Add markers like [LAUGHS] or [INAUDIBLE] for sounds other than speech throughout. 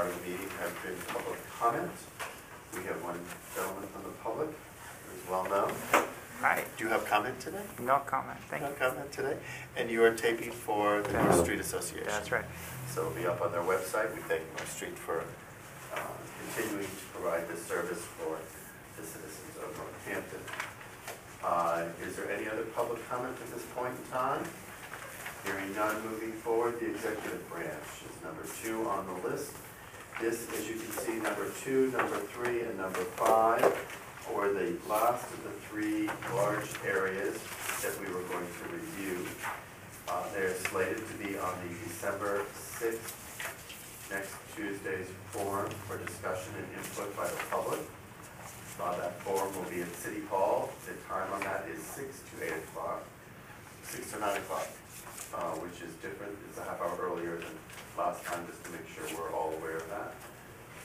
part of the meeting have been public comment. We have one gentleman from the public who is well known. Hi, Do you have comment today? no comment, thank you. No you. comment today? And you are taping for the North Street Association? That's right. So it'll be up on their website. We thank North Street for uh, continuing to provide this service for the citizens of Northampton. Uh, Is there any other public comment at this point in time? Hearing none, moving forward, the executive branch is number two on the list. This, as you can see, number two, number three, and number five are the last of the three large areas that we were going to review. Uh, They're slated to be on the December 6th, next Tuesday's forum for discussion and input by the public. Uh, That forum will be at City Hall. The time on that is 6 to 8 o'clock, 6 to 9 o'clock, uh, which is different, it's a half hour earlier than last time, just to make sure we're all aware of that.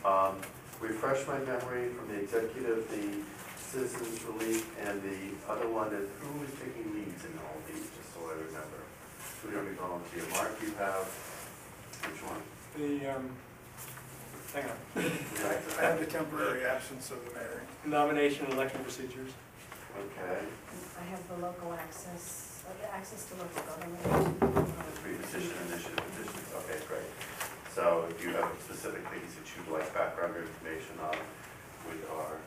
Um, Refresh my memory from the executive, the citizens relief, and the other one is, who is taking leads in all these, just so I remember? Who don't we volunteer? Mark, you have, which one? The, um, hang on, I have the temporary absence of the mayor. nomination and election procedures. Okay, I have the local access, the access to local government. three decision initiative petitions, okay, great. So if you have specific things that you'd like background information on with our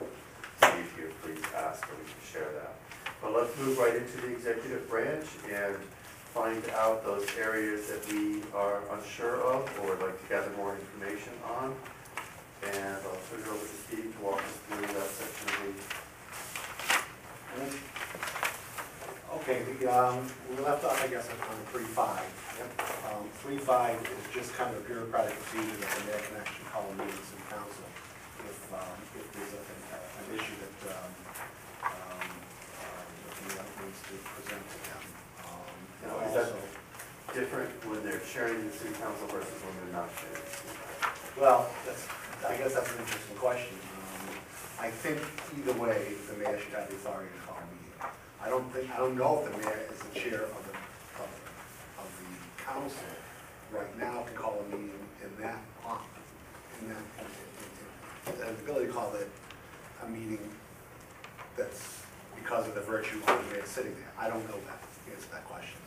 Steve here, please ask or we can share that. But let's move right into the executive branch and find out those areas that we are unsure of or would like to gather more information on. And I'll turn it over to Steve to walk us through that section of the Okay, the, um, we left off, I guess, on three five. Um, three five is just kind of a bureaucratic procedure that the mayor can actually call a meeting city council if, um, if there's a- an, an issue that, um, um, that the mayor needs to present to them. Um, and Now, is that- also- different when they're chairing the city council versus when they're not chairing the city council. Well, that's, I guess that's an interesting question. Um, I think either way, the mayor should have the authority to call a meeting. I don't think, I don't know if the mayor is the chair of the, of, of the council right now can call a meeting in that, in that, the ability to call it a meeting that's because of the virtue of the mayor sitting there. I don't know that, to answer that question.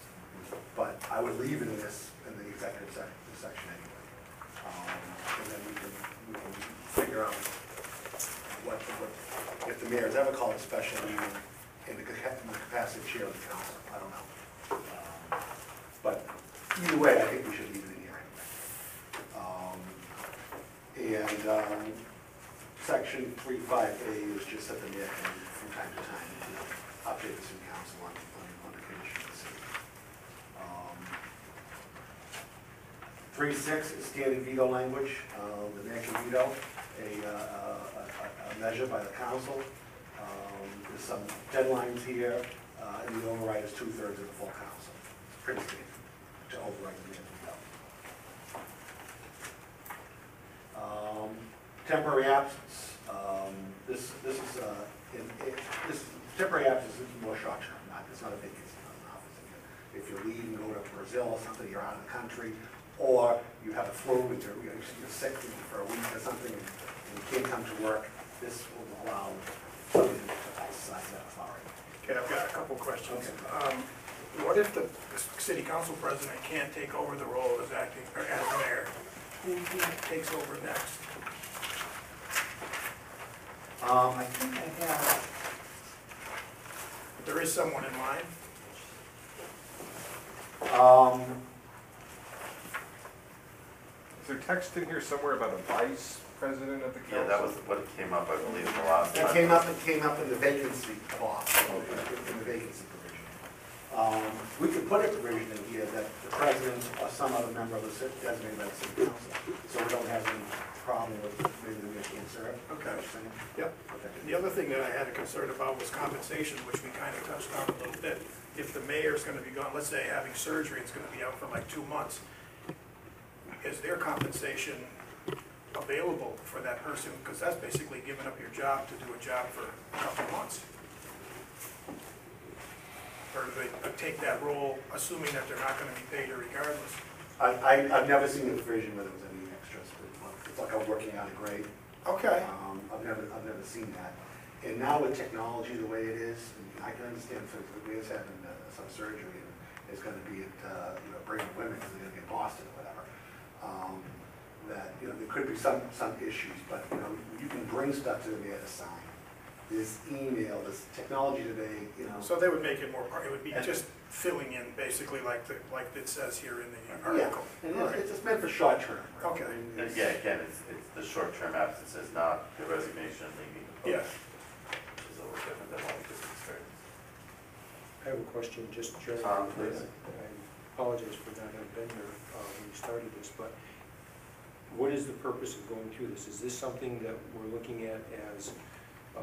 But I would leave it in this, in the executive sec, section anyway. Um, And then we can, we can figure out what, what, if the mayor's ever called a special meeting in the in the capacity of chair of the council, I don't know. Um, But either way, I think we should leave it in here anyway. Um, And, um, section three five A is just at the mayor can, from time to time, you update the city council on, on, on the condition of the city. Um, Three six is standard veto language, uh, the can veto a, uh, a- a measure by the council. Um, There's some deadlines here, uh, and the override is two-thirds of the full council. It's Pretty standard to override the veto. Um, Temporary absence, um, this, this is, uh, in, it- this, temporary absence is more short-term, not, it's not a vacancy, not an office. If you- leave and go to Brazil or something, you're out of the country, or you have a flu and you're you're sick for a week or something, and you can't come to work, this will allow somebody to exercise that authority. Okay, I've got a couple questions. Um, What if the city council president can't take over the role as acting, or as mayor? Who who takes over next? Um, I think I have, There is someone in mind? um, Is there text in here somewhere about a vice president of the council? Yeah, that was what came up, I believe, in the last time. It came up, it came up in the vacancy clause, in the vacancy provision. Um, We could put a provision in here that the president or some other member of the city designated by the city council, so we don't have any problem with maybe the mayor can't serve. Okay. Yep. Yep. The other thing that I had a concern about was compensation, which we kind of touched on a little bit. If the mayor's gonna be gone, let's say having surgery, it's gonna be out for like two months, is their compensation available for that person? Because that's basically giving up your job to do a job for a couple months. Or they take that role, assuming that they're not gonna be paid regardless? I, I, I've never seen a provision where there was any extras, it's like I'm working out a grade. Okay, Um, I've never, I've never seen that. And now with technology the way it is, I can understand if the mayor's having uh, some surgery and it's gonna be at, uh, you know, Brigham Women, because they're gonna be in Boston or whatever. um, That, you know, there could be some, some issues, but, you know, you can bring stuff to the mayor to sign. There's email, there's technology today, you know. so they would make it more, par- it would be just filling in basically like the, like it says here in the Yeah, article. and All it's, right. it's just meant for short term. right? Okay. I mean, And it's- Yeah, again, it's, it's the short-term absences, not the resignation leaving the Yeah. post. Which is a little different than what we just experienced. I have a question, just generally. Tom, please. I apologize for not having been here uh, when we started this, but what is the purpose of going through this? Is this something that we're looking at as uh,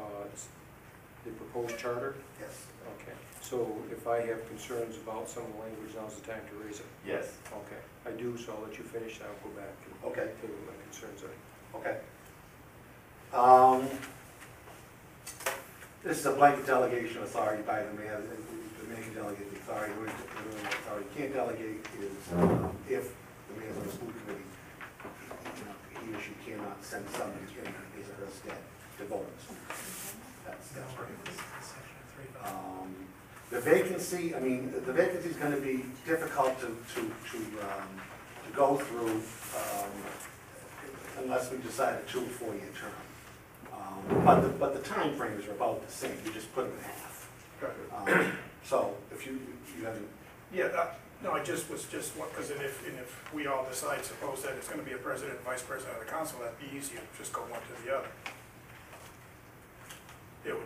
the proposed charter? Yes. Okay, so if I have concerns about some of the language, now's the time to raise it. Yes, Okay, I do, so I'll let you finish, and I'll go back and Okay. tell you what my concerns are. Okay. Um, This is a blanket delegation authority by the mayor, the the mayor can delegate the authority, who is- who is the authority can't delegate is um, if the mayor's on the school committee, you know, he or she cannot send somebody in his or her stead to vote the school. That's, that's right. Um, The vacancy, I mean, the vacancy's gonna be difficult to, to, to, um, to go through, um, unless we decide a two or four-year term. Um, But the, but the timeframes are about the same, you just put them in half. Um, So if you, you haven't, Yeah, uh, no, I just was just, because and if, and if we all decide, suppose that it's gonna be a president and vice president of the council, that'd be easier, just go one to the other. It would,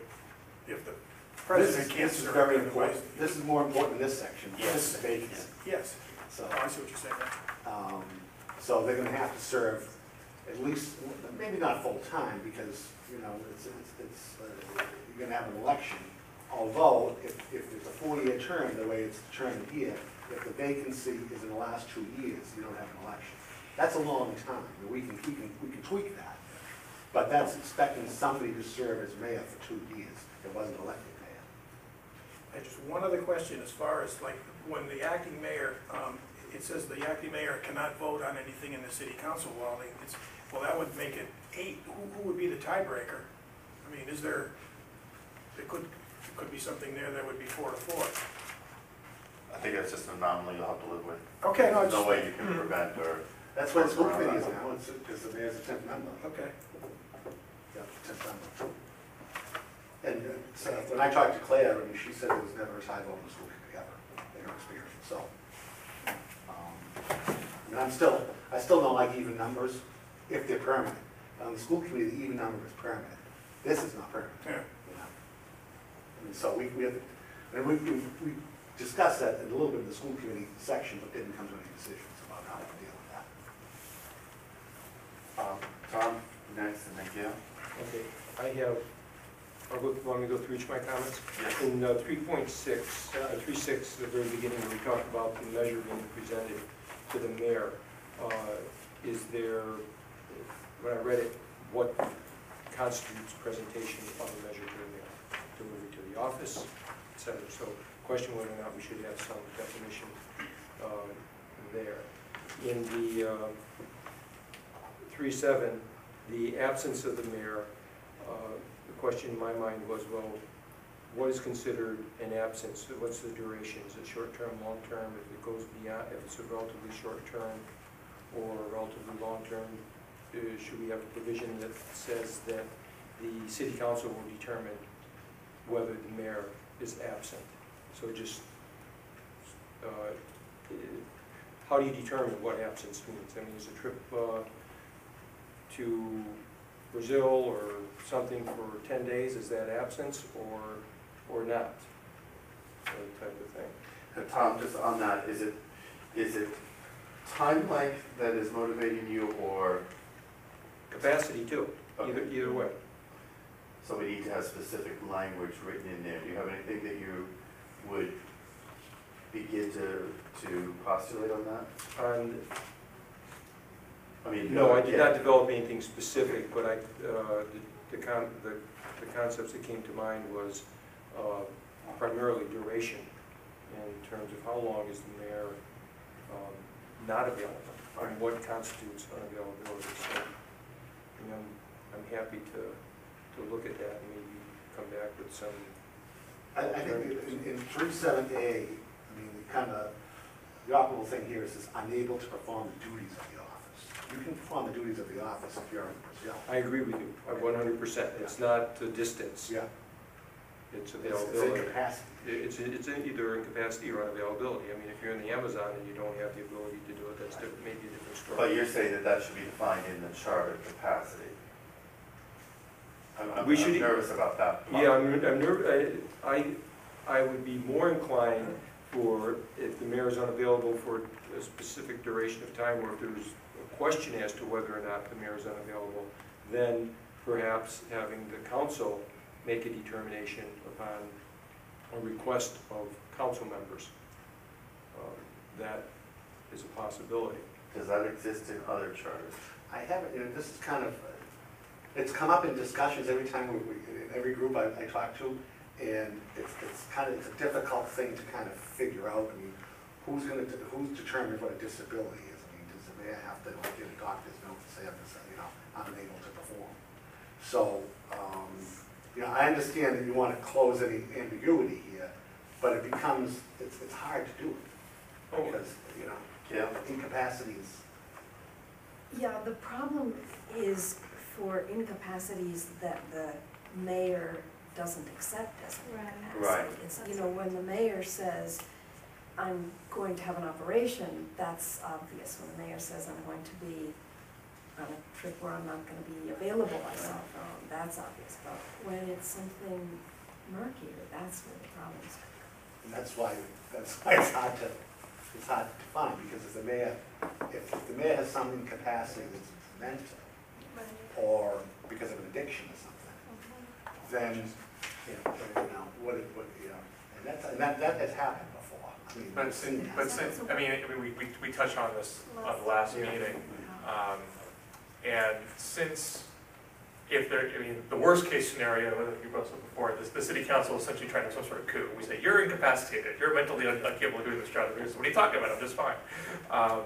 if the this president is, can't this is serve. very then the important, vice- this is more important in this section, this Yes. vacancy. Yes, So, oh, I see what you're saying. um, so they're gonna have to serve at least, maybe not full-time, because, you know, it's, it's, it's, uh, you're gonna have an election. Although, if, if it's a four-year term, the way it's determined here, if the vacancy is in the last two years, you don't have an election. That's a long time, we can, we can, we can tweak that. But that's expecting somebody to serve as mayor for two years, it wasn't elected mayor. And just one other question, as far as like, when the acting mayor, um, it says the acting mayor cannot vote on anything in the city council, well, they- it's, well, that would make it eight, who, who would be the tiebreaker? I mean, is there, it could, could be something there that would be four to four. I think that's just an anomaly you'll have to live with. Okay, no, There's it's, no way you can prevent or. That's what the school committee is now, it's, because the mayor's a tenth member. okay, Yeah, tenth member. And uh, so when I talked to Claire, I mean, she said it was never a tie vote in the school committee ever, in her experience, so. um, I mean, I'm still, I still don't like even numbers if they're permanent. On the school committee, the even number is permanent. This is not permanent, yeah. you know? I mean, so we, we have, and we, we, we discussed that in a little bit in the school committee section, but didn't come to any decisions about how to deal with that. Um, Tom, next, and then Gail. Okay, I have, I'll go, want me to go through each of my comments? Yes. In uh, three point six, uh, three six, the very beginning, we talked about the measure being presented to the mayor. Uh, Is there, when I read it, what constitutes presentation of a measure to the mayor? Delivery to the office, et cetera. So question whether or not we should have some definition um, there. In the three seven, the absence of the mayor, uh, the question in my mind was, well, what is considered an absence? What's the duration? Is it short-term, long-term? If it goes beyond, if it's a relatively short-term or relatively long-term, uh, should we have a provision that says that the city council will determine whether the mayor is absent? So just, uh, uh, how do you determine what absence means? I mean, is a trip uh, to Brazil or something for ten days, is that absence or, or not? That type of thing. And Tom, just on that, is it, is it time length that is motivating you, or, Capacity too, either, either way. so we need to have specific language written in there? Do you have anything that you would begin to, to postulate on that? On, I mean. no, I did not develop anything specific, but I, uh, the, the con, the, the concepts that came to mind was, uh, primarily duration in terms of how long is the mayor, um, not available, and what constitutes unavailability. So I'm, I'm happy to, to look at that and maybe come back with some, I, I think in, in three seven A, I mean, kind of, the operable thing here is, is unable to perform the duties of the office. You can perform the duties of the office if you're in Brazil. I agree with you, one hundred percent. It's not the distance, Yeah, it's it's, it's availability. incapacity. It's, it's either incapacity or unavailability. I mean, if you're in the Amazon and you don't have the ability to do it, that's different, maybe a different story. But you're saying that that should be defined in the charter capacity? I'm, I'm We I'm should- nervous about that. Yeah, I'm, I'm nerv, I, I, I would be more inclined for, if the mayor is unavailable for a specific duration of time, or if there's a question as to whether or not the mayor is unavailable, then perhaps having the council make a determination upon a request of council members. Um, That is a possibility. Does that exist in other charters? I haven't, you know, this is kind of, it's come up in discussions every time we, we- in every group I, I talk to, and it's, it's kind of, it's a difficult thing to kind of figure out, I mean, who's gonna, de- who's determined what a disability is? I mean, does the mayor have to like, get a doctor's note to say, I'm, you know, I'm unable to perform? So, um, you know, I understand that you wanna close any ambiguity here, but it becomes, it's, it's hard to do it, Oh, because, you know, Yeah, incapacities, Yeah, the problem is for incapacities that the mayor doesn't accept as an Right. incapacity. Right. It's, you know, when the mayor says, I'm going to have an operation, that's obvious. When the mayor says, I'm going to be on a trip where I'm not gonna be available by cell phone, that's obvious. But when it's something murkier, that's where the problems are. And that's why, that's why it's hard to, it's hard to define, because if the mayor, if if the mayor has some incapacity that's mental, or because of an addiction or something, then, you know, you know, what, it- what, you know, and that's, and that, that has happened before. I mean, But we've seen since, that. but since, I mean, I mean, we, we, we touched on this on the last Yeah. meeting. Um, And since, if there, I mean, the worst case scenario, that you brought up before, this, the city council essentially trying to do some sort of coup. We say, you're incapacitated, you're mentally un- incapable of doing this job. They say, What are you talking about? I'm just fine. Um,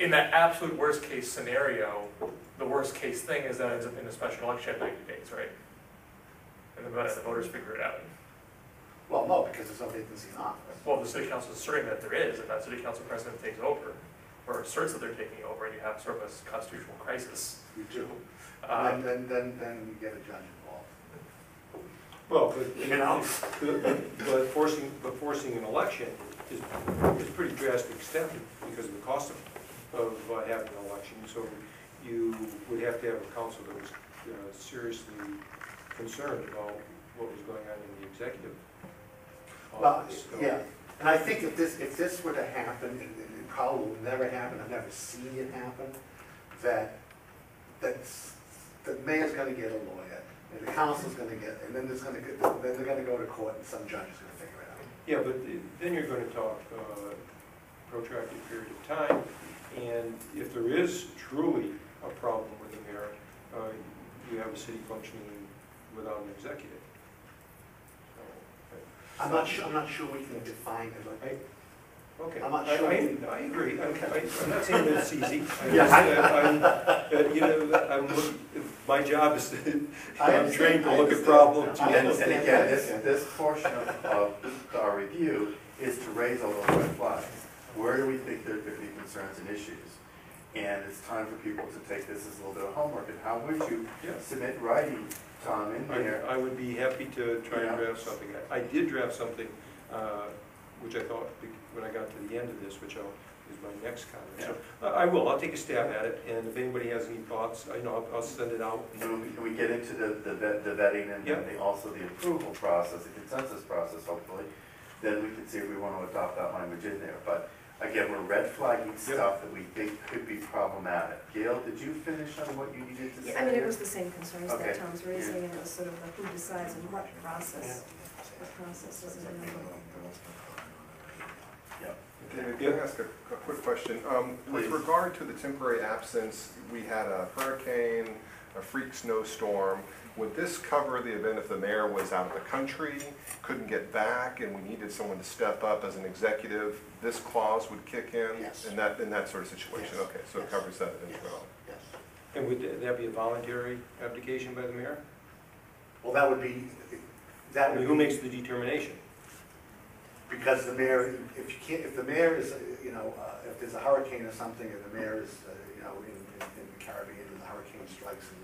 In that absolute worst case scenario, the worst case thing is that ends up in a special election in ninety days, right? And the the voters figure it out. Well, no, because there's no vacancy in office. Well, the city council is asserting that there is, and that city council president takes over, or asserts that they're taking over, and you have sort of a constitutional crisis. You do. Um, And then, then, then you get a judge involved. Well, but, You know? but- but forcing, but forcing an election is, is a pretty drastic step because of the cost of, of uh, having an election. So you would have to have a council that was uh, seriously concerned about what was going on in the executive Well, office. So- yeah, and I think if this, if this were to happen, and and it probably will never happen, I've never seen it happen, that, that's, the mayor's gonna get a lawyer, and the council's gonna get, and then there's gonna, get- then they're gonna go to court, and some judge is gonna figure it out. Yeah, but then you're gonna talk uh, protracted period of time, and if there is truly a problem with the mayor, uh, you have a city functioning without an executive. So, I'm not sure, I'm not sure we can define it, like, I- Okay, I'm not I, sure. I, I agree, I'm, I- I'm not saying that it's easy. [LAUGHS] I'm Yeah. just, uh, I'm, uh, you know, I'm, look- my job is, to- I I'm trained to look at understand. problems. I And, and understand. again, this, this portion of, of our review is to raise all those red flags. Where do we think there could be concerns and issues? And it's time for people to take this as a little bit of homework, and how would you Yeah. submit writing, Tom, in there? I, would be happy to try and Yeah. draft something. I I did draft something, uh, which I thought, when I got to the end of this, which I'll, is my next comment. So, I I will, I'll take a stab at it, and if anybody has any thoughts, I know, I'll- I'll send it out. And we- when we get into the, the vet- the vetting and Yeah. then the- also the approval process, the consensus process, hopefully, then we can see if we want to adopt that language in there. But again, we're red flagging stuff that we think could be problematic. Gail, did you finish on what you needed to say? Yeah, I mean, it was the same concerns Okay. that Tom's raising, and it was sort of the who decides and what process, what process is it in. Yep. David, can I ask a, a quick question? Um, with Please. regard to the temporary absence, we had a hurricane, a freak snowstorm. Would this cover the event if the mayor was out of the country, couldn't get back, and we needed someone to step up as an executive? This clause would kick in? Yes. In that, in that sort of situation? Yes. Okay, so it Yes. covers that event Yes, as well. yes. And would that be a voluntary abdication by the mayor? Well, that would be, that I would mean, be. who makes the determination? Because the mayor, if you can't, if the mayor is, uh, you know, uh, if there's a hurricane or something, and the mayor is, uh, you know, in, in in the Caribbean, and the hurricane strikes and there's no communication,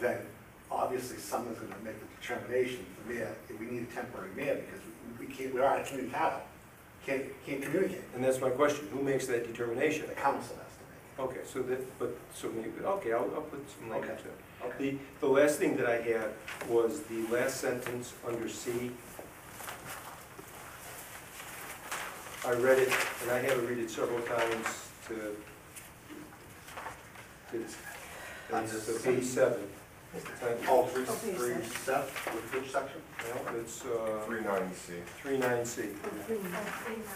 then obviously someone's gonna make the determination, the mayor, if we need a temporary mayor, because we, we can't, we are incommunicado, can't, can't communicate, And that's my question, who makes that determination? the council has to make. Okay, so that, but, so maybe, okay, I'll, I'll put some language Okay. there. Okay. The, the last thing that I had was the last sentence under C. I read it, and I had to read it several times to, it's, it's uh, page seven. Oh, three, Oh, page three, seven. seven, which, which section? Well, it's, uh, Three nine C. three nine C.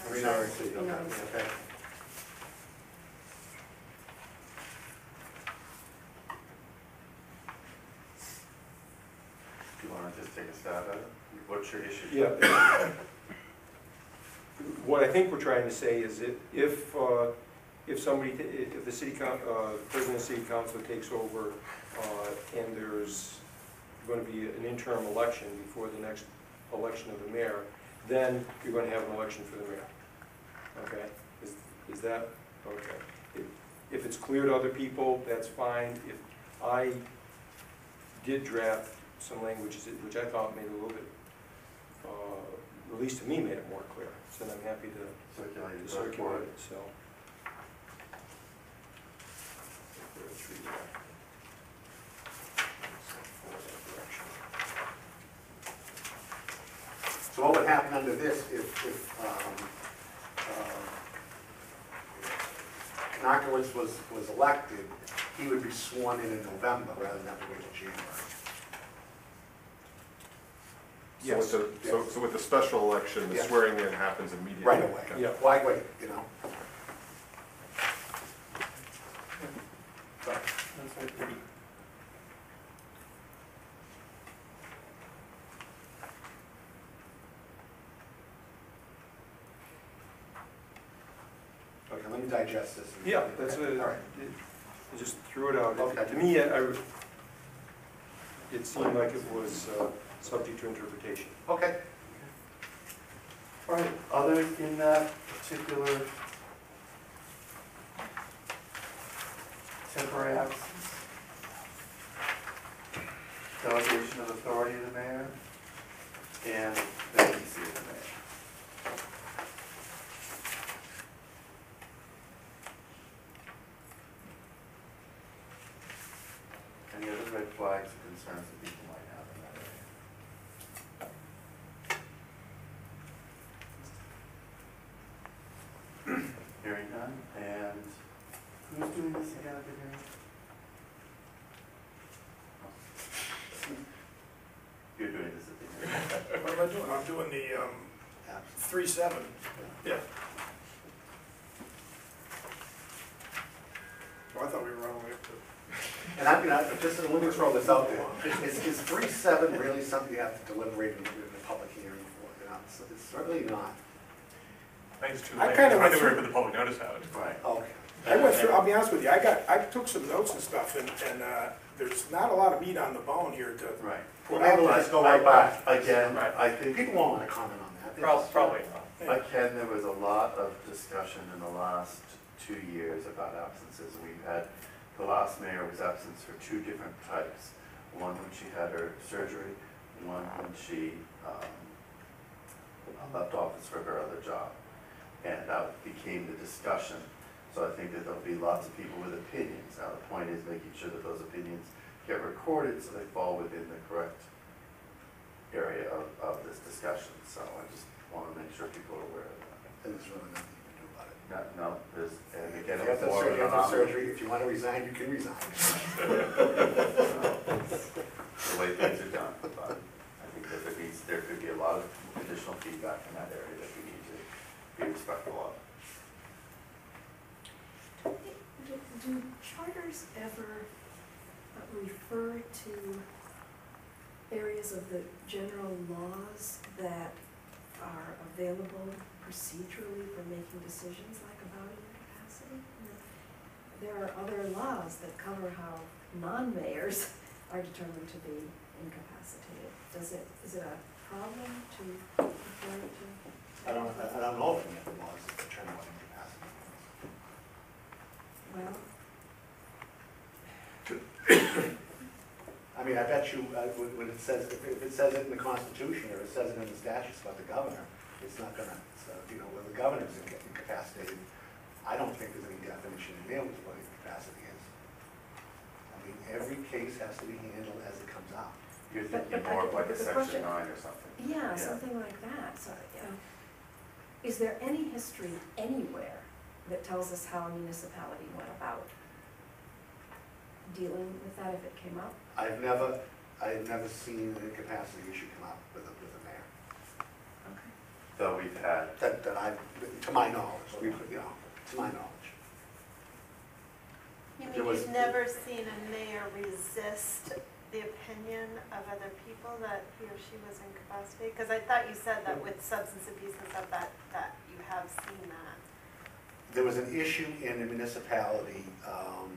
Three nine C, okay, okay. Do you wanna just take a stab at it? What's your issue? Yeah. What I think we're trying to say is that if, uh, if somebody, if the city coun, uh, president of the city council takes over, uh, and there's gonna be an interim election before the next election of the mayor, then you're gonna have an election for the mayor. Okay? Is, is that, okay. If- If it's clear to other people, that's fine. If I did draft some language, which I thought made it a little bit uh, at least to me, made it more clear, so I'm happy to Circulate to it, circulate circulate it, so. So what would happen under this if, if, um, uh, Narkewicz was, was elected, he would be sworn in in November rather than have to wait till January? So with the, so, so with the special election, the Yes. swearing in happens immediately. Right away. Okay. Yeah. Why wait, you know? Okay, let me digest this. Yeah, that's Okay, All right. I just threw it out. Okay. To me, I, I- it seemed like it was uh, subject to interpretation. Okay, All right, other in that particular temporary absence? Delegation of authority to the mayor and vacancy of the mayor. Any other red flags or concerns that people might have in that area? Hearing none, and who's doing this again at the hearing? You're doing this at the hearing. What am I doing? I'm doing the, um, absent. three, seven. Yeah. Well, I thought we were all the way up to. And I, you know, just let me throw this out there. Is, is three seven really something you have to deliberate in, in a public hearing for? You know, it's, it's certainly not. I think it's too I late, kinda went think we're through- gonna the public notice out. Right. Okay. I went through, I'll be honest with you, I got, I took some notes and stuff, and, and, uh, there's not a lot of meat on the bone here to Right. put Well, maybe we'll just go right back. Again, Right. I think, People won't want to comment on that. They Prob- just- Probably not. again, there was a lot of discussion in the last two years about absences. We've had, the last mayor was absent for two different types. One when she had her surgery, one when she, um, left office for her other job. And that became the discussion. So I think that there'll be lots of people with opinions. Now, the point is making sure that those opinions get recorded so they fall within the correct area of, of this discussion. So I just want to make sure people are aware of that. There's No, no, there's, and If again, you have was to more of you an have to anomaly. surgery, if you want to resign, you can resign. The way things are done, but I think that there needs, there could be a lot of additional feedback in that area that we need to be respectful of. Do do charters ever uh, refer to areas of the general laws that are available procedurally for making decisions like about your capacity? there are other laws that cover how non-mayors [LAUGHS] are determined to be incapacitated. Does it, is it a problem to refer it to? I don't, I don't know if any other laws that determine what incapacity Well, I mean, I bet you, uh, when when it says, if it says it in the Constitution, or it says it in the statutes about the governor, it's not gonna, you know, when the governor's inca- incapacitated, I don't think there's any definition in there of what incapacity is. I mean, every case has to be handled as it comes out. You're But- thinking but I more of think like a the section question- nine or something. yeah, Yeah. something like that, so, uh, is there any history anywhere that tells us how a municipality went about dealing with that if it came up? I've never, I've never seen an incapacity issue come up with a, with a mayor, Okay. So we've had, that, that I, to my knowledge, we, you know, to my knowledge. You There mean was- you've never seen a mayor resist the opinion of other people that he or she was incapacitated? Because I thought you said that with substance abuse and stuff, that, that you have seen that. There was an issue in the municipality um,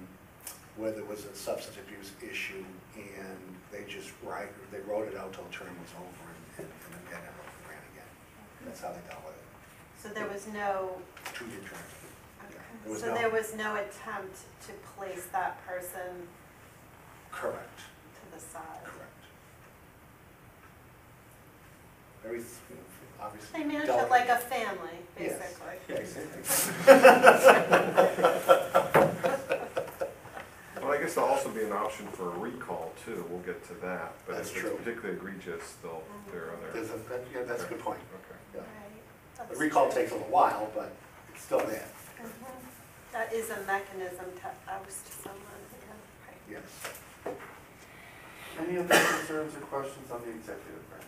where there was a substance abuse issue, and they just write, they wrote it out till the term was over, and, and and then never ran again. That's how they dealt with it. So there was no, Two-year term. okay. There was so no- there was no attempt to place that person Correct, to the side? correct. Very, you obviously. They managed delicate. it like a family, Yes. basically. [LAUGHS] Well, I guess there'll also be an option for a recall too, we'll get to that. But if it's particularly egregious, they'll, they're on There's there. a, that- yeah, that's a good point. Okay. Yeah. Right. The recall takes a little while, but it's still there, Mhm. That is a mechanism to oust someone, yeah, right. yes. any other concerns or questions on the executive branch?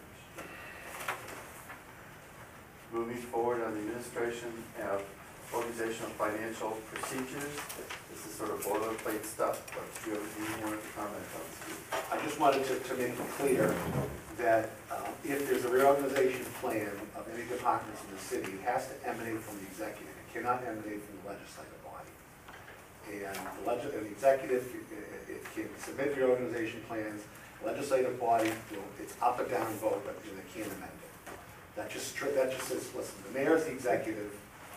Moving forward on the administration of organizational financial procedures, this is sort of boilerplate stuff, but do you have any more comment on this? I just wanted to, to make it clear that uh, if there's a reorganization plan of any departments in the city, it has to emanate from the executive. It cannot emanate from the legislative body. And the and the executive, it, it can submit reorganization plans, legislative body, it's up or down vote, but they can't amend it. That just, that just says, listen, the mayor is the executive,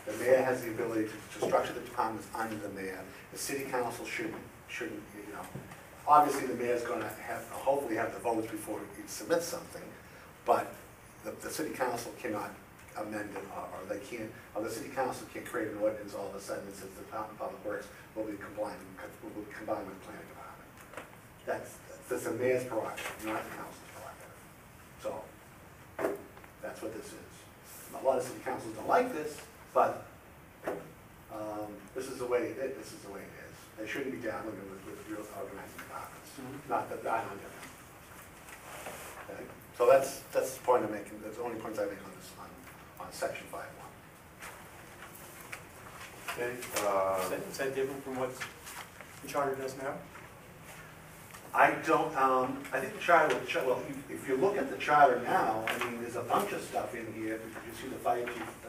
the mayor has the ability to, to structure the departments under the mayor. The city council shouldn't, shouldn't, you know, obviously the mayor's gonna have, hopefully have the votes before he submits something, but the, the city council cannot amend it, or, or they can't, or the city council can't create an ordinance all of a sudden says the Department of Public Works will be combined, will be combined with the planning department. That's, that's the mayor's prerogative, not the council's prerogative. So, that's what this is. A lot of city councils don't like this, but, um, this is the way, it this is the way it is. They shouldn't be dabbling with, with real organizing departments, not that, I don't get it. Okay, so that's, that's the point I'm making, that's the only points I make on this, on, on section five one. Okay, Is uh, that, is that different from what the charter does now? I don't, um, I think the charter, well, if- if you look at the charter now, I mean, there's a bunch of stuff in here, because you see the fire chief, you know,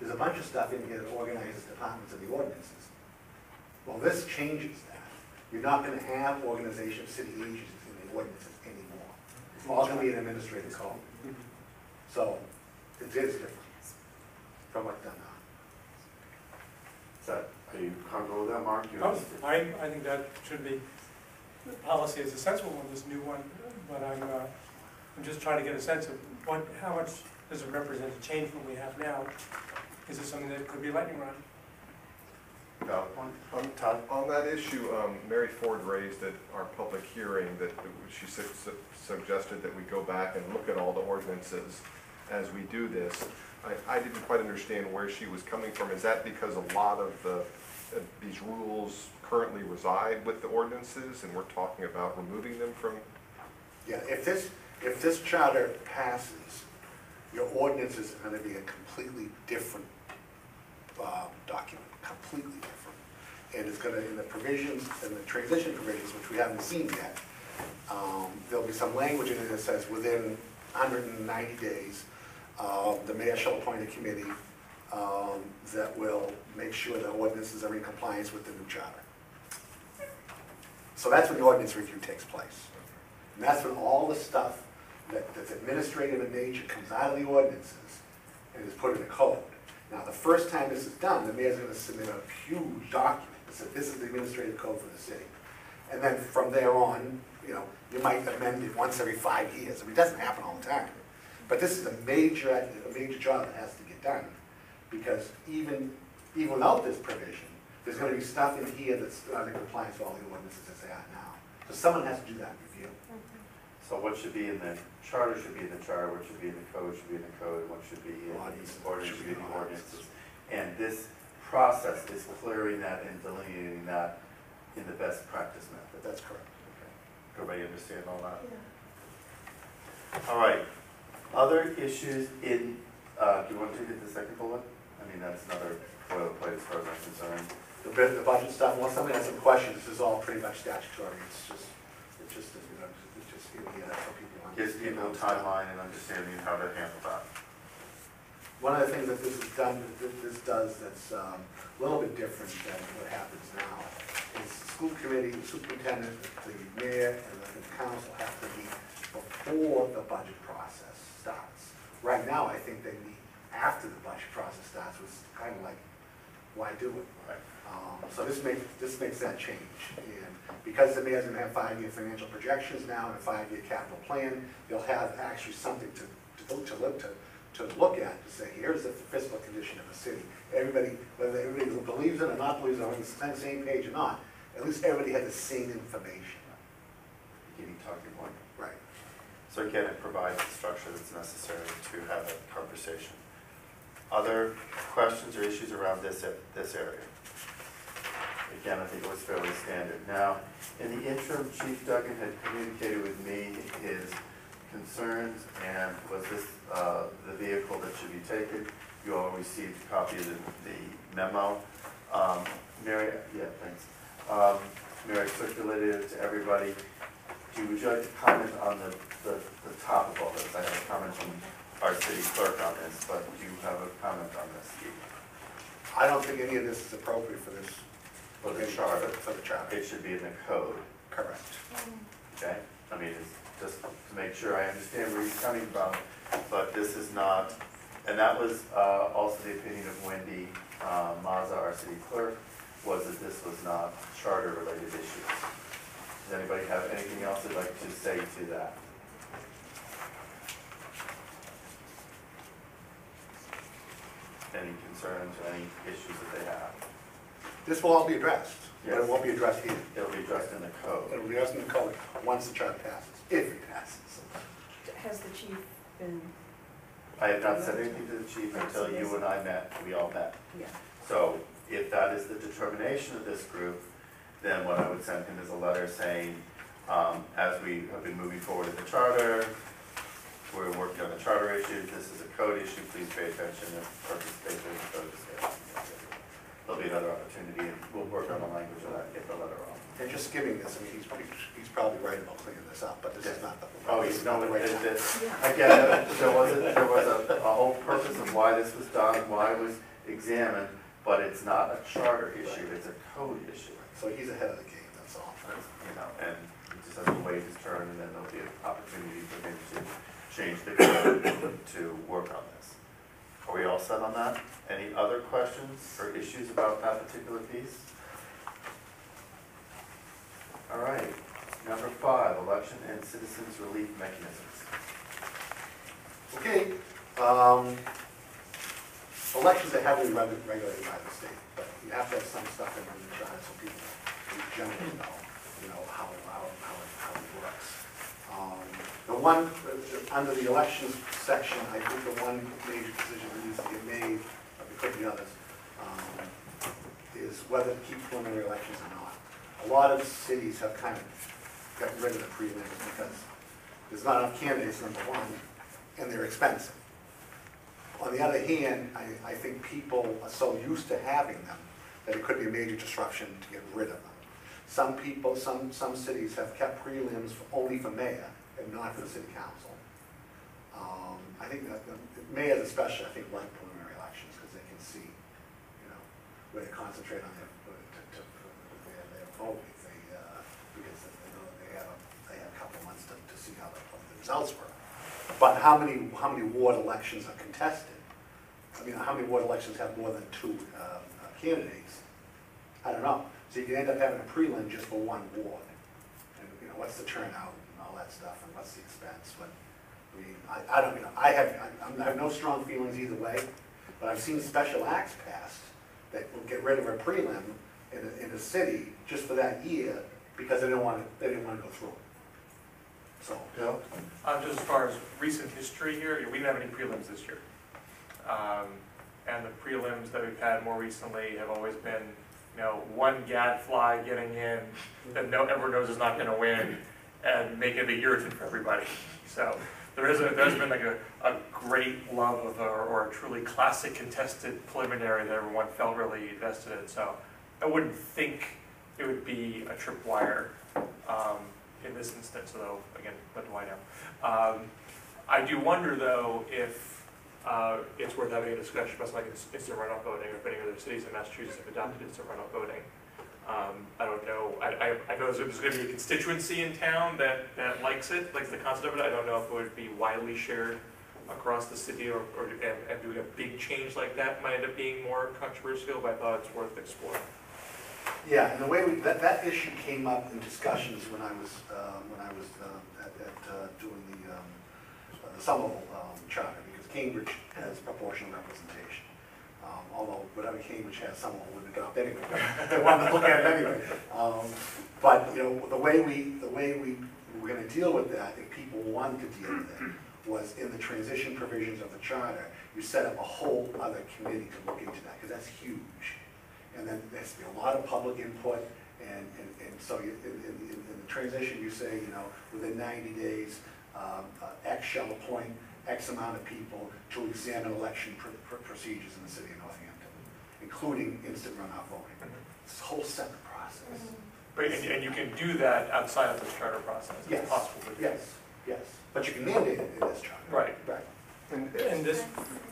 there's a bunch of stuff in here that organizes departments and the ordinances. Well, this changes that. You're not gonna have organization of city agencies in the ordinances anymore. It's all gonna be an administrative code. So, it is different from what's done now. is that, are you comfortable with that, Mark? You Oh, understand? I, I think that should be, the policy is a sensible one, this new one, but I'm, uh, I'm just trying to get a sense of what, how much does it represent a change from what we have now? Is it something that could be a lightning rod? Valid point. Um, Todd? On that issue, um, Mary Ford raised at our public hearing that she su- su- suggested that we go back and look at all the ordinances as we do this. I, I didn't quite understand where she was coming from. Is that because a lot of the, uh, these rules currently reside with the ordinances and we're talking about removing them from? Yeah, if this, if this charter passes, your ordinances are gonna be a completely different, uh, document, completely different. And it's gonna, in the provisions, in the transition provisions, which we haven't seen yet, um, there'll be some language in it that says within hundred and ninety days, uh, the mayor shall appoint a committee, um, that will make sure the ordinances are in compliance with the new charter. So that's when the ordinance review takes place. And that's when all the stuff that, that's administrative in nature comes out of the ordinances and is put in the code. Now, the first time this is done, the mayor's gonna submit a huge document that says, this is the administrative code for the city. And then from there on, you know, you might amend it once every five years. I mean, it doesn't happen all the time. But this is a major, a major job that has to get done. Because even, even without this provision, there's gonna be stuff in here that's not in compliance with all the ordinances as they are now. So someone has to do that. So what should be in the charter should be in the charter, what should be in the code should be in the code, what should be in Ordinance. the ordinance should be in the ordinances. And this process is clearing that and delineating that in the best practice method. That's correct. Okay. Everybody understand all that? All right, other issues in, uh, do you want to hit the second bullet? I mean, that's another boilerplate as far as I'm concerned. The bit, the budget stuff, unless somebody has some questions, this is all pretty much statutory. It's just, it's just, you Gives people a timeline and understanding how to handle that. One of the things that this has done, that this does that's um, a little bit different than what happens now is the school committee, the superintendent, the mayor, and the council have to meet before the budget process starts. Right now, I think they meet after the budget process starts, which is kind of like, why do it? Right. Um, So this makes, this makes that change. And because the mayor's gonna have five-year financial projections now and a five-year capital plan, they'll have actually something to, to, look- to look, to, to look at, to say, here's the fiscal condition of the city. Everybody, whether everybody believes it or not believes it, on the same- same page or not, at least everybody had the same information. Beginning talking point. Right. So again, it provides the structure that's necessary to have a conversation. Other questions or issues around this, this area? Again, I think it was fairly standard. Now, in the interim, Chief Duggan had communicated with me his concerns and was this uh, the vehicle that should be taken? You all received a copy of the the memo. Um, Mary, yeah, thanks. Um, Mary circulated it to everybody. Do you, would you like to comment on the, the, the top of all this? I have a comment from our city clerk on this, but do you have a comment on this? I don't think any of this is appropriate for this. For the charter. For the charter, It should be in the code, correct. okay? I mean, it's just to make sure I understand where he's coming from, but this is not, and that was uh, also the opinion of Wendy uh, Mazza, our city clerk, was that this was not charter-related issues. Does anybody have anything else they'd like to say to that? Any concerns or any issues that they have? This will all be addressed, but it Yes. won't be addressed here. It'll be addressed in the code. It'll be addressed in the code once the charter passes, if it passes. Has the chief been, I have not said anything to the chief until you and I met, we all met. yeah, So if that is the determination of this group, then what I would send him is a letter saying, um, as we have been moving forward with the charter, we're working on the charter issues, this is a code issue, please pay attention and participate in the code discussion. There'll be another opportunity, and we'll work on the language of that, and get the letter off. And just skimming this, I mean, he's, he's- he's probably right about cleaning this up, but this is not the. Oh, this is not the right it, time. Again, there was, a- there was a, a whole purpose of why this was done, why it was examined, but it's not a charter issue, it's a code issue. So he's ahead of the game, that's all. You know, and he just has to wait his turn, and then there'll be an opportunity for him to change the code to work on this. Are we all set on that? Any other questions or issues about that particular piece? All right, number five, election and citizens relief mechanisms. Okay, um, elections are heavily regulated by the state, but you have to have some stuff in the so people in general know, know, how, how, how it, how it works. Um, The one, under the elections section, I think the one major decision that needs to be made, but there could others, um, is whether to keep preliminary elections or not. A lot of cities have kind of gotten rid of the prelims because there's not enough candidates, number one, and they're expensive. On the other hand, I, I think people are so used to having them that it could be a major disruption to get rid of them. Some people, some, some cities have kept prelims for- only for mayor and not for the city council. Um, I think that, the mayors especially, I think, like preliminary elections, because they can see, you know, where to concentrate on their, to, to, to their, their vote, if they, uh, because they know they have, a- they have a couple of months to, to see how the, the results were. But how many, how many ward elections are contested? I mean, how many ward elections have more than two, um, uh, candidates? I don't know. So you can end up having a prelim just for one ward. And, you know, what's the turnout? That stuff, and what's the expense, but, I mean, I, I don't, you know, I have, I- I'm- I have no strong feelings either way, but I've seen special acts passed that will get rid of a prelim in a, in a city just for that year, because they didn't want to, they didn't want to go through. So, Bill? Uh, just as far as recent history here, we didn't have any prelims this year. Um, and the prelims that we've had more recently have always been, you know, one gadfly getting in that no, everyone knows is not gonna win and make making the irritant for everybody. So there isn't, there's been like a, a great love of, or, or a truly classic contested preliminary that everyone felt really invested in. So I wouldn't think it would be a tripwire, um, in this instance, although, again, what do I know? Um, I do wonder, though, if uh, it's worth having a discussion about like ins- instant runoff voting, or if any other cities in Massachusetts have adopted instant runoff voting. Um, I don't know, I, I, I know there's, there's gonna be a constituency in town that, that likes it, likes the concept of it, I don't know if it would be widely shared across the city, or, or, and, and doing a big change like that might end up being more controversial, but I thought it's worth exploring. yeah, and the way we, that, that issue came up in discussions when I was, um, when I was um, at, at, uh, doing the, um, uh, the Somerville um, charter, because Cambridge has proportional representation. Um, Although whatever Cambridge has, Somerville would adopt anyway, [LAUGHS] they wanted to look at it anyway. Um, But, you know, the way we, the way we were gonna deal with that, if people wanted to deal with it, was in the transition provisions of the charter, you set up a whole other committee to look into that, because that's huge. And then there's to a lot of public input, and, and, and so you, in, in, in the transition, you say, you know, within ninety days, um, uh, X shall appoint X amount of people to examine election pr- pr- procedures in the city of Northampton, including instant runoff voting. It's a whole separate process. But, and, and you can do that outside of this charter process, Yes. it's possible to do. Yes, yes, but you can mandate it in this charter. Right. Right. And And this,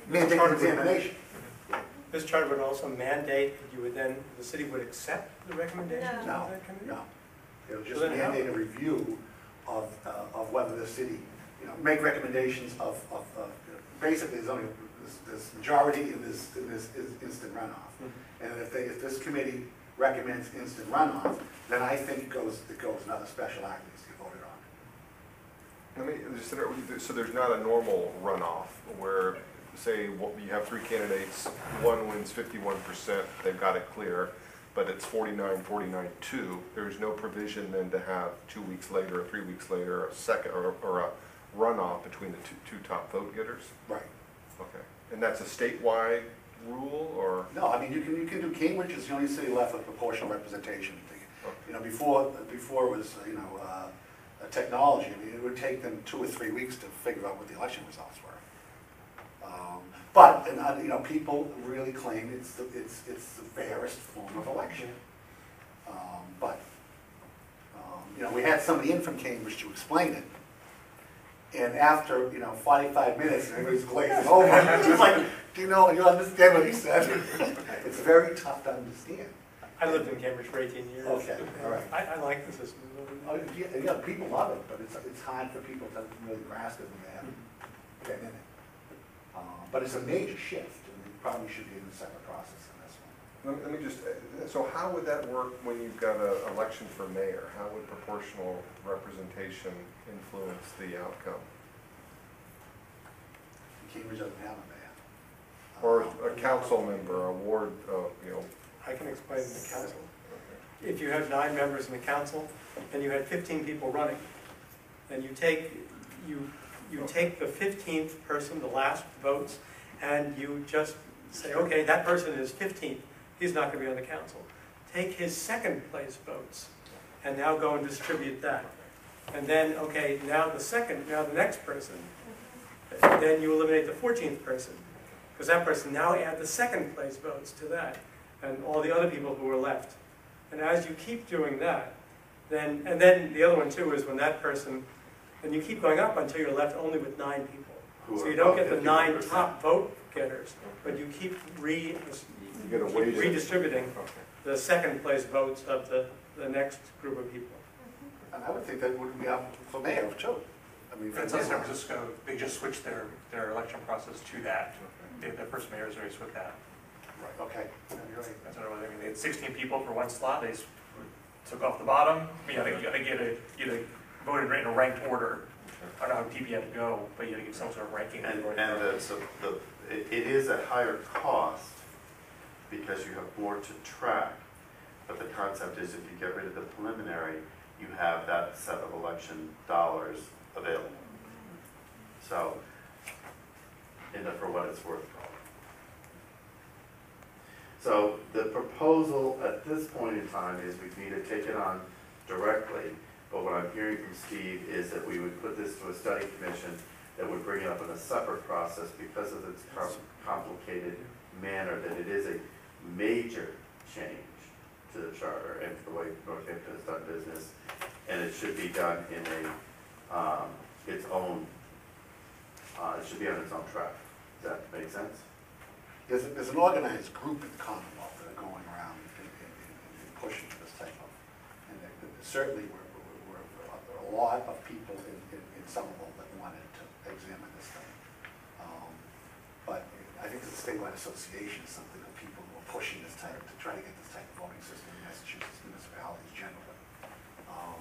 Mandate examination. this charter would also mandate that you would then, the city would accept the recommendations No, of that committee? no. It'll just So then how- mandate a review of, uh, of whether the city, you know, make recommendations of, of, of- basically, there's only, this, this majority in this, in this is instant runoff. Mhm. And if they, if this committee recommends instant runoff, then I think it goes, it goes another special act needs to get voted on. Let me, just- so there's not a normal runoff where, say, you have three candidates, one wins fifty-one percent, they've got it clear, but it's 49, 49, two. There's no provision then to have two weeks later or three weeks later, a second, or, or a runoff between the two, two top vote getters? Right. Okay. And that's a statewide rule, or? No, I mean, you can, you can do, Cambridge is the only city left with proportional representation. You know, before, before it was, you know, uh, a technology, I mean, it would take them two or three weeks to figure out what the election results were. Um, But, and, uh, you know, people really claim it's the, it's, it's the fairest form of election. Um, But, um, you know, we had somebody in from Cambridge to explain it. And after, you know, forty-five minutes, everybody's glazing over, [LAUGHS] it's like, do you know, you understand what he said? [LAUGHS] It's very tough to understand. I lived in Cambridge for eighteen years. Okay, all right. I, I like the system. Oh, yeah, yeah, people love it, but it's, it's hard for people to really grasp it when they haven't been in it. Uh, But it's a major shift, and it probably should be in a separate process in this one. Let me, let me just, uh, so how would that work when you've got an election for mayor? How would proportional representation influence the outcome? Cambridge doesn't have a mayor. Or Um, a council member, a ward, uh, you know, I can explain to the council. If you have nine members in the council, and you had fifteen people running, and you take, you, you take the fifteenth person, the last votes, and you just say, okay, that person is fifteenth, he's not gonna be on the council. Take his second place votes, and now go and distribute that. And then, okay, now the second, now the next person, then you eliminate the fourteenth person. Because that person, now add the second place votes to that, and all the other people who were left. And as you keep doing that, then, and then the other one too is when that person, and you keep going up until you're left only with nine people. Who So are you don't get the nine top vote getters, but you keep re, get a keep weighted. redistributing Okay. the second place votes of the, the next group of people. Mm-hmm. And I would think that would be up for mayor too. I mean, For instance, San Francisco, they just switched their, their election process to that. They, the first mayor's race with that. Right, okay, Yeah, you're right. I don't know I mean, they had sixteen people for one slot, they s- took off the bottom. I mean, I think, I think you had to, you had to voted in a ranked order. I don't know how deep you had to go, but you had to give some sort of ranking. And, and voted. the, so the, it, it is a higher cost because you have more to track. But the concept is if you get rid of the preliminary, you have that set of election dollars available. So, in the, for what it's worth. So the proposal at this point in time is we need to take it on directly. But what I'm hearing from Steve is that we would put this to a study commission that would bring it up in a separate process because of its com- complicated manner, that it is a major change to the charter and to the way Northampton has done business. And it should be done in a, um, its own, uh, it should be on its own track. Does that make sense? There's, a- there's an organized group in the Commonwealth that are going around and, and, and- and pushing this type of, and there- there- certainly we're, there are a lot of people in, in, in Somerville that wanted to examine this thing. Um, But I think the statewide association is something of people who are pushing this type, to try to get this type of voting system in Massachusetts municipalities generally. Um,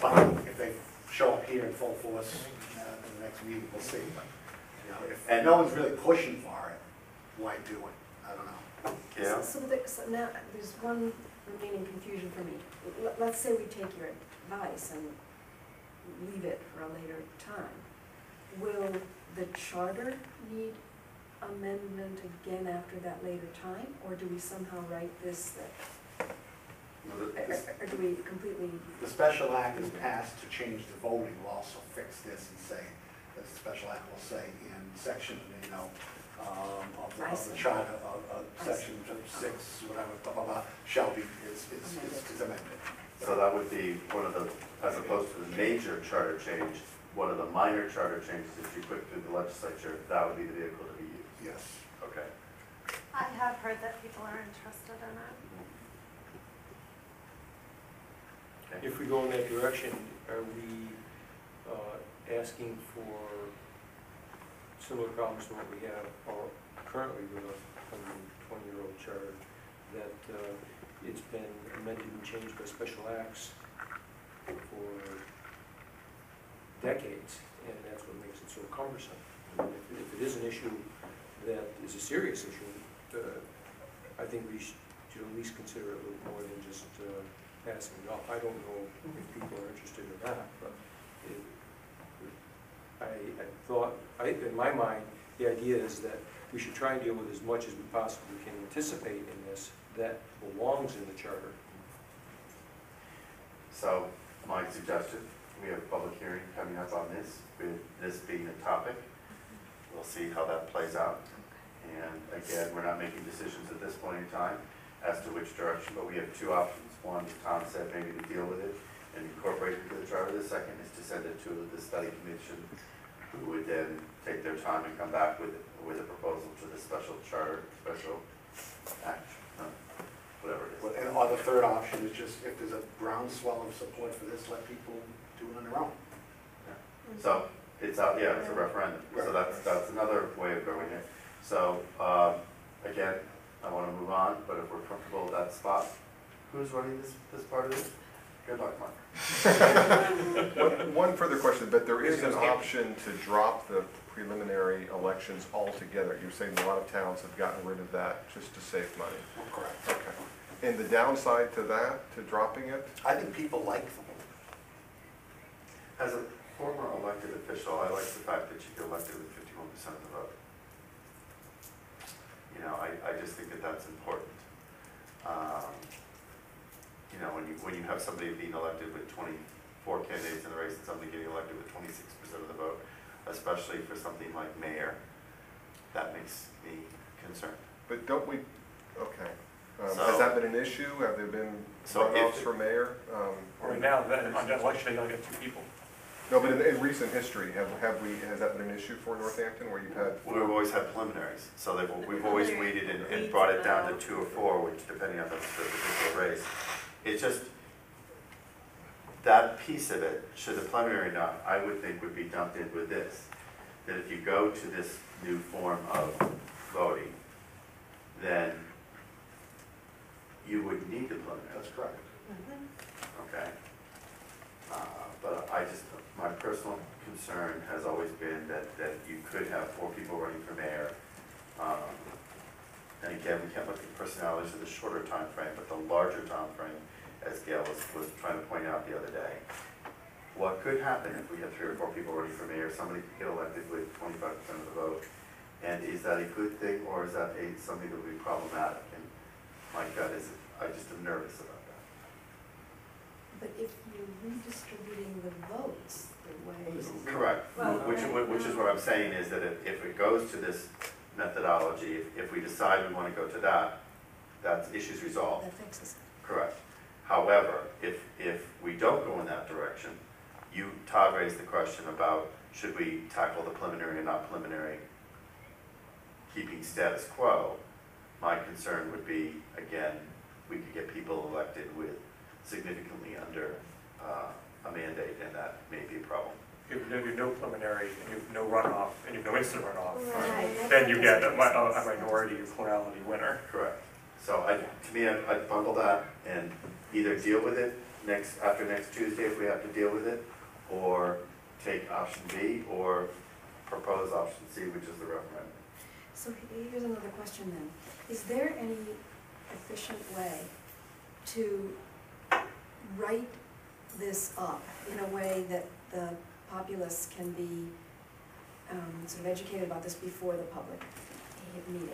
But if they show up here in full force, uh, in the next meeting, we'll see. But, You know, if, and no one's really pushing for it, why do it? I don't know. Yeah. So the, so now, there's one remaining confusion for me. Let- Let's say we take your advice and leave it for a later time. Will the charter need amendment again after that later time? Or do we somehow write this that, Well, the- or, this- or do we completely, The special act is passed to change the voting, will also fix this and say, that the special act will say in section, you know, um, of the, I of the see. charter, of, of I see. section six, whatever, blah, blah, blah, shall be, is, is, is is amended. So that would be one of the, as opposed to the major charter change, one of the minor charter changes that you put through the legislature, that would be the vehicle to be used. Yes. Okay. I have heard that people are interested in it. Okay. If we go in that direction, are we uh, asking for similar problems to what we have or currently with a hundred and twenty-year-old charter? That uh, it's been amended and changed by special acts for decades, and that's what makes it so cumbersome. And If if it is an issue that is a serious issue, uh, I think we should at least consider it a little more than just uh, passing it off. I don't know if people are interested in that, but it, I, I thought, I, in my mind, the idea is that we should try and deal with as much as we possibly can anticipate in this that belongs in the charter. So my suggestion, we have a public hearing coming up on this, with this being a topic. We'll see how that plays out. And again, we're not making decisions at this point in time as to which direction, but we have two options. One, as Tom said, maybe to deal with it and incorporate it into the charter. The second is to send it to the study commission, who would then take their time and come back with, with a proposal to the special charter, special act, uh, whatever it is. But- And, or the third option is just, if there's a groundswell of support for this, let people do it on their own. So, it's out, yeah, it's a referendum, so that's, that's another way of going it. So, um, again, I wanna move on, but if we're comfortable with that spot, who's running this, this part of this? Good luck, Mark. One one further question, but there is an option to drop the preliminary elections altogether. You're saying a lot of towns have gotten rid of that just to save money. Correct. Okay. And the downside to that, to dropping it? I think people like them. As a former elected official, I like the fact that you get elected with fifty-one percent of the vote. You know, I, I just think that that's important. Um, You know, when you, when you have somebody being elected with twenty-four candidates in the race and somebody getting elected with twenty-six percent of the vote, especially for something like mayor, that makes me concerned. But don't we, okay. Um, So- Has that been an issue? Have there been So if- runoffs for mayor? Um, Right now, that, on that election, day, you only get two people. No, but in, in recent history, have, have we, has that been an issue for Northampton where you've had? We've always had preliminaries, so they've, we've always waited and, and brought it down to two or four, which depending on the the particular race. It's just, that piece of it, should the preliminary not, I would think would be dumped in with this. That if you go to this new form of voting, then you would need the preliminary, That's correct. okay? Uh, But I just, my personal concern has always been that, that you could have four people running for mayor. Um, And again, we can't look at personalities of the shorter time frame, but the larger time frame, as Gail was, was trying to point out the other day. What could happen if we had three or four people running for mayor, somebody could get elected with twenty-five percent of the vote? And is that a good thing, or is that a, something that would be problematic? And my gut is, I just am nervous about that. But if you're redistributing the votes the way. Correct, Well, which, right which is what I'm saying is that if, if it goes to this methodology, if, if we decide we wanna go to that, that issues resolved, That fixes it. correct. However, if, if we don't go in that direction, you, Todd raised the question about, should we tackle the preliminary and not preliminary, keeping status quo? My concern would be, again, we could get people elected with significantly under, uh, a mandate, and that may be a problem. If you have no preliminary, and you have no runoff, and you have no instant runoff, Right. then you get a mi- a a minority or plurality winner. Correct. So I, to me, I'd I'd bundle that and either deal with it next, after next Tuesday if we have to deal with it, or take option B, or propose option C, which is the referendum. So he- here's another question then. Is there any efficient way to write this up in a way that the populace can be um, sort of educated about this before the public meeting,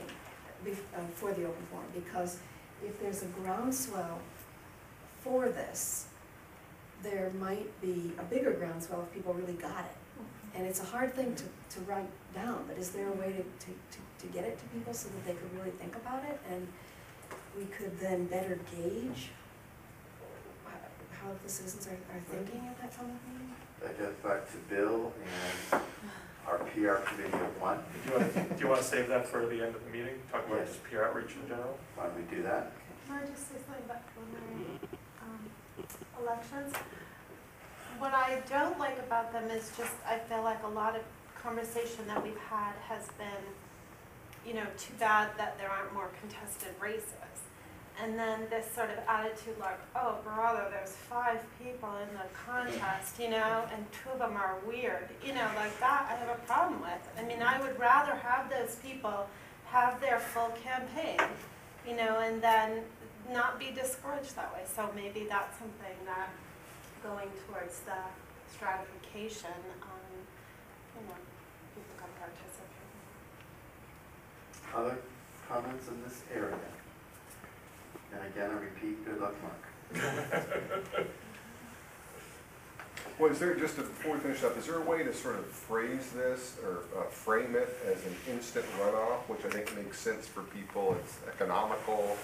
bef- uh, for the open forum? Because if there's a groundswell for this, there might be a bigger groundswell if people really got it. And it's a hard thing to, to write down, but is there a way to, to, to, to get it to people so that they could really think about it? And we could then better gauge how- how the citizens are, are thinking at that public meeting? That goes back to Bill and our PR committee of one. Do you want, do you want to save that for the end of the meeting, talk about Yes. just PR outreach in general? Why don't we do that? Can I just say something about preliminary um, elections? What I don't like about them is just, I feel like a lot of conversation that we've had has been, you know, too bad that there aren't more contested races. And then this sort of attitude like, oh, brother, there's five people in the contest, you know, and two of them are weird, you know, like that I have a problem with. I mean, I would rather have those people have their full campaign, you know, and then not be discouraged that way. So maybe that's something that going towards the stratification, um, you know, people can participate. Other comments in this area? And again, I repeat, good luck, Mark. [LAUGHS] Well, is there, just before we finish up, is there a way to sort of phrase this or uh, frame it as an instant runoff, which I think makes sense for people, it's economical,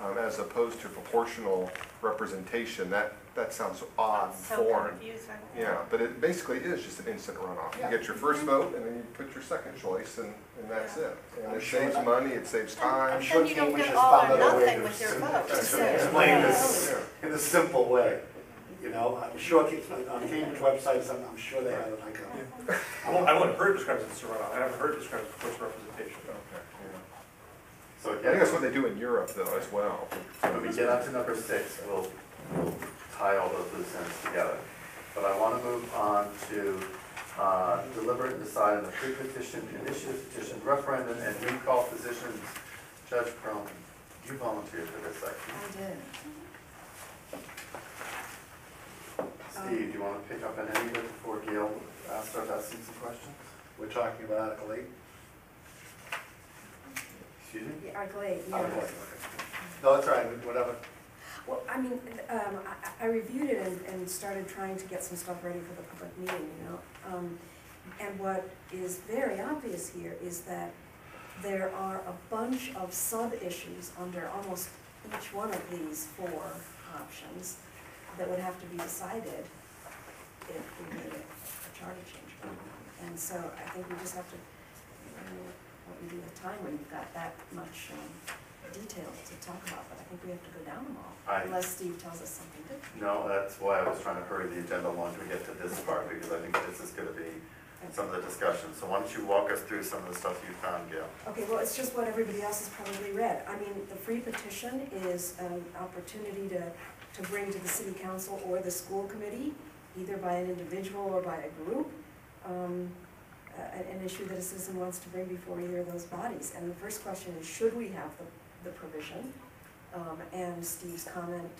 um, as opposed to proportional representation? That, that sounds odd, That's so foreign. confusing. Yeah, but it basically is just an instant runoff. You get your first vote, and then you put your second choice, and, and that's it. And I'm it sure saves that- money, it saves time. I'm sure Then you don't Cambridge get has all found or other nothing to with your sim- vote. to So- Explain this Yeah. in a simple way, you know, I'm sure, it's on Cambridge websites, I'm, I'm sure they have it like a. I won't- I haven't heard described as instant runoff, I haven't heard described as proportional representation. Okay, yeah. So I think that's what they do in Europe, though, as well. When we get on to number six, we'll, we'll tie all those loose ends together. But I want to move on to uh, deliberate and decide on the free petition, initiative petition, referendum, and recall positions. Judge Cronin, you volunteered for this section. I did. Steve, do you want to pick up on any of it before Gail uh, starts asking some questions? We're talking about Article eight? Excuse me? Yeah, eight, yeah. Okay. No, that's all right, whatever. Well, I mean, um, I, I reviewed it and, and started trying to get some stuff ready for the public meeting, you know? Um, and what is very obvious here is that there are a bunch of sub-issues under almost each one of these four options that would have to be decided if we made a a charter change. And so I think we just have to, you know, we do with time when you've got that much, um, details to talk about, but I think we have to go down them all, I- unless Steve tells us something different. No, that's why I was trying to hurry the agenda along to get to this part, because I think this is gonna be some of the discussion. So why don't you walk us through some of the stuff you found, Gail? Okay, well, it's just what everybody else has probably read. I mean, the free petition is an opportunity to, to bring to the city council or the school committee, either by an individual or by a group, um, a- an issue that a citizen wants to bring before either of those bodies. And the first question is, should we have the, the provision? Um, and Steve's comment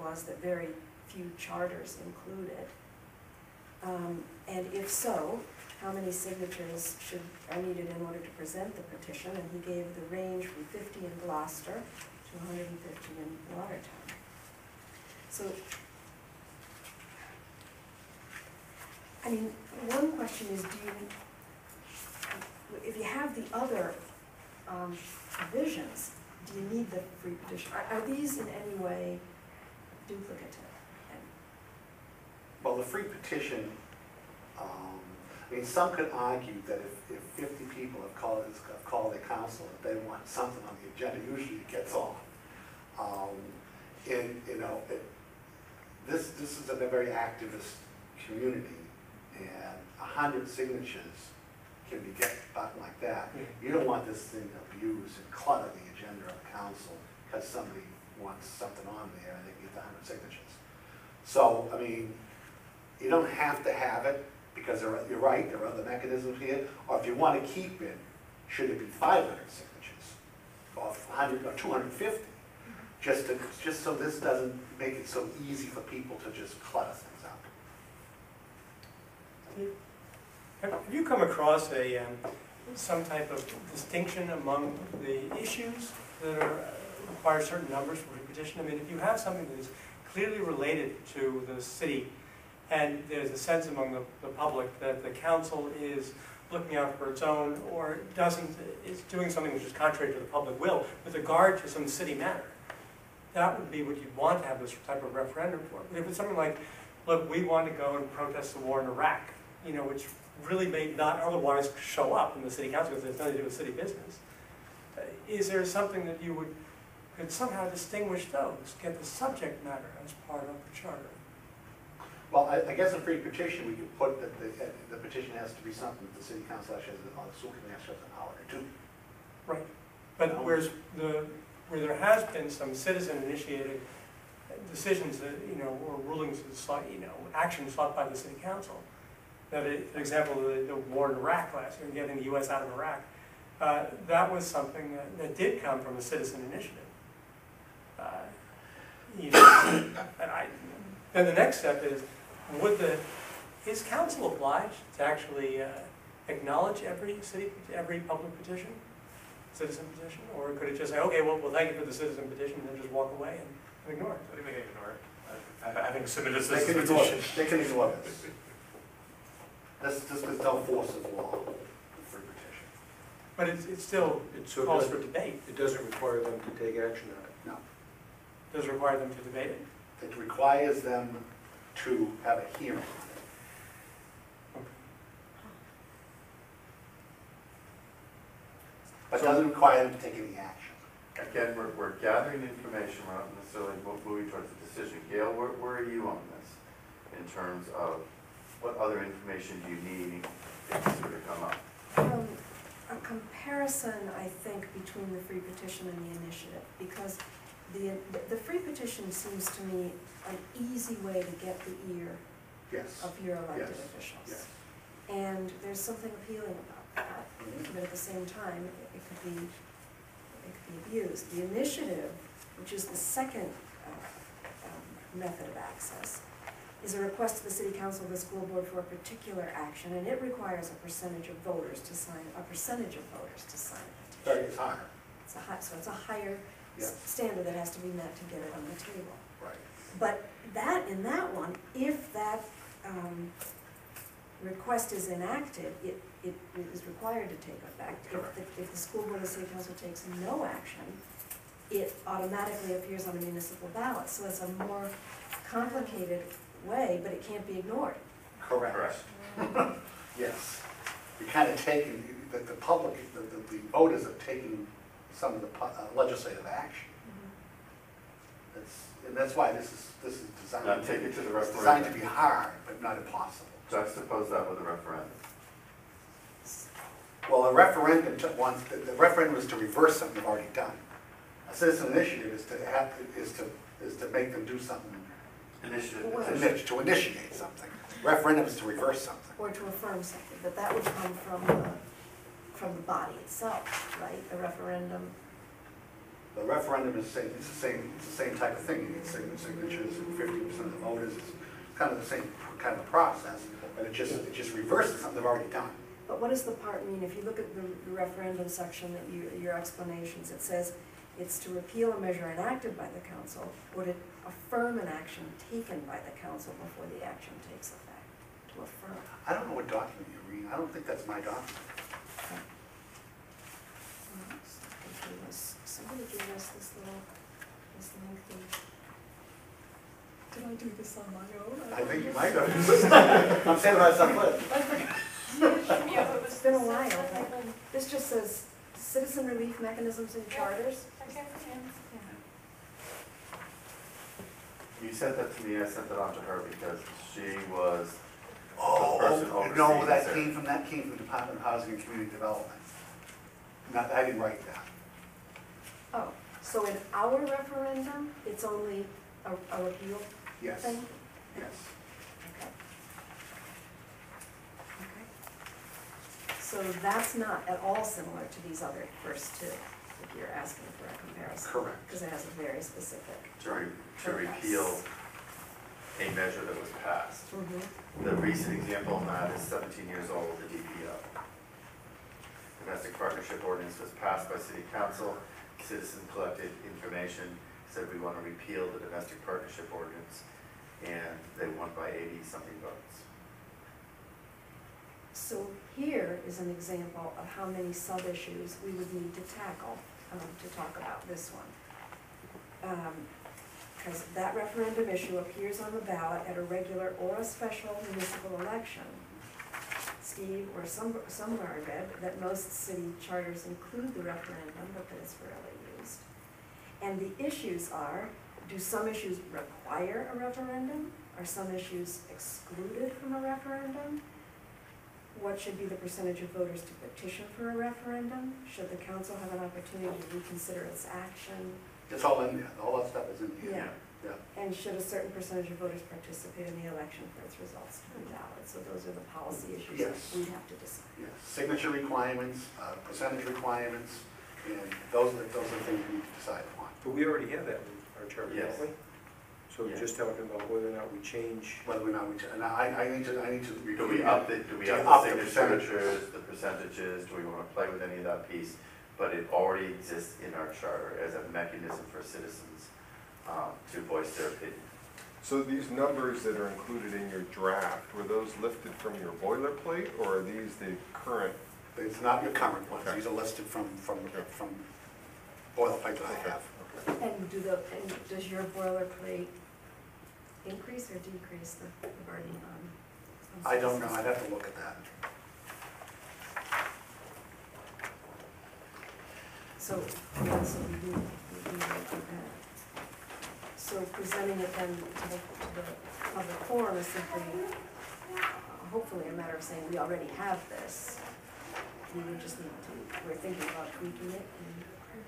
was that very few charters include it. Um, and if so, how many signatures should, are needed in order to present the petition? And he gave the range from fifty in Gloucester to hundred and fifty in Watertown. So, I mean, one question is, do you, if you have the other, um, provisions, do you need the free petition? Are, are these in any way duplicative? Well, the free petition, um, I mean, some could argue that if, if fifty people have called, have called council, if they want something on the agenda, usually it gets on. Um, and, you know, it, this, this is a very activist community, and a hundred signatures can be get button like that. You don't want this thing abused and clutter the agenda of the council, because somebody wants something on there and they get the hundred signatures. So, I mean, you don't have to have it, because there are, you're right, there are other mechanisms here, or if you want to keep it, should it be five hundred signatures? Or hundred, or two hundred and fifty? Just to, just so this doesn't make it so easy for people to just clutter things up. Have you come across a, um, some type of distinction among the issues that are, uh, require certain numbers for petition? I mean, if you have something that is clearly related to the city, and there's a sense among the, the public that the council is looking out for its own, or doesn't, is doing something which is contrary to the public will with regard to some city matter, that would be what you'd want to have this type of referendum for. But if it's something like, look, we want to go and protest the war in Iraq, you know, which really may not otherwise show up in the city council because it's nothing to do with city business. Uh, Is there something that you would, could somehow distinguish those, get the subject matter as part of the charter? Well, I, I guess a free petition, we could put that the, uh, the petition has to be something that the city council actually, has- or the school committee actually has an hour to do. Right. But whereas the, where there has been some citizen-initiated decisions that, you know, or rulings, that you know, actions sought by the city council, that, it- an example, the, the war in Iraq last year, getting the US out of Iraq, uh, that was something that, that did come from a citizen initiative. Uh, You know, and I, then the next step is, would the, is council obliged to actually uh, acknowledge every city, every public petition? citizen petition, or could it just say, okay, well, well, thank you for the citizen petition, and then just walk away and ignore it? I think they can ignore it. I- think submitted this They can as a ignore petition. it, they can ignore this. This, just is no force of law, the free petition. But it's, it's still It so calls for doesn't, debate, it doesn't require them to take action on it. No, does it require them to debate it. it requires them to have a hearing on it. But doesn't require them to take any action. Again, we're, we're gathering information, we're not necessarily mo- moving towards a decision. Gail, where, where are you on this? In terms of what other information do you need if this were to come up? Um, A comparison, I think, between the free petition and the initiative, because the, the free petition seems to me an easy way to get the ear Yes. of your elected Yes, officials. yes. And there's something appealing about that, but at the same time, it it could be, it could be abused. The initiative, which is the second uh, um, method of access, is a request to the city council or the school board for a particular action, and it requires a percentage of voters to sign, a percentage of voters to sign a Very petition. higher, It's a high, so it's a higher s- yes, standard that has to be met to get it on the table. right. But that, in that one, if that um, request is enacted, it, it is required to take effect. If, the- if the school board or city council takes no action, it automatically appears on a municipal ballot. So it's a more complicated way, but it can't be ignored. Correct. [LAUGHS] Yes. You're kind of taking, the, the public, the, the the voters are taking some of the pu- uh, legislative action. That's, and that's why this is, this is designed. Now take it to the It's designed to referendum. be hard, but not impossible. Juxtapose that with a referendum. Well, a referendum to- wants, the the referendum is to reverse something they've already done. A citizen initiative is to have, is to, is to make them do something, Initiative. Well- to init- to initiate something. Referendum is to reverse something. Or to affirm something, but that would come from the, from the body itself, right? A referendum, The referendum is the same, it's the same, it's the same type of thing, you need sign- signatures, and fifty percent of the voters, it's kind of the same kind of process, but it just, it just reverses something they've already done. but what does the part mean? If you look at the the referendum section that you, your explanations, it says it's to repeal a measure enacted by the council or to affirm an action taken by the council before the action takes effect, to affirm. I don't know what document you're reading, I don't think that's my document. Somebody gave us- Somebody gave us this little, this lengthy. Did I do this on my own? I think you might have. [LAUGHS] I'm saying that's not good. It's been a while, but this just says citizen relief mechanisms and charters. You sent that to me, I sent it on to her because she was, oh, oh, person oh, overseeing no, that this. came from, that came from the Department of Housing and Community Development. Not, I didn't write that. Oh, so in our referendum, it's only a, a repeal Yes, thing? yes. Okay. Okay. So that's not at all similar to these other first two, if you're asking for a comparison. Correct. Because it has a very specific. to re- to repeal a measure that was passed. Mhm. The recent example of that is seventeen years old, the DPO. Domestic partnership ordinance was passed by city council, citizen collected information, said we want to repeal the domestic partnership ordinance, and they won by eighty-something votes. So here is an example of how many sub-issues we would need to tackle um, to talk about this one. Because that referendum issue appears on the ballot at a regular or a special municipal election. Steve, or some, somewhere I read that most city charters include the referendum, but that it's rarely used. And the issues are, do some issues require a referendum? Are some issues excluded from a referendum? What should be the percentage of voters to petition for a referendum? Should the council have an opportunity to reconsider its action? It's all in there, all that stuff is in here. Yeah. Yeah. And should a certain percentage of voters participate in the election for its results to be valid? So those are the policy issues that Yes. we have to decide. Yes, signature requirements, uh, percentage requirements, and those are, those are the things we need to decide upon. But we already have that in our charter, Yes. don't we? So we're Yeah. just talking about whether or not we change, Whether or not we, and I, I need to, I need to Do we up the, do we To up up the the signatures, the percentages, do we want to play with any of that piece? But it already exists in our charter as a mechanism for citizens um, to voice their opinion. So these numbers that are included in your draft, were those lifted from your boilerplate, or are these the current? It's not your current ones, these are listed from, from, from boilerplate that I have. And do the, and does your boilerplate increase or decrease the the burden on? on I don't know. I'd have to look at that. So, yeah, so we do, we do look at that. So presenting it then to the, to the public forum is simply, uh, hopefully a matter of saying, we already have this. We would just need to, we're thinking about tweaking it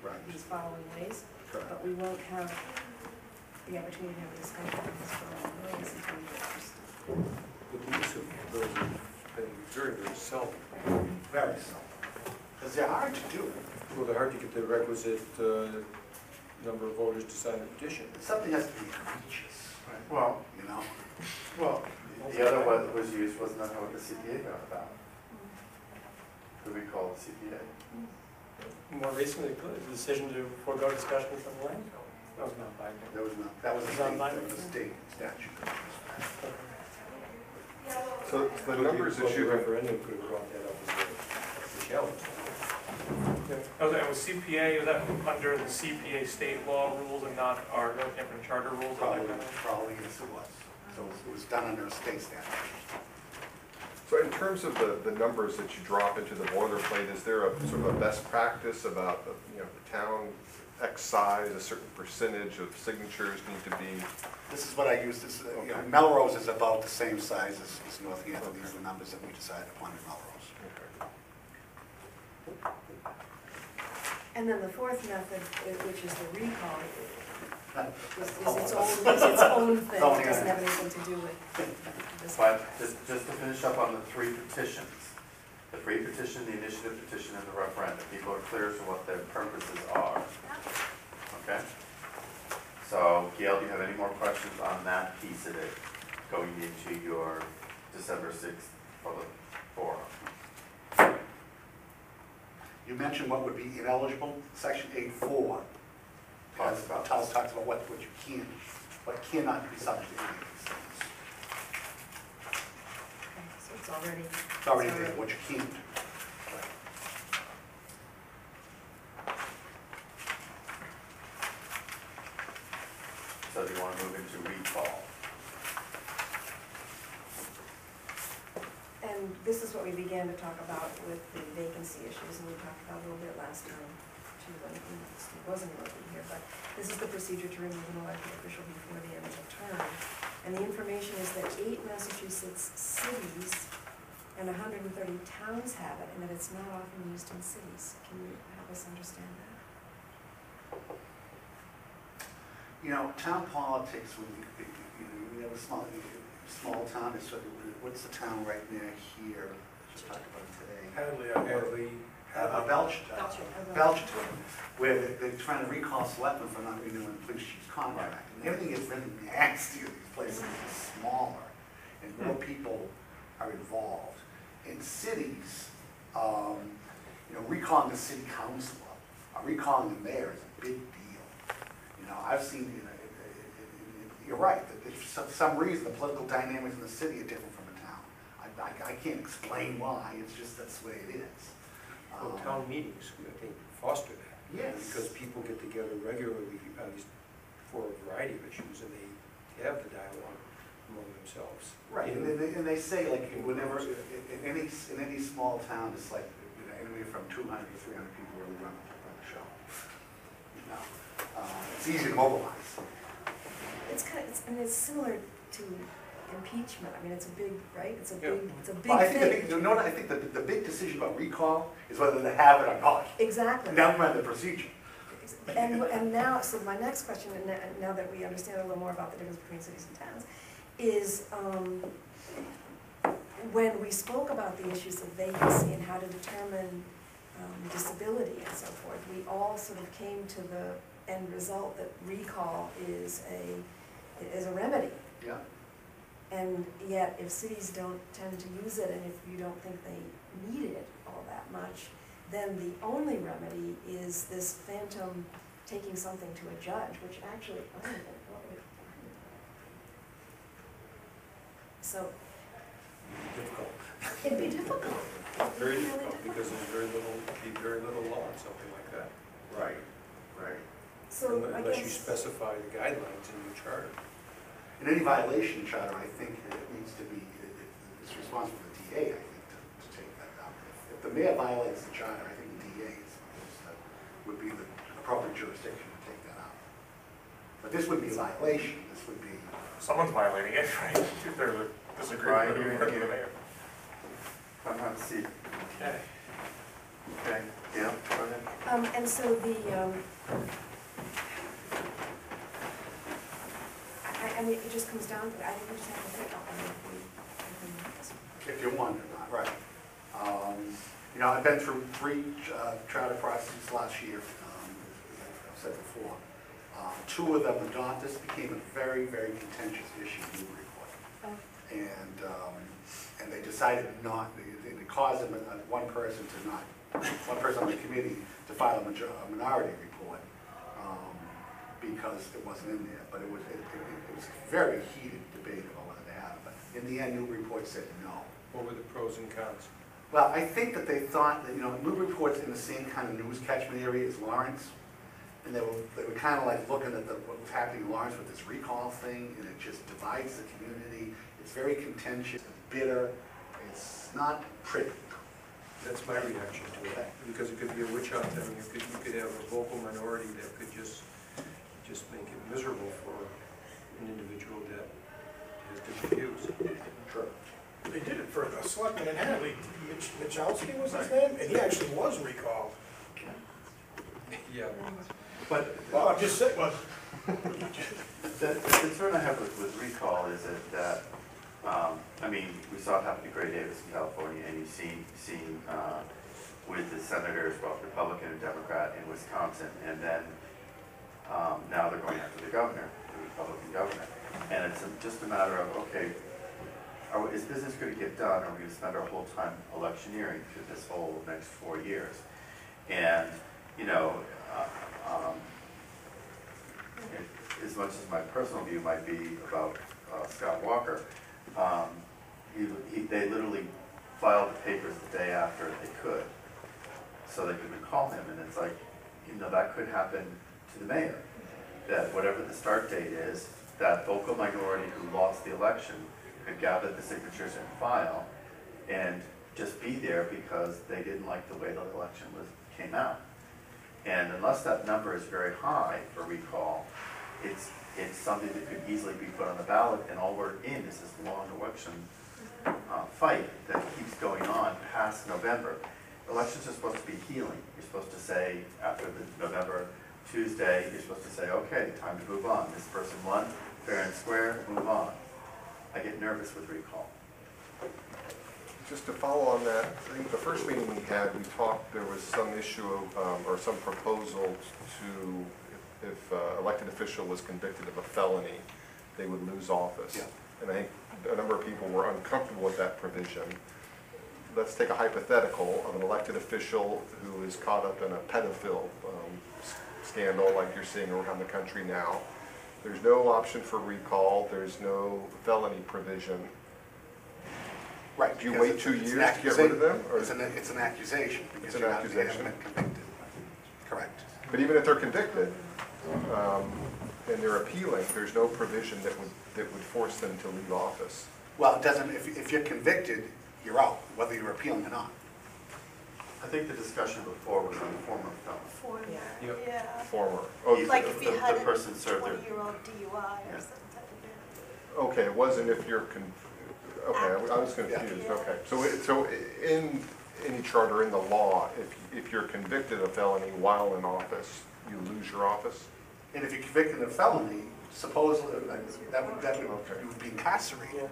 Right. in these following ways, Correct. but we won't have the opportunity to have a discussion on this for a long ways until we get this. the use of those have been very, very seldom. Very seldom. Because they're hard to do. Well, they're hard to get the requisite uh, number of voters to sign the petition. Something has to be egregious, Well, you know? well, the other one that was used was not what the CPA got about. Who we call the CPA. More recently, the decision to forego discussion from the land, that was not binding. That was not, that was a state, that was a state statute. So the numbers but that you have, referendum could have brought that up as a, challenge. Oh, and was CPA, was that under the CPA state law rules and not our Northampton charter rules? and that Probably, kind of- probably yes it was. So it was done under a state statute. So in terms of the, the numbers that you drop into the boilerplate, is there a sort of a best practice about, you know, the town X size, a certain percentage of signatures need to be? This is what I use, this, uh, you know, Melrose is about the same size as, as Northampton, these are the numbers that we decided upon in Melrose. And then the fourth method, i- which is the recall, is, is [LAUGHS] its own, is its own [LAUGHS] thing, it doesn't have anything to do with this. But just, just to finish up on the three petitions, the free petition, the initiative petition, and the referendum, people are clear as to what their purposes are, okay? So, Gail, do you have any more questions on that piece of it, going into your December sixth public forum? You mentioned what would be ineligible, section eight four. Talks about Talks, talks about what, what you can, what cannot be subject to any of these things. Okay, So it's already. It's already there, what you can't. So do you want to move into recall? And this is we began to talk about with the vacancy issues, and we talked about a little bit last time, when Steve wasn't working here, but this is the procedure to remove an elected official before the end of the term. And the information is that eight Massachusetts cities and hundred and thirty towns have it, and that it's not often used in cities. Can you help us understand that? You know, town politics, when you, you know, we have a small, small town, it's, sort of- what's the town right near here? Just talked about today. Hadley, I Hadley, Uh, Belch, Belcher. Belchertown, where they- they're trying to recall selectmen for not renewing the police chief's contract. And everything gets really nasty in these places, it's smaller, and more people are involved. In cities, um, you know, recalling the city councilor, or recalling the mayor is a big deal. You know, I've seen, you know, it- it- it- it- you're right, that if for some reason, the political dynamics in the city are different from the town. I, I, I can't explain why, it's just that's the way it is. well, Um, town meetings, I think, foster that. Yes. Because people get together regularly, at least for a variety of issues, and they have the dialogue among themselves. Right, and they, and they say like whenever, in in any, in any small town, it's like, you know, anywhere from two hundred to three hundred people really run, run the show. You know, uh, it's easy to mobilize. It's kind of, it's, and it's similar to impeachment. I mean, it's a big, right? It's a Yeah. big, it's a big Well, I think, the thing. big- you know, what I think the, the big decision about recall is whether they have it or not. Exactly. Never mind the procedure. And, and now, so my next question, and now- now that we understand a little more about the difference between cities and towns, is, um, when we spoke about the issues of vacancy and how to determine, um, disability and so forth, we all sort of came to the end result that recall is a, is a remedy. Yeah. And yet, if cities don't tend to use it, and if you don't think they need it all that much, then the only remedy is this phantom taking something to a judge, which actually, I don't think, what would- So, Difficult. it'd be difficult. It'd be Very really difficult, because there's very little, be very little law on something like that. Right, right. So I Unless you guess, specify the guidelines in your charter. In any violation charter, I think it needs to be, it- it- it's responsible for the DA, I think, to, to take that up. If the mayor violates the charter, I think the DA is, is, uh, would be the appropriate jurisdiction to take that up. But this would be a violation, this would be, Someone's violating it, [LAUGHS] right? They're disagreeing Right, with the here. mayor. Come have a seat. Okay. Okay, Gail, go ahead. um, and so the, um, I, I mean, it just comes down to, I think we just have to pick up on it. if we- if we- if you're wondering, not right. Um, You know, I've been through three uh, charter processes last year, um, as I've said before. Uh, Two of them, the this became a very, very contentious issue in Newburyport. Oh. And, um, and they decided not, it it caused them, uh, one person to not, one person on the committee to file a major, a minority report, um, because it wasn't in there, but it was, it, it it was a very heated debate about whether to have it, but in the end, Newburyport said no. What were the pros and cons? Well, I think that they thought that, you know, Newburyport's in the same kind of news catchment area as Lawrence, and they were, they were kind of like looking at the, what was happening in Lawrence with this recall thing, and it just divides the community. It's very contentious, it's bitter, it's not pretty. That's my reaction to it, because it could be a witch hunt, I mean, you could, you could have a vocal minority that could just, just make it miserable for an individual that has different views. Sure. They did it for the selectman in Hadley, Mitch, Mitchalski was his name, and he actually was recalled. Yeah, but, Well, I'm just saying, well, The the concern I have with, with recall is that, that, um, I mean, we saw it happen to Gray Davis in California, and you've seen, seen, uh, with the senators, both Republican and Democrat in Wisconsin, and then, um, now they're going after the governor, the Republican governor. And it's just a matter of, okay, are, is business gonna get done, or are we gonna spend our whole time electioneering through this whole next four years? And, you know, uh, um, as much as my personal view might be about uh, Scott Walker, um, he, he, they literally filed the papers the day after they could, so they could recall him, and it's like, you know, that could happen to the mayor. That whatever the start date is, that vocal minority who lost the election could gather the signatures and file, and just be there because they didn't like the way the election was, came out. And unless that number is very high for recall, it's, it's something that could easily be put on the ballot, and all we're in is this long election uh, fight that keeps going on past November. Elections are supposed to be healing. You're supposed to say, after the November Tuesday, you're supposed to say, okay, time to move on. This person won, fair and square, move on. I get nervous with recall. Just to follow on that, I think the first meeting we had, we talked, there was some issue of, um, or some proposal to, if- if uh, elected official was convicted of a felony, they would lose office. Yeah. And I think a number of people were uncomfortable with that provision. Let's take a hypothetical of an elected official who is caught up in a pedophile scandal like you're seeing around the country now. There's no option for recall, there's no felony provision. Right. Do you wait two years to get rid of them, or- It's an, it's an accusation, It's an you're not, haven't accusation. convicted. Correct. But even if they're convicted, um, and they're appealing, there's no provision that would, that would force them to leave office. Well, it doesn't, if, if you're convicted, you're out, whether you're appealing or not. I think the discussion before was on former felon. Former, Yep. yeah. Former. Oh, If Like the- if you the- had the a person served their- twenty-year-old DUI Yeah. or something. Okay, it wasn't if you're con, okay, I was- I was confused, Yeah. okay. So, it- so in any charter, in the law, if, if you're convicted of felony while in office, you lose your office? And if you're convicted of felony, supposedly, that would, that would, Okay. you would be incarcerated. Yeah.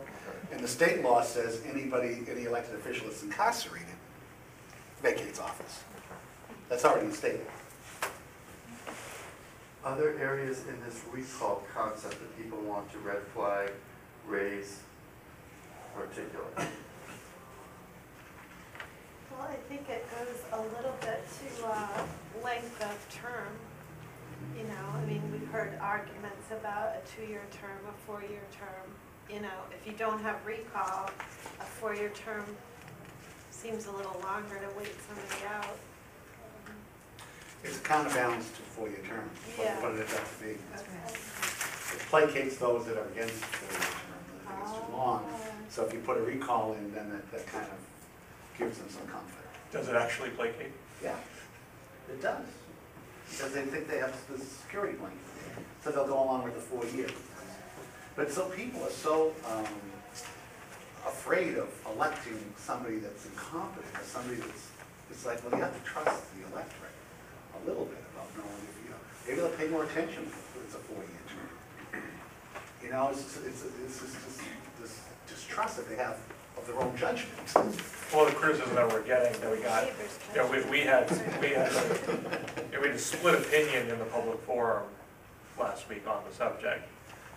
And the state law says anybody, any elected official that's incarcerated vacates office. That's already in state law. Other areas in this recall concept that people want to red flag, raise, articulate? Well, I think it goes a little bit to uh, length of term. You know, I mean, we've heard arguments about a two-year term, a four-year term. You know, if you don't have recall, a four-year term seems a little longer to wait somebody out. It's counterbalanced to a four-year term, what Yeah. what it ends up to be. Okay. It placates those that are against the four-year term, I think it's too long. So if you put a recall in, then that, that kind of gives them some comfort. Does it actually placate? Yeah, it does. Because they think they have the security blanket, so they'll go along with the four years. But so people are so, um, afraid of electing somebody that's incompetent, or somebody that's, it's like, well, you have to trust the electorate a little bit about knowing if, you know, maybe they'll pay more attention if it's a four-year term. You know, it's, it's, it's, it's just this, this distrust that they have of their own judgment. Well, the criticism that we're getting, that we got, Neighbors you know, we, we had, we had, a- you know, we had a split opinion in the public forum last week on the subject.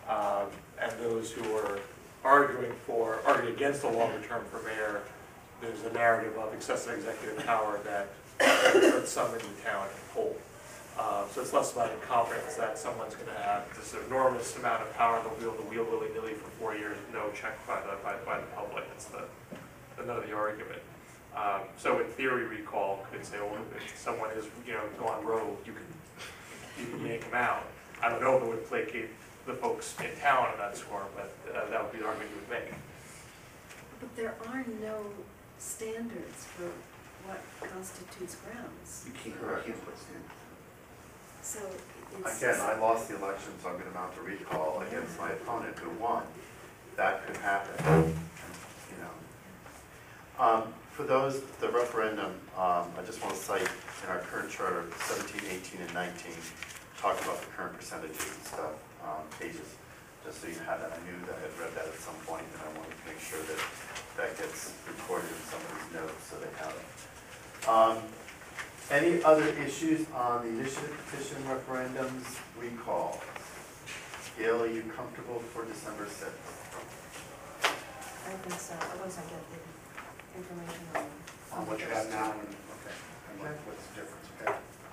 Um, and those who were arguing for, arguing against the longer term for mayor, there's a narrative of excessive executive power that, that some in the town hold. Uh, so it's less about incompetence, that someone's gonna have this enormous amount of power they'll be able to wield willy-nilly for four years, no check by the, by, by the public, it's the, of the argument. Um, so in theory, recall could say, well, if someone is, you know, gone rogue, you can, you can yank them out. I don't know if it would placate the folks in town on that score, but uh, that would be the argument you would make. But there are no standards for what constitutes grounds, You can't, you can't put standards. so it's. Again, I lost the election, so I'm gonna mount a recall against my opponent who won. That could happen, you know. Um, For those, the referendum, um, I just want to cite in our current charter, 17, 18, and 19, talk about the current percentages and stuff, um, pages, just so you had that. I knew that I had read that at some point, and I wanted to make sure that that gets recorded in somebody's notes, so they have it. Um, Any other issues on the initiative petition referendums recall? Gail, are you comfortable for December 6th? I think so, once I get the information on. On what you have now and, okay, and what- what's the difference, okay?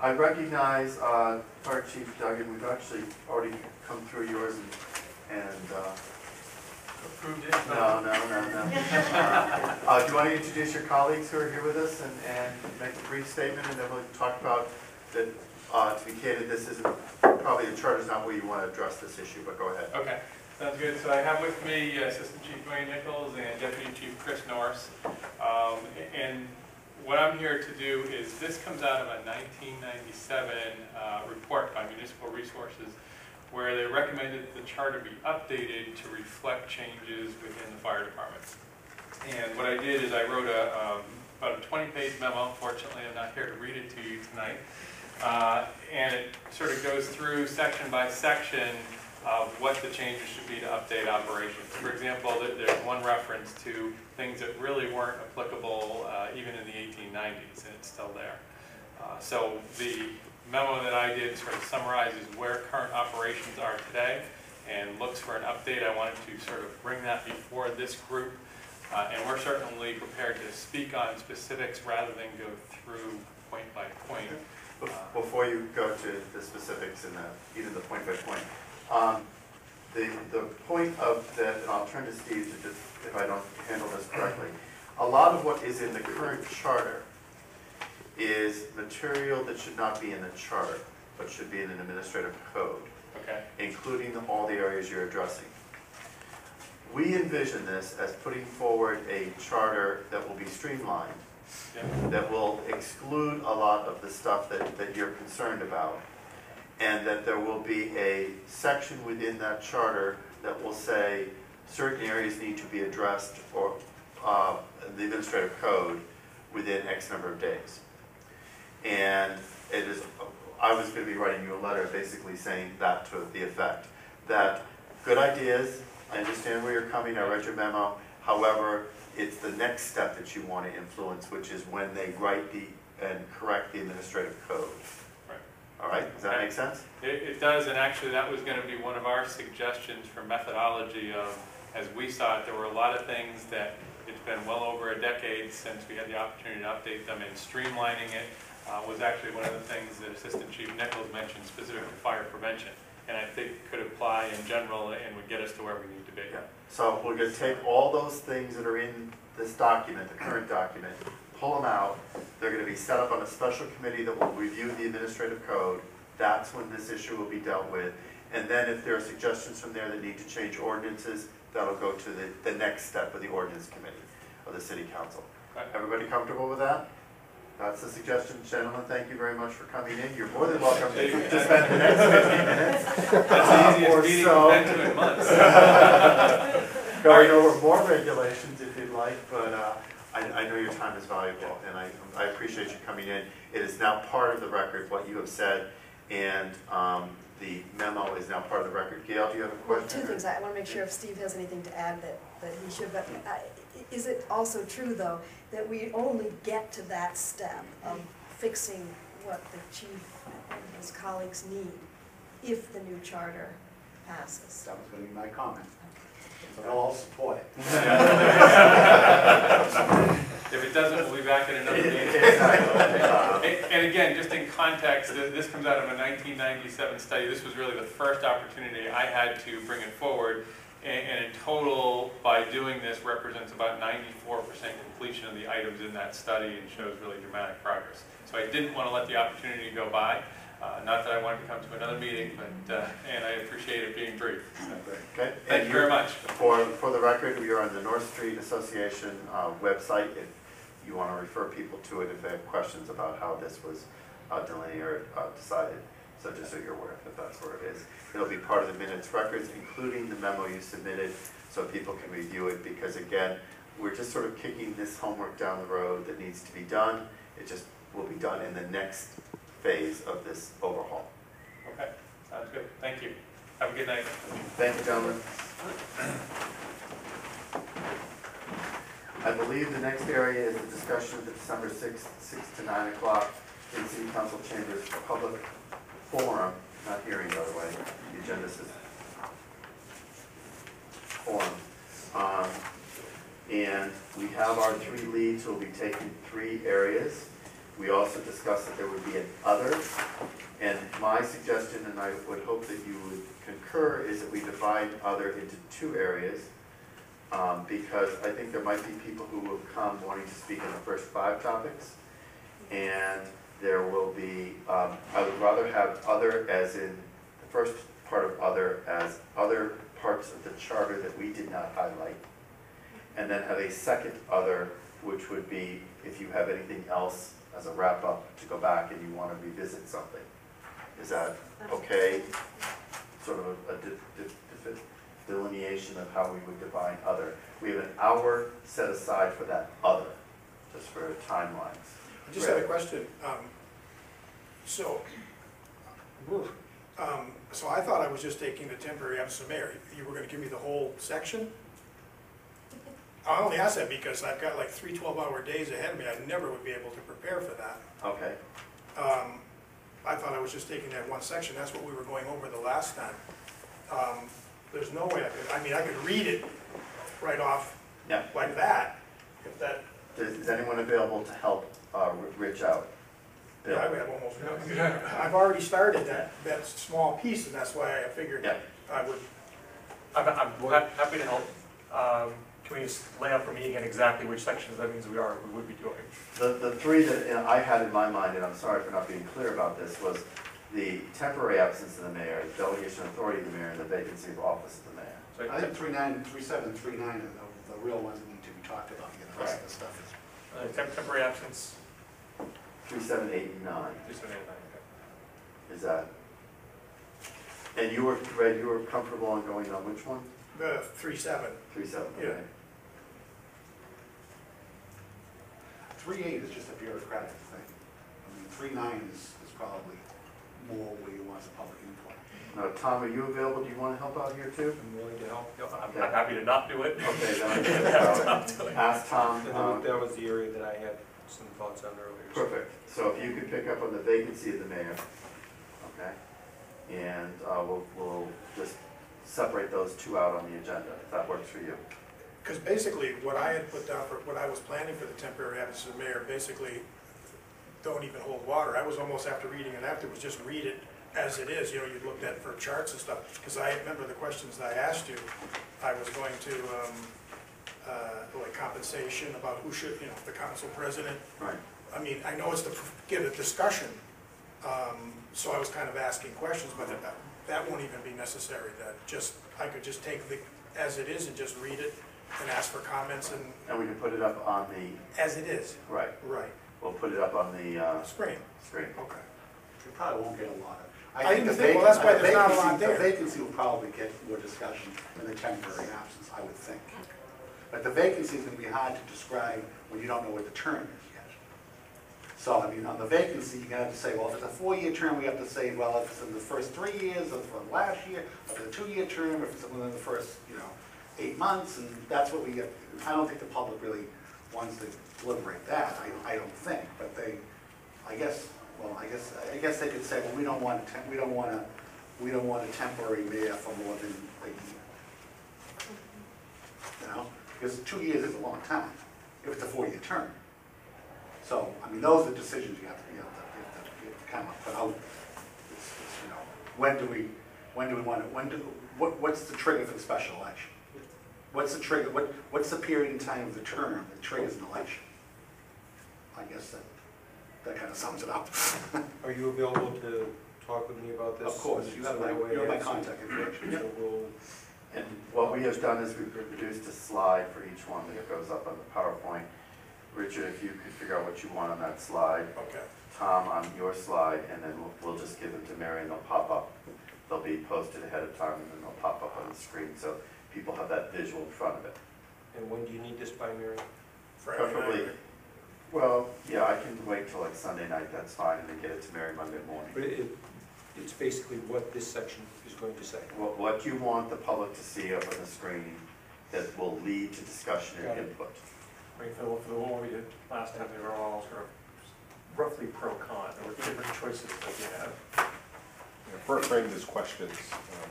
I recognize uh, Fire Chief Duggan, we've actually already come through yours and, and, uh, Approved it? no, no, no, no. [LAUGHS] Uh, Do you want to introduce your colleagues who are here with us and, and make a brief statement, and then we'll talk about that, uh, to be candid, this isn't, probably the charter's not where you want to address this issue, but go ahead. Okay, sounds good. So I have with me uh, Assistant Chief Dwayne Nichols and Deputy Chief Chris Norris. Um, And what I'm here to do is, this comes out of a 1997 uh, report by Municipal Resources where they recommended the charter be updated to reflect changes within the fire department. And what I did is I wrote a, um, about a 20-page memo, fortunately I'm not here to read it to you tonight. Uh, And it sort of goes through section by section of what the changes should be to update operations. For example, there's one reference to things that really weren't applicable uh, even in the 1890s, and it's still there. Uh, So the memo that I did sort of summarizes where current operations are today and looks for an update. I wanted to sort of bring that before this group. Uh, And we're certainly prepared to speak on specifics rather than go through point by point. Bef- Before you go to the specifics and the, even the point by point, um, the, the point of that, and I'll turn to Steve to just, if I don't handle this correctly, a lot of what is in the current charter is material that should not be in the charter, but should be in an administrative code, Okay? including the- all the areas you're addressing. We envision this as putting forward a charter that will be streamlined, Yeah. that will exclude a lot of the stuff that, that you're concerned about. And that there will be a section within that charter that will say certain areas need to be addressed or, uh, the administrative code within X number of days. And it is, I was gonna be writing you a letter basically saying that to the effect, that good ideas, I understand where you're coming, I read your memo, however, it's the next step that you want to influence, which is when they write the, and correct the administrative code. All right, does that make sense? It, it does, and actually, that was gonna be one of our suggestions for methodology of, as we saw it, there were a lot of things that, it's been well over a decade since we had the opportunity to update them, and streamlining it uh, was actually one of the things that Assistant Chief Nichols mentioned specific to fire prevention, and I think could apply in general and would get us to where we need to be. Yeah. So we're gonna take all those things that are in this document, the current document, pull them out. They're gonna be set up on a special committee that will review the administrative code. That's when this issue will be dealt with. And then if there are suggestions from there that need to change ordinances, that'll go to the, the next step of the ordinance committee of the city council. Right. Everybody comfortable with that? That's the suggestion, gentlemen, thank you very much for coming in. You're more than welcome to spend the next fifteen minutes. [LAUGHS] That's the meeting so. we've been to in months. [LAUGHS] going over more regulations if you'd like, but uh, I, I know your time is valuable, and I, I appreciate you coming in. It is now part of the record, what you have said, and um, the memo is now part of the record. Gail, do you have a Well, question? two things, I want to make sure if Steve has anything to add that, that he should, but uh, is it also true, though, that we only get to that step of fixing what the chief and his colleagues need if the new charter passes? That was gonna be my comment. So they'll all support it. If it doesn't, we'll be back in another meeting. [LAUGHS] Exactly. And and again, just in context, th- this comes out of a 1997 study. This was really the first opportunity I had to bring it forward. And and in total, by doing this, represents about 94% completion of the items in that study and shows really dramatic progress. So I didn't want to let the opportunity go by. Uh, Not that I wanted to come to another meeting, but, uh, and I appreciate it being brief. So, Okay? Thank And you very much. For, for the record, we are on the North Street Association uh, website. If you want to refer people to it if they have questions about how this was uh, delineated or uh, decided. So just so you're aware that that's where it is. It'll be part of the minutes records, including the memo you submitted, so people can review it. Because again, we're just sort of kicking this homework down the road that needs to be done. It just will be done in the next phase of this overhaul. Okay, sounds good. Thank you. Have a good night. Thank you, gentlemen. I believe the next area is the discussion of the December sixth, six to nine o'clock in City Council chambers for public forum, not hearing, by the way, the agenda says forum. Um, And we have our three leads who will be taking three areas. We also discussed that there would be an other, and my suggestion, and I would hope that you would concur, is that we divide other into two areas. Um, because I think there might be people who will come wanting to speak on the first five topics. And there will be, um, I would rather have other as in, the first part of other as other parts of the charter that we did not highlight. And then have a second other, which would be if you have anything else as a wrap-up to go back and you want to revisit something. Is that okay? Sort of a de- de- defi- delineation of how we would define other. We have an hour set aside for that other, just for timelines. I just had a question. Um, So, um, so I thought I was just taking the temporary absence of mayor. You were gonna give me the whole section? I only ask that because I've got like three 12-hour days ahead of me. I never would be able to prepare for that. Okay, Um, I thought I was just taking that one section, that's what we were going over the last time. Um, There's no way I could, I mean, I could read it right off yeah. like that, if that, Is is anyone available to help uh, Rich out? Bill? yeah, I would have almost, I've already started that, that small piece, and that's why I figured Yeah. I would, I'm, I'm ha- happy to help. Um, Can we just lay out for me again exactly which sections that means we are, we would be doing? The, the three that you know, I had in my mind, and I'm sorry for not being clear about this, was the temporary absence of the mayor, the delegation of authority of the mayor, and the vacancy of office of the mayor. So I think three nine, three seven, three nine are the, the real ones that need to be talked about, you know, the rest of the stuff is. uh, temp- Temporary absence, Three, seven, eight, and nine, just a minute, okay. is that? And you were, Red, you were comfortable on going on which one? the three seven. Three, seven, Yeah. okay. Three eight is just a bureaucratic thing. I mean, three nine is, is probably more where you want some public input. Now, Tom, are you available? Do you want to help out here too? I'm willing to help. You I'm I'm happy to not do it. Okay, then [LAUGHS] I can uh, ask Tom. Um, that was the area that I had some thoughts on earlier. so- Perfect. So if you could pick up on the vacancy of the mayor, okay? And uh, we'll, we'll just separate those two out on the agenda, if that works for you. Because basically, what I had put down for, what I was planning for the temporary absence of the mayor, basically don't even hold water. I was almost after reading it afterwards, just read it as it is, you know, you looked at for charts and stuff. Because I remember the questions that I asked you, I was going to, um, uh, like compensation about who should, you know, the council president. Right. I mean, I know it's to get a discussion, um, so I was kind of asking questions, but that, that won't even be necessary, that just, I could just take the, as it is and just read it and ask for comments and, And we can put it up on the, as it is, right, right, we'll put it up on the uh, screen, screen. okay. We probably won't get a lot of. I think didn't the think- well, that's why the there's not a lot vacancy- there. The vacancy will probably get more discussion than the temporary absence, I would think. But the vacancy is gonna be hard to describe when you don't know what the term is yet. So, I mean, on the vacancy, you're gonna have to say, well, if it's a four-year term, we have to say, well, if it's in the first three years, or for the last year, or for the two-year term, if it's within the first, you know, eight months, and that's what we get. I don't think the public really wants to deliberate that, I, I don't think, but they, I guess, well, I guess, I guess they could say, well, we don't want a we don't want a, we don't want a temporary mayor for more than a year. You know, because two years is a long time, if it's a four-year term. So, I mean, those are the decisions you have to, you have to, you have to, you to kind of put out. It's, it's, you know, when do we, when do we want to, when do, what, what's the trigger for the special election? What's the trigger, what, what's the period in time of the term that triggers an election? I guess that, that kind of sums it up. [LAUGHS] Are you available to talk with me about this? Of course, you have my, that way you have my it's- contact information. So we'll, And what we have done is we've produced a slide for each one that goes up on the PowerPoint. Richard, if you could figure out what you want on that slide, Okay. Tom on your slide, and then we'll, we'll just give them to Mary and they'll pop up. They'll be posted ahead of time and then they'll pop up on the screen, so people have that visual in front of it. and when do you need this by, Mary? Friday night. Preferably, well, yeah, I can wait till like Sunday night, that's fine, and then get it to Mary Monday morning. But it, it's basically what this section is going to say. What, what you want the public to see up on the screen that will lead to discussion Got and it. input. I mean, for the, for the one we did last time, they were all sort of roughly pro-con, there were different choices that we had. You know, First frame is questions. um,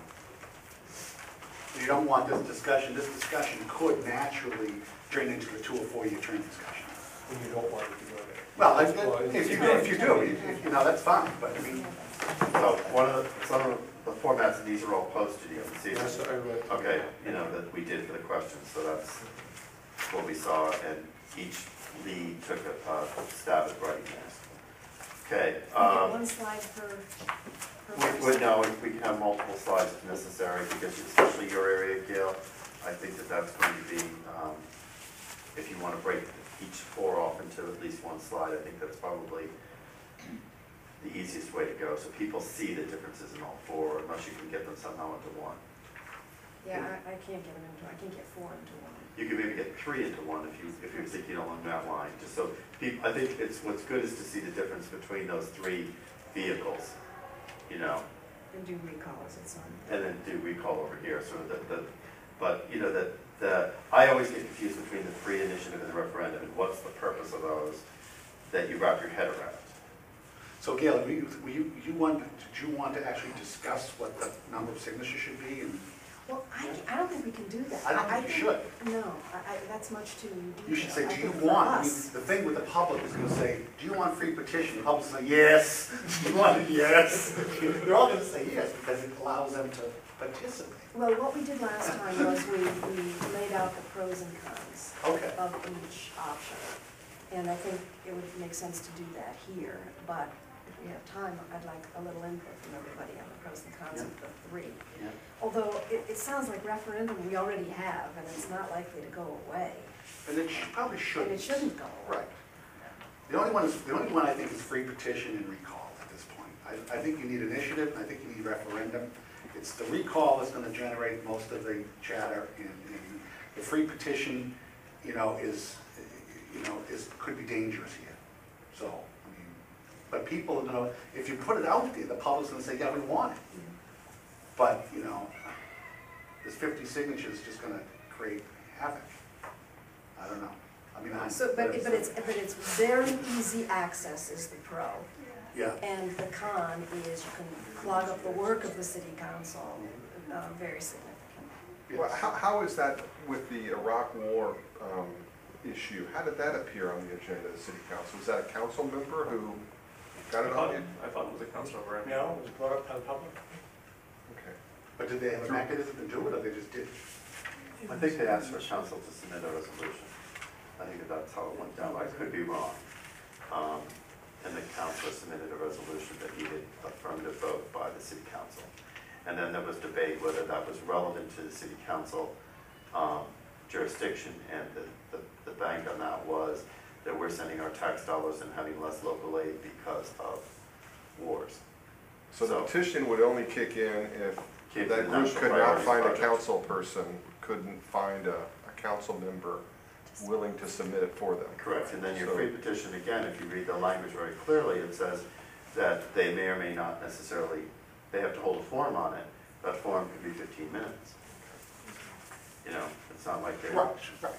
You don't want this discussion, this discussion could naturally drain into the two or four-year term discussion. And you don't want it to go there. Well, if Well, if you, if you do, you you know, that's fine, but I mean, So one of the, some of the formats of these are all posted, you can see. Yes, them. I read. Okay, you know, that we did for the questions, so that's what we saw, and each lead took a uh, stab at writing this. Okay, We get um, one slide per, per we, we, person. no, we can have multiple slides if necessary, because especially your area, Gail, I think that that's going to be, um, if you want to break each four off into at least one slide, I think that's probably the easiest way to go, so people see the differences in all four, unless you can get them somehow into one. Yeah, I, I can't get them into, I can't get four into one. You could maybe get three into one if you, if you're thinking along that line, just so people, I think it's, what's good is to see the difference between those three vehicles, you know, And do recalls, it's on. and then do recall over here, sort of the, the, but, you know, that, the, I always get confused between the free initiative and the referendum, and what's the purpose of those that you wrap your head around. so Gail, were you, you, you want, did you want to actually discuss what the number of signatures should be and? Well, I, I don't think we can do that. I don't think you should. No, I, I, that's much too detailed. You should say, I do you think for want, I mean, us- the thing with the public is gonna say, do you want free petition? The public's say yes. [LAUGHS] You want it, yes. [LAUGHS] They're all gonna say yes, because it allows them to participate. Well, what we did last time was we, we laid out the pros and cons Okay. of each option. And I think it would make sense to do that here, but if we have time, I'd like a little input from everybody on pros and cons of the three. Yeah. Although it, it sounds like referendum we already have, and it's not likely to go away, And it sh- probably shouldn't. and it shouldn't go away. Right. The only one is, the only one I think is free petition and recall at this point. I, I think you need initiative, I think you need referendum. It's the recall that's gonna generate most of the chatter, and, and the free petition, you know, is, you know, is, could be dangerous here. So, but people, you know, if you put it out there, the public's gonna say, yeah, we want it. But, you know, this fifty signatures just gonna create havoc. I don't know. I mean, I. So, but, but it's, but it's very easy access is the pro. Yeah. And the con is you can clog up the work of the city council, uh, very significant. Well, how, how is that with the Iraq War um, issue? How did that appear on the agenda of the city council? Was that a council member who got I it thought, on? I thought it was a council over. No, it was brought up by the public. Okay. But did they have a mechanism to do it, or they just did? I think they asked for council to submit a resolution. I think that's how it went down, I could be wrong. Um, And the council submitted a resolution that needed affirmative vote by the city council. And then there was debate whether that was relevant to the city council um, jurisdiction. And the, the, the bank on that was that we're sending our tax dollars and having less local aid because of wars. So the So- petition would only kick in if Came that the group National could not Priorities find a Project. council person, couldn't find a, a council member willing to submit it for them. Correct, and then your So- free petition, again, if you read the language very clearly, it says that they may or may not necessarily, they have to hold a form on it. That form could be fifteen minutes. You know, it's not like they're, Right, right.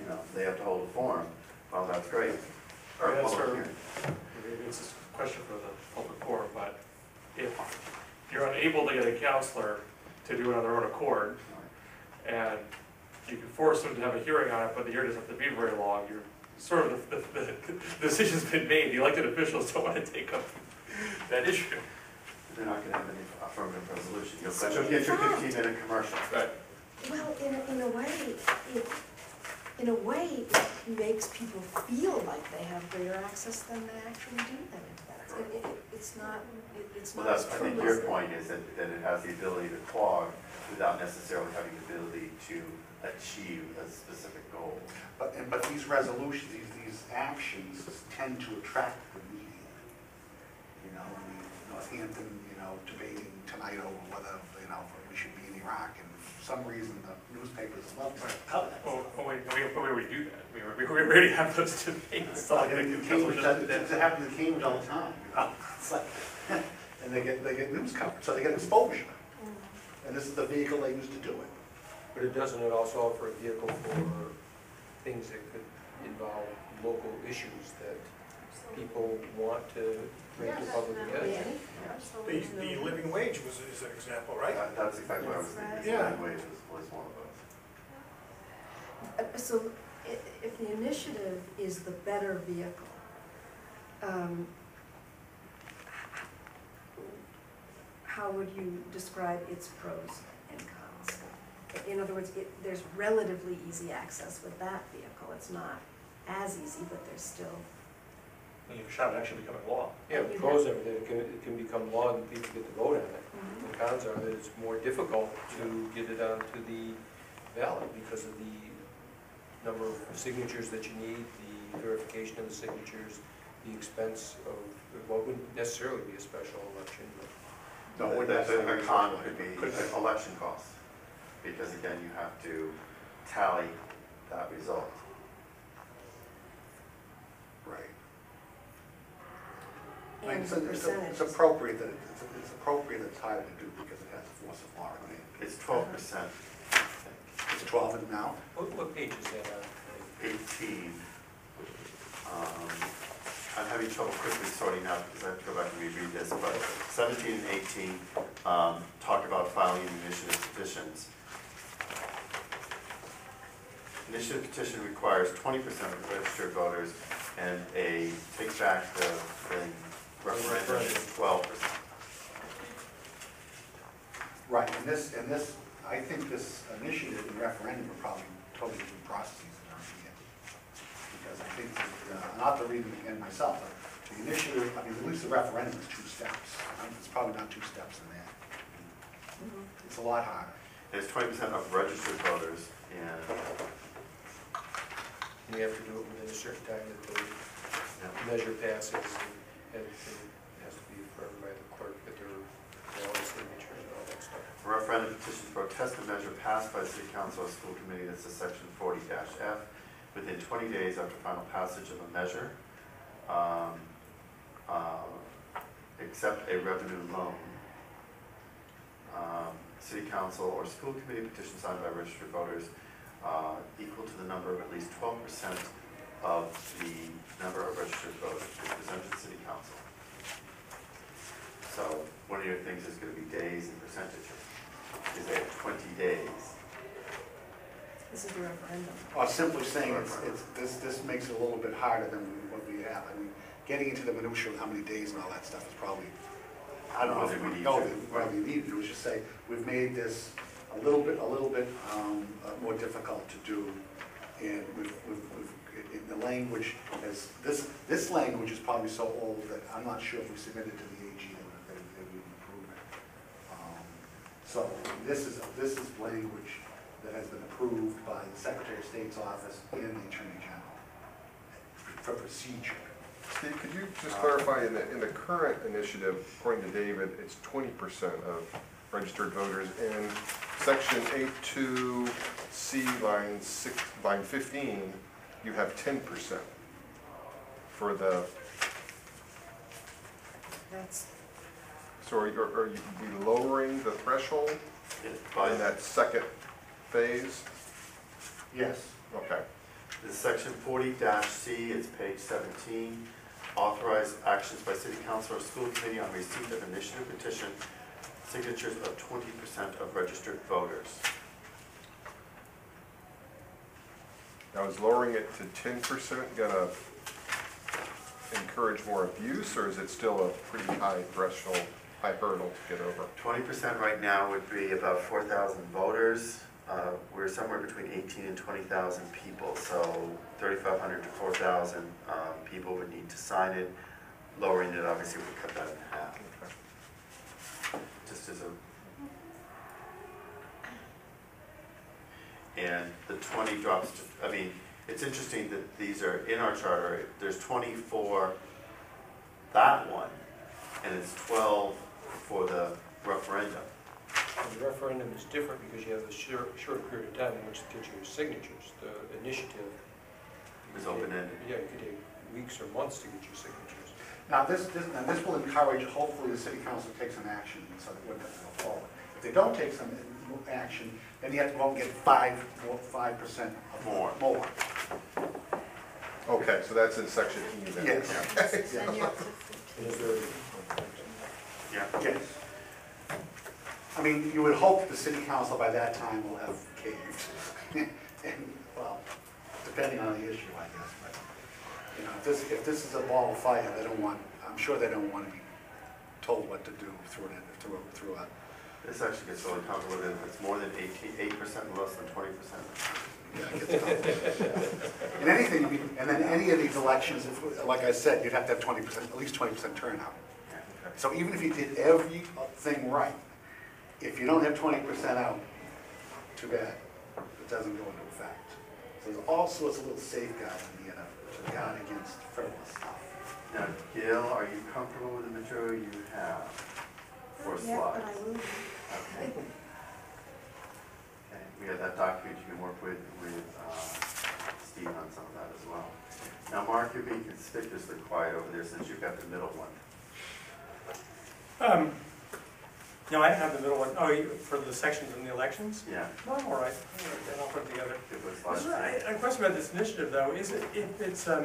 you know, they have to hold a forum, well, that's great. Or a Yeah, public sir. hearing. Maybe it's a question for the public forum, but if you're unable to get a counselor to do it on their own accord, and you can force them to have a hearing on it, but the hearing doesn't have to be very long, you're, sort of, [LAUGHS] the, the, the decision's been made, the elected officials [LAUGHS] don't wanna take up that issue. They're not gonna have any affirmative resolution, you'll, you'll get your ah. fifteen minute commercial. Right. Well, in, a- in a way, it, in a way, it makes people feel like they have greater access than they actually do then into that. It, it, it's not, it- it's Well, not that's, I true think your point is that, that it has the ability to clog without necessarily having the ability to achieve a specific goal. But, and, but these resolutions, these, these actions tend to attract the media. You know, I mean, Northampton, you know, debating tonight over whether, you know, we should be in Iraq, and for some reason, the newspapers love to cover that. Oh, oh, wait, we, we do that. We, we, we already have those debates. It's like in Cambridge, that, that that happens in Cambridge all the time, you know? [LAUGHS] It's like, [LAUGHS] and they get, they get news coverage, so they get exposure. Mm. And this is the vehicle they use to do it. But it doesn't it also offer a vehicle for things that could involve local issues that people want to bring to public Definitely. attention? The, the living wage was, is an example, right? That- That's exactly what I was thinking, Yeah. living wage was, was one of those. Uh, So i- if the initiative is the better vehicle, um, how would you describe its pros and cons? In other words, it, there's relatively easy access with that vehicle. It's not as easy, but there's still, You shall actually become a law. Yeah, the pros are that it can, it can become law and people get to vote on it. Mm-hmm. The cons are that it's more difficult to get it onto the ballot because of the number of signatures that you need, the verification of the signatures, the expense of, well, it wouldn't necessarily be a special election, but No, The- we're the- The con could be election costs, because again, you have to tally that result. Right. And It's, the it's- it's appropriate that, it's, it's appropriate that it's harder to do because it has the force of law in it. It's twelve percent, It's twelve and now, what, what page is that on? eighteen. Um, I'm having trouble quickly sorting out, because I have to go back and reread this, but seventeen and eighteen, um, talk about filing initiative petitions. Initiative petition requires twenty percent of the registered voters, and a take back the, the referendum is twelve percent. right, and this, and this, I think this initiative and referendum are probably totally different processes in our opinion. Because I think, that, uh, not to read them again myself, but the initiative, I mean, at least the referendum is two steps. It's probably not two steps in there. Mhm. It's a lot harder. There's twenty percent of registered voters, and, And you have to do it within a certain time that the yeah, measure passes and, it has to be affirmed by the clerk that there are signatures and all that stuff. referendum petition to protest a measure passed by the city council or school committee, this is section forty F, within twenty days after final passage of a measure, um, uh, a revenue loan. Um, City council or school committee petition signed by registered voters, uh, equal to the number of at least twelve percent of the number of registered voters is presented to the city council. So one of your things is gonna be days and percentages. Is there twenty days? This is the referendum. Or simply saying it's, it's, this, this makes it a little bit harder than what we have. I mean, getting into the minutia of how many days and all that stuff is probably, I don't know if we we need know to. that, whether we need to, is just say, we've made this a little bit, a little bit, um, uh, more difficult to do. And we've, we've, we've, the language is, this, this language is probably so old that I'm not sure if we submitted to the AG that they would approve it. Um, So this is, this is language that has been approved by the Secretary of State's office and the Attorney General for procedure. Steve, could you just clarify, in the, in the current initiative, according to David, it's twenty percent of registered voters. In section eight two C, line six, line fifteen, you have ten percent for the, That's, so are you, are you be lowering the threshold in that second phase? Yes. Okay. This is section forty C, it's page seventeen. Authorize actions by city council or school committee on receipt of initiative petition, signatures of twenty percent of registered voters. Now, is lowering it to ten percent gonna encourage more abuse, or is it still a pretty high threshold, high hurdle to get over? Twenty percent right now would be about four thousand voters. uh, we're somewhere between eighteen and twenty thousand people, so thirty-five hundred to four thousand, um, people would need to sign it. Lowering it, obviously, would cut that in half. Just as a. And the twenty drops to, I mean, it's interesting that these are in our charter, there's twenty for that one, and it's twelve for the referendum. And The referendum is different because you have a short, short period of time in which to get your signatures. The initiative. It's open-ended. Yeah, you could take weeks or months to get your signatures. Now, this, this, now this will encourage, hopefully, the city council to take some action, so that we're gonna go forward. If they don't take some action, then you have to go and get five, more, five percent More. More. Okay, so that's in section E then? Yes. Then you have to- And is there- Yeah. Yes. I mean, you would hope the city council by that time will have caved. [LAUGHS] And, well, depending on the issue, I guess, but, you know, if this, if this is a ball of fire, they don't want, I'm sure they don't want to be told what to do through it, through, through a, This actually gets really complicated, if it's more than eighteen, eight percent and less than twenty percent. yeah, it gets complicated. And anything, and then any of these elections, if, like I said, you'd have to have twenty percent, at least twenty percent turnout. So even if you did everything right, if you don't have twenty percent out, too bad, it doesn't go into effect. So there's all sorts of little safeguards in here to to guard against frivolous stuff. Now, Gail, are you comfortable with the material you have for Yes, but I slides? will. Okay. Okay, we have that document, you can work with, with, uh, Steve on some of that as well. Now, Mark, you're being conspicuously quiet over there since you've got the middle one. Um, No, I have the middle one. Oh, you- for the sections in the elections? Yeah, No, I'm all right. All right, then I'll put it together. it was last is- night. A a question about this initiative, though, is it, if it's, um,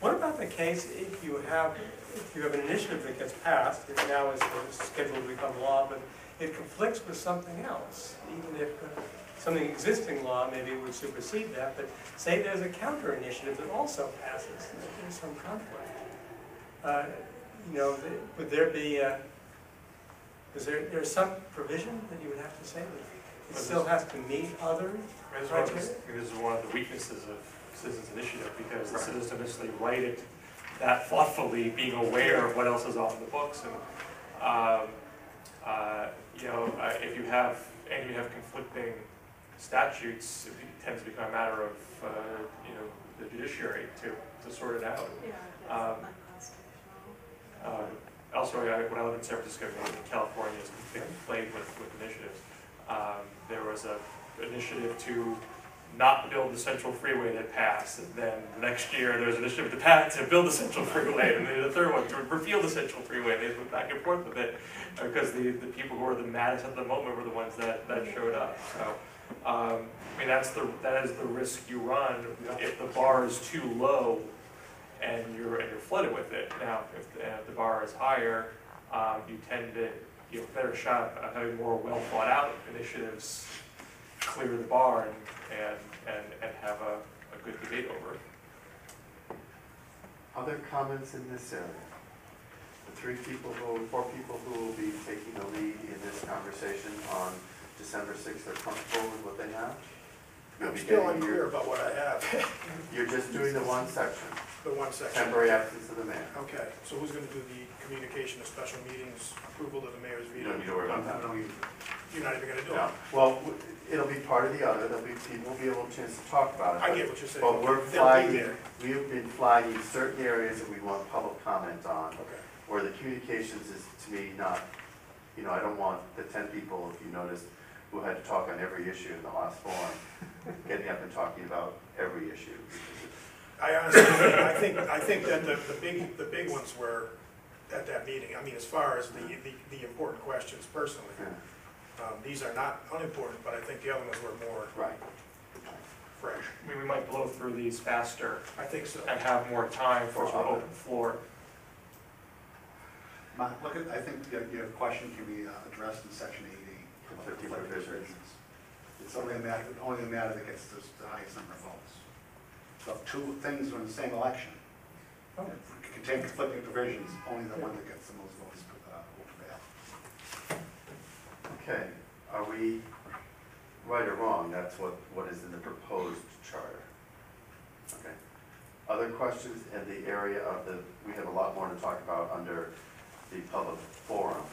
what about the case if you have, if you have an initiative that gets passed, it now is scheduled to become law, but it conflicts with something else, even if uh, something existing law maybe would supersede that, but say there's a counter initiative that also passes, there's some conflict. Uh, You know, would there be, uh, is there, there's some provision that you would have to say that it still has to meet other This is one of the- this is one of the weaknesses of citizens initiative, because the citizens don't write it that thoughtfully, being aware of what else is on the books, and, um, uh, you know, uh, if you have, and you have conflicting statutes, it tends to become a matter of, uh, you know, the judiciary to, to sort it out. Yeah, Um, unconstitutional. Uh, Elsewhere, I- when I lived in San Francisco, in California, is completely played with, with initiatives. Um, There was a initiative to not build the central freeway that passed, and then the next year, there was an initiative to pass, to build the central freeway, and then the third one, to repeal the central freeway, they went back and forth with it, uh, because the, the people who were the maddest at the moment were the ones that, that showed up, so. um, I mean, that's the, that is the risk you run, if the bar is too low, and you're, and you're flooded with it. Now, if the, if the bar is higher, um, you tend to, you have a better shot of having more well thought out initiatives clear the bar and, and, and, and have a, a good debate over it. Other comments in this area? The three people who, four people who will be taking the lead in this conversation on December sixth are comfortable with what they have? You'll I'm be still getting your- unclear about what I have, You're just doing the one section, the one section. temporary absence of the mayor. Okay, so who's gonna do the communication of special meetings, approval of the mayor's You veto? don't need to worry about that. You- You're not even gonna do No, it? well, w- it'll be part of the other, there'll be, people will be able to chance to talk about it. I get what you're saying. But we're They'll be flagging, there. we have been flagging certain areas that we want public comment on, Okay, where the communications is, to me, not, you know, I don't want the ten people, if you noticed, who had to talk on every issue in the last forum, getting up and talking about every issue. I honestly, I think, I think that the, the big, the big ones were at that meeting. I mean, as far as the, the, the important questions personally. Yeah, Um, these are not unimportant, but I think the other ones were more Right. fresh. I mean, we might blow through these faster I think so. and have more time for For sort other- open floor. Ma- Look at, I think your, your question can be uh, addressed in section eighty. E. Conflicting provisions. It's only a matter, only a matter that gets the the highest number of votes. So if two things are in the same election, Oh. contain conflicting provisions, only the one that gets the most votes uh, will prevail. Okay, are we right or wrong, that's what, what is in the proposed charter. Okay. Other questions in the area of the, we have a lot more to talk about under the public forum.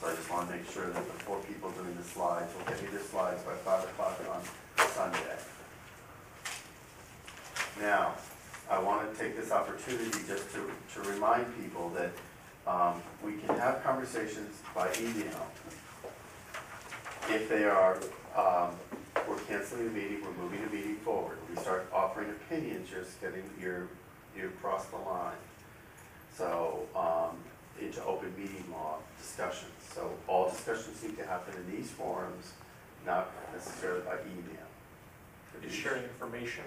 So I just want to make sure that the four people doing the slides will get me the slides by five o'clock on Sunday. Now, I want to take this opportunity just to, to remind people that um, we can have conversations by email. If they are, um, we're canceling the meeting, we're moving the meeting forward, we start offering opinions, you're just getting, you're, you cross the line. So, um, into open meeting law discussions. So all discussions need to happen in these forums, not necessarily by email. Is sharing information.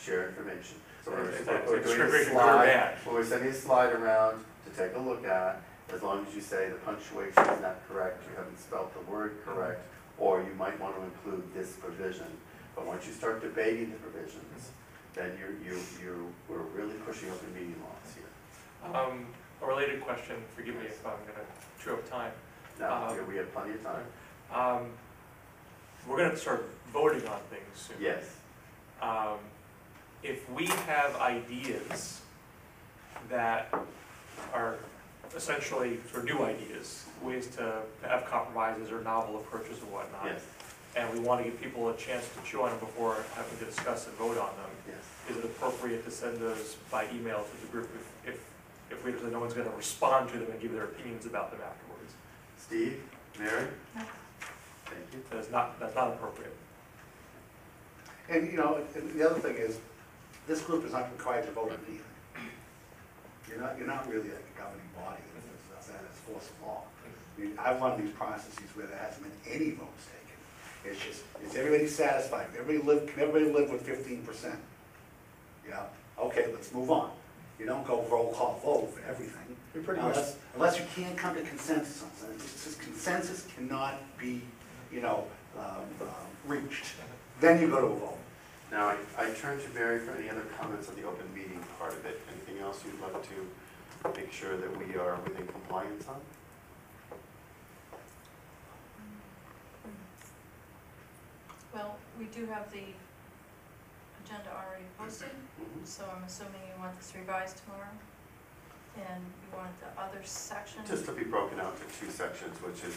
Share information. So we're, we're doing a slide, bad? when we're sending a slide around to take a look at, as long as you say the punctuation is not correct, you haven't spelled the word correct, or you might want to include this provision. But once you start debating the provisions, then you're, you, you, we're really pushing open meeting laws here. Um, a related question, forgive me if I'm gonna chew up time. Now, Um, here we have plenty of time. Um, we're gonna start voting on things soon. Yes, Um, if we have ideas that are essentially sort of new ideas, ways to have compromises or novel approaches and whatnot, yes, and we want to give people a chance to chew on them before having to discuss and vote on them, yes. is it appropriate to send those by email to the group if, if, if we, if no one's gonna respond to them and give their opinions about them afterwards? Steve, Mary? Thank you. That's not, that's not appropriate. And, you know, and the other thing is, this group is not required to vote on anything. You're not, you're not really like a governing body that's, that is force of law. I mean, I've run these processes where there hasn't been any votes taken. It's just, is everybody satisfied? Everybody live, can everybody live with fifteen percent? Yeah, okay, let's move on. You don't go roll call vote for everything. We pretty much, Unless, unless you can't come to consensus on something, It's just consensus cannot be, you know, um, um, reached. Then you go to a vote. Now, I, I turn to Mary for any other comments on the open meeting part of it. Anything else you'd like to make sure that we are within compliance on? Well, we do have the agenda already posted, Mhm. so I'm assuming you want this revised tomorrow? And you want the other section? Just to be broken out into two sections, which is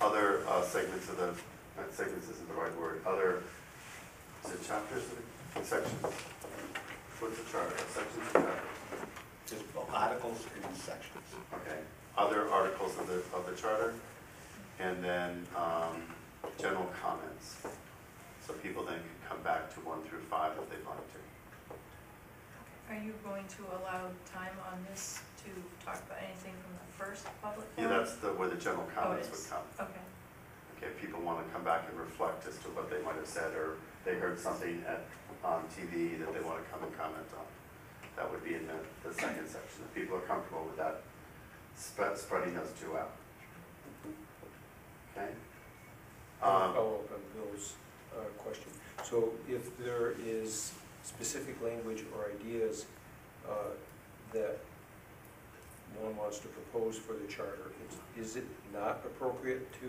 other uh, segments of the, not segments isn't the right word, other, is it chapters or sections? What's the charter, sections or chapters? Just articles and sections. Okay, other articles of the, of the charter, and then, um, general comments. So people then can come back to one through five if they'd like to. Are you going to allow time on this to talk about anything from the first public Yeah, forum? that's the, where the general Oh, comments would come. Okay, Okay, if people want to come back and reflect as to what they might have said, or they heard something at, on TV that they want to come and comment on. That would be in the, the second section, if people are comfortable with that, spread, spreading those two out. Okay? Um, Follow up on Bill's uh, question. So if there is specific language or ideas uh, that one wants to propose for the charter, is- is it not appropriate to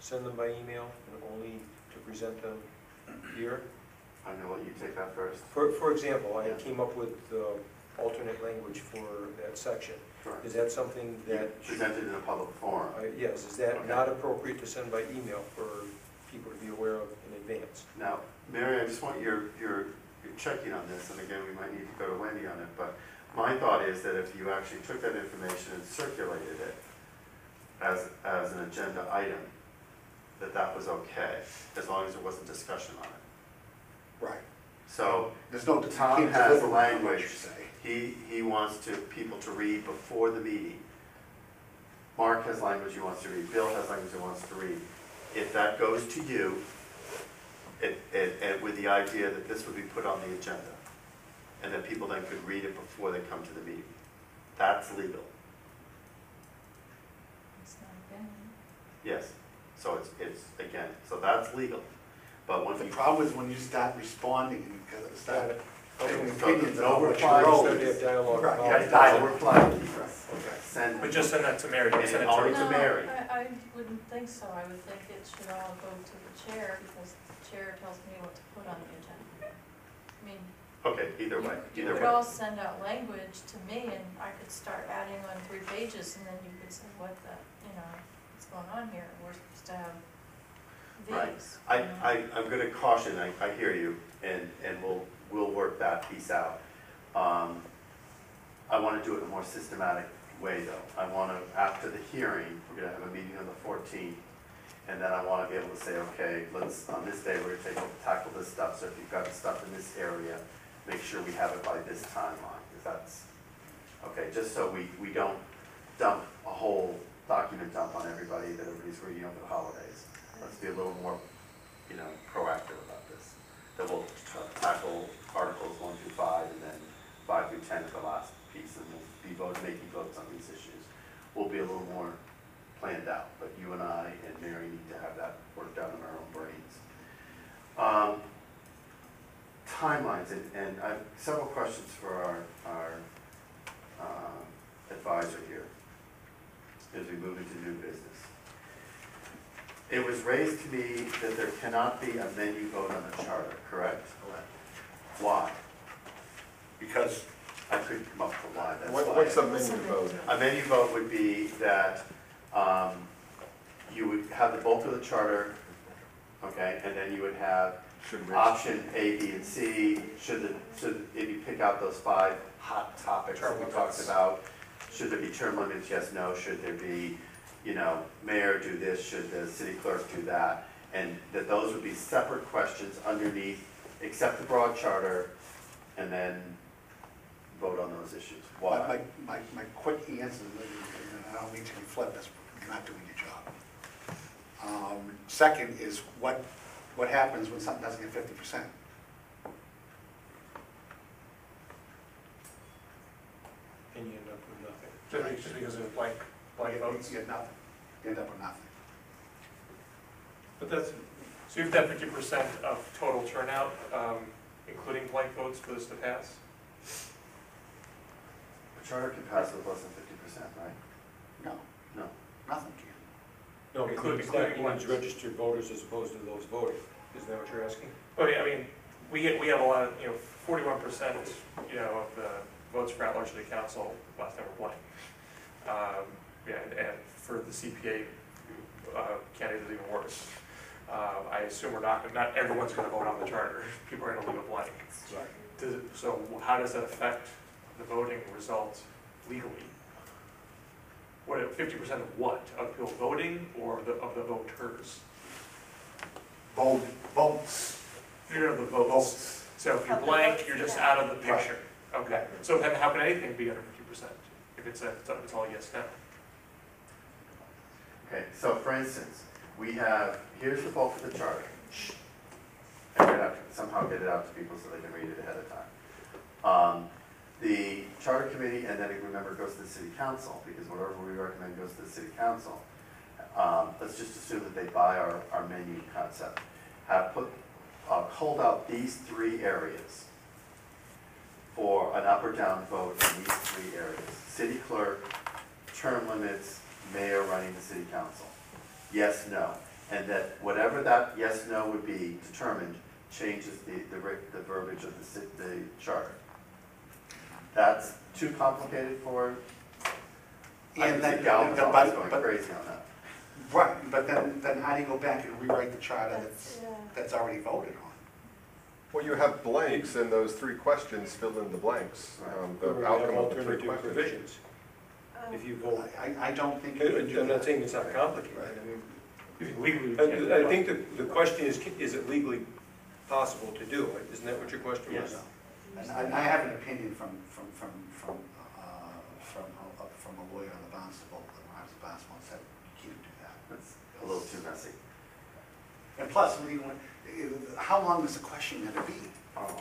send them by email and only to present them here? I know, let you take that first. For, for example, I Yeah. came up with uh, alternate language for that section. Is that something You that, presented in a public forum. I- yes, is that Okay. not appropriate to send by email for people to be aware of in advance? Now, Mary, I just want your, your, your checking on this, and again, we might need to go to Wendy on it, but my thought is that if you actually took that information and circulated it as, as an agenda item, that that was okay, as long as there wasn't discussion on it. Right. So, There's no, you Tom can't has deliver on what language. you say. he, he wants to, people to read before the meeting. Mark has language he wants to read, Bill has language he wants to read. If that goes to you, it, it, and with the idea that this would be put on the agenda, and that people then could read it before they come to the meeting, that's legal, it's not been. yes. So it's, it's, again, so that's legal, but when The you, problem is when you start responding and you start and So opinions no about what reply, your Just role have to is. dialogue Right, about yeah, it. No reply, send. But just send that to Mary, don't send it it to only her. to No, I, I wouldn't think so, I would think it should all go to the chair, because the chair tells me what to put on the agenda. I mean, Okay, either you way, you either could way. all send out language to me, and I could start adding on three pages, and then you could say, what the, you know, what's going on here, we're supposed to have Right. these. I, I, I'm gonna caution, I, I hear you, and, and we'll, we'll work that piece out. Um, I wanna do it in a more systematic way, though. I wanna, after the hearing, we're gonna have a meeting on the fourteenth, and then I wanna be able to say, okay, let's, on this day, we're gonna take, tackle this stuff, so if you've got stuff in this area, make sure we have it by this timeline, if that's, okay, just so we, we don't dump a whole document dump on everybody that everybody's reading over the holidays. Let's be a little more, you know, proactive about this. That we'll t- tackle articles one through five, and then five through ten at the last piece, and we'll be voting, making votes on these issues. We'll be a little more planned out, but you and I and Mary need to have that worked out in our own brains. Um, Timelines, and, and I have several questions for our, our uh, advisor here as we move into new business. It was raised to me that there cannot be a menu vote on the charter, correct? Correct. Why? Because I couldn't come up with why, that's What- why. What's a menu vote? A menu vote would be that um, you would have the bulk of the charter, okay, and then you would have Should option A, B, and C, should the, should, if you pick out those five hot topics that we Term talked limits. about, should there be term limits, yes, no, should there be, you know, mayor do this, should the city clerk do that? And that those would be separate questions underneath, accept the broad charter, and then vote on those issues. My, Why? my, my, my quick answer, and I don't mean to be flip this, you're not doing your job. Um, Second is what, what happens when something doesn't get fifty percent? And you end up with nothing. Just be- just because of blank, blank votes. You get nothing, you end up with nothing. But that's, so you've got fifty percent of total turnout, um, including blank votes for this to pass? A charter can pass with less than fifty percent, right? No, No. nothing can. No, it Including- means that including means blanks. registered voters as opposed to those voting. Isn't that what you're asking? Well, yeah, I mean, we get, we have a lot of, you know, forty-one percent, you know, of the votes for at-large city council last time were blank. Um, yeah, and, and for the CPA, uh, candidate is even worse. Uh, I assume we're not, not everyone's gonna vote on the charter, [LAUGHS] people are gonna leave it blank. Right. Does it, so how does that affect the voting results legally? What, fifty percent of what? Of people voting or the, of the voters? Vote, votes, You know, the votes. votes. So if you're blank, you're just out of the picture. Okay, so then how can anything be under fifty percent? If it's a, if it's all yes, no? Okay, so for instance, we have, here's the bulk of the charter. And we're gonna have to somehow get it out to people so they can read it ahead of time. Um, The charter committee, and then remember, goes to the city council, because whatever we recommend goes to the city council. Um, Let's just assume that they buy our, our menu concept. Have put, uh, out these three areas for an up or down vote in these three areas. City clerk, term limits, mayor running the city council. Yes, no. And that whatever that yes, no would be determined changes the, the the verbiage of the, ci- the charter. That's too complicated for, I And can then, see Galvin's but- office going but- crazy on that. Right, but then, then how do you go back and rewrite the charter That's, that's, yeah. that's already voted on? Well, you have blanks, and those three questions fill in the blanks, um, the we have outcome of the three alternative questions. Provisions. If you vote, I, I don't think you can do I'm not that. saying it's not complicated, I mean, Legally, we can't do I, I that. think the, the question is, is it legally possible to do? Isn't that what your question was? Yes. And I, I have an opinion from, from, from, from, uh, from, a- uh, from a lawyer on the Barnstable, the Barnstable Barnstable said, you can't do that. It's a little too messy. And plus, we, want- uh, how long is the question gonna be? Oh,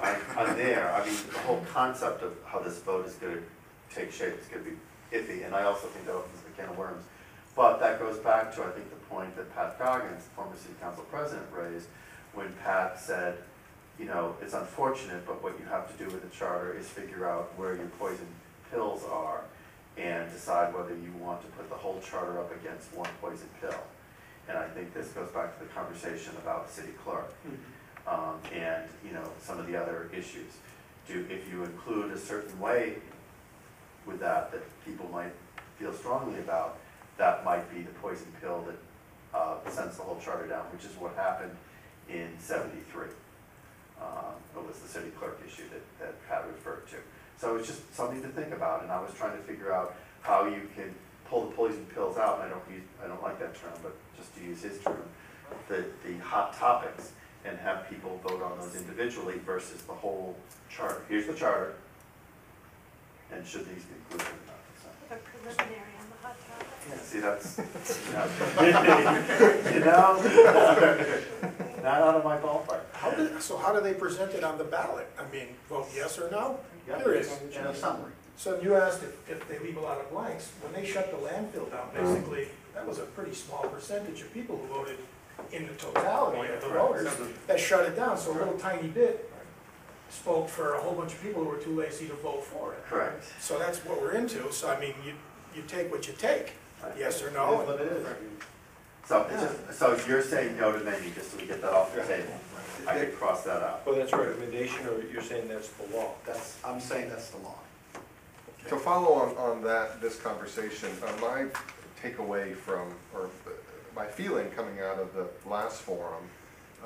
I, I, I- I'm there, I mean, the whole concept of how this vote is gonna take shape is gonna be iffy, and I also think that opens the can of worms. But that goes back to, I think, the point that Pat Goggins, former city council president, raised, when Pat said, you know, it's unfortunate, but what you have to do with the charter is figure out where your poison pills are and decide whether you want to put the whole charter up against one poison pill. And I think this goes back to the conversation about the city clerk um, and, you know, some of the other issues. Do, if you include a certain way with that, that people might feel strongly about, that might be the poison pill that, uh, sends the whole charter down, which is what happened in seventy-three. Um, it was the city clerk issue that, that Pat referred to. So it's just something to think about, and I was trying to figure out how you can pull the poison pills out, and I don't use, I don't like that term, but just to use his term, the, the hot topics, and have people vote on those individually versus the whole charter. Here's the charter, and should these be included or not? So, A preliminary on the hot topic. Yeah, See, that's, you [LAUGHS] know, you know, not out of my ballpark. How do, so how do they present it on the ballot? I mean, vote yes or no? There is. And a summary. So you asked if, if they leave a lot of blanks, when they shut the landfill down, mm-hmm. basically, that was a pretty small percentage of people who voted in the totality of the voters that shut it down, so a little tiny bit spoke for a whole bunch of people who were too lazy to vote for it. Correct. So that's what we're into, so I mean, you, you take what you take, yes or no. It is what it is. So, it's just, so you're saying no to menu, just so we get that off the table? I could cross that out. Well, that's a recommendation, or you're saying that's the law? That's, I'm saying that's the law. To follow on, on that, this conversation, uh, my takeaway from, or uh, my feeling coming out of the last forum,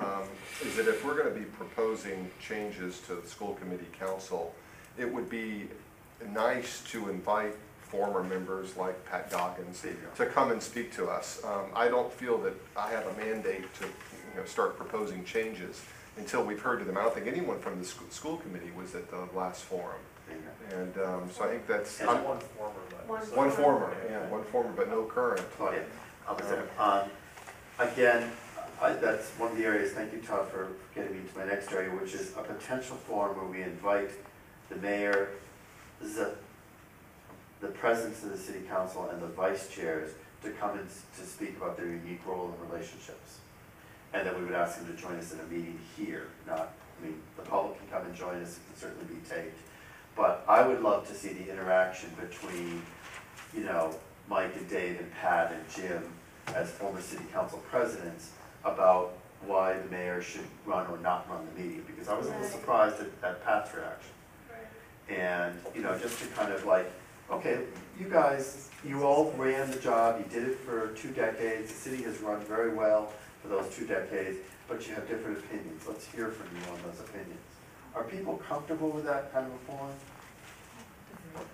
um, is that if we're gonna be proposing changes to the school committee council, it would be nice to invite former members like Pat Goggins There to come and speak to us. Um, I don't feel that I have a mandate to, you know, start proposing changes until we've heard to them. I don't think anyone from the school, school committee was at the last forum. There. And, um, so I think that's, And I'm- One former, but. One one former, yeah, one former, but no current. Oh, yeah, I'll be there. Um, again, I, that's one of the areas, thank you, Todd, for getting me to my next area, which is a potential forum where we invite the mayor, the, the presidents of the city council and the vice chairs to come and to speak about their unique role in relationships. And then we would ask them to join us in a meeting here, not, I mean, the public can come and join us, it can certainly be taped. But I would love to see the interaction between, you know, Mike and Dave and Pat and Jim as former city council presidents about why the mayor should run or not run the meeting, because I was a little surprised at, at Pat's reaction. And, you know, just to kind of like, okay, you guys, you all ran the job, you did it for two decades, the city has run very well for those two decades, but you have different opinions, let's hear from you on those opinions. Are people comfortable with that kind of a form?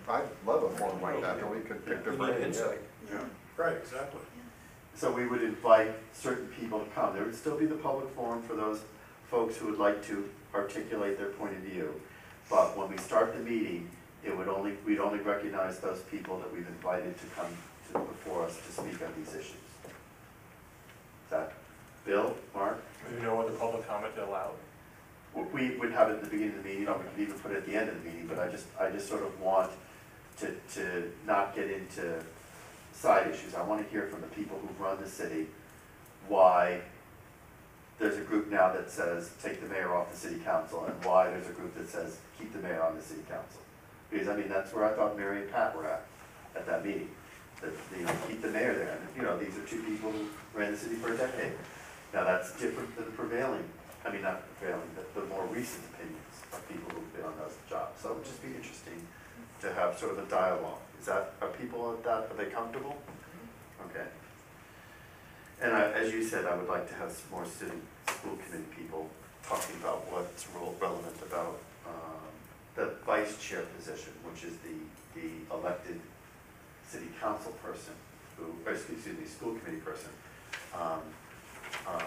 I'd love a form like that, where we could pick We their brain. yeah. insight. Right, exactly. So we would invite certain people to come. There would still be the public forum for those folks who would like to articulate their point of view. But when we start the meeting, it would only, we'd only recognize those people that we've invited to come to, before us to speak on these issues. Is that, Bill, Mark? Do you know what the public comment allowed? We would have it at the beginning of the meeting, or we could even put it at the end of the meeting, but I just, I just sort of want to, to not get into side issues. I want to hear from the people who've run the city, why there's a group now that says, take the mayor off the city council, and why there's a group that says, keep the mayor on the city council. Because, I mean, that's where I thought Mary and Pat were at, at that meeting, that, you know, keep the mayor there. And, you know, these are two people who ran the city for a decade. Now, that's different than the prevailing, I mean, not prevailing, but the more recent opinions of people who've been on those jobs. So it would just be interesting to have sort of a dialogue. Is that, are people at that, are they comfortable? Okay. And I, as you said, I would like to have some more city, school committee people talking about what's relevant about, um, the vice chair position, which is the, the elected city council person who, or excuse me, school committee person. Um, uh,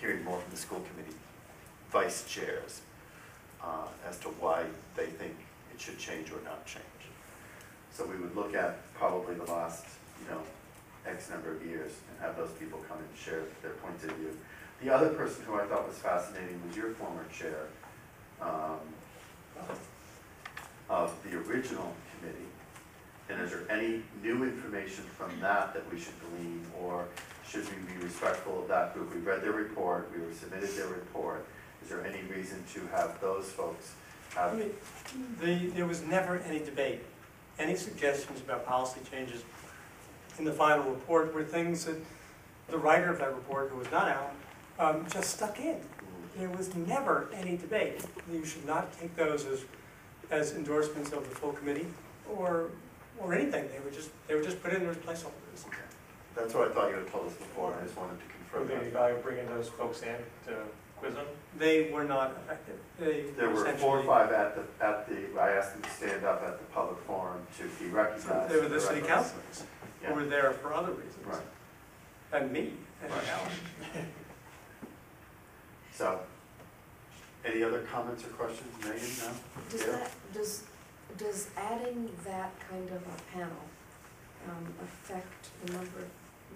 Hearing more from the school committee vice chairs, uh, as to why they think it should change or not change. So we would look at probably the last, you know, X number of years and have those people come and share their points of view. The other person who I thought was fascinating was your former chair um, of the original committee. And is there any new information from that that we should glean, or should we be respectful of that group? We read their report, we submitted their report. Is there any reason to have those folks I have, mean, the, there was never any debate. Any suggestions about policy changes in the final report were things that the writer of that report, who was not Alan, um, just stuck in. There was never any debate. You should not take those as, as endorsements of the full committee or, or anything. They were just, they were just put in there as placeholders. that's what I thought you had told us before, I just wanted to confirm the that. value of bringing those folks in to quiz? They were not affected. They There were four or essentially- five at the, at the, I asked them to stand up at the public forum to be recognized. They were the for city reference. councilors Yeah. who were there for other reasons. Right, And me, and Right. Alan. so, any other comments or questions, Megan, no? Does Yeah. that, does, does adding that kind of a panel um, affect the number of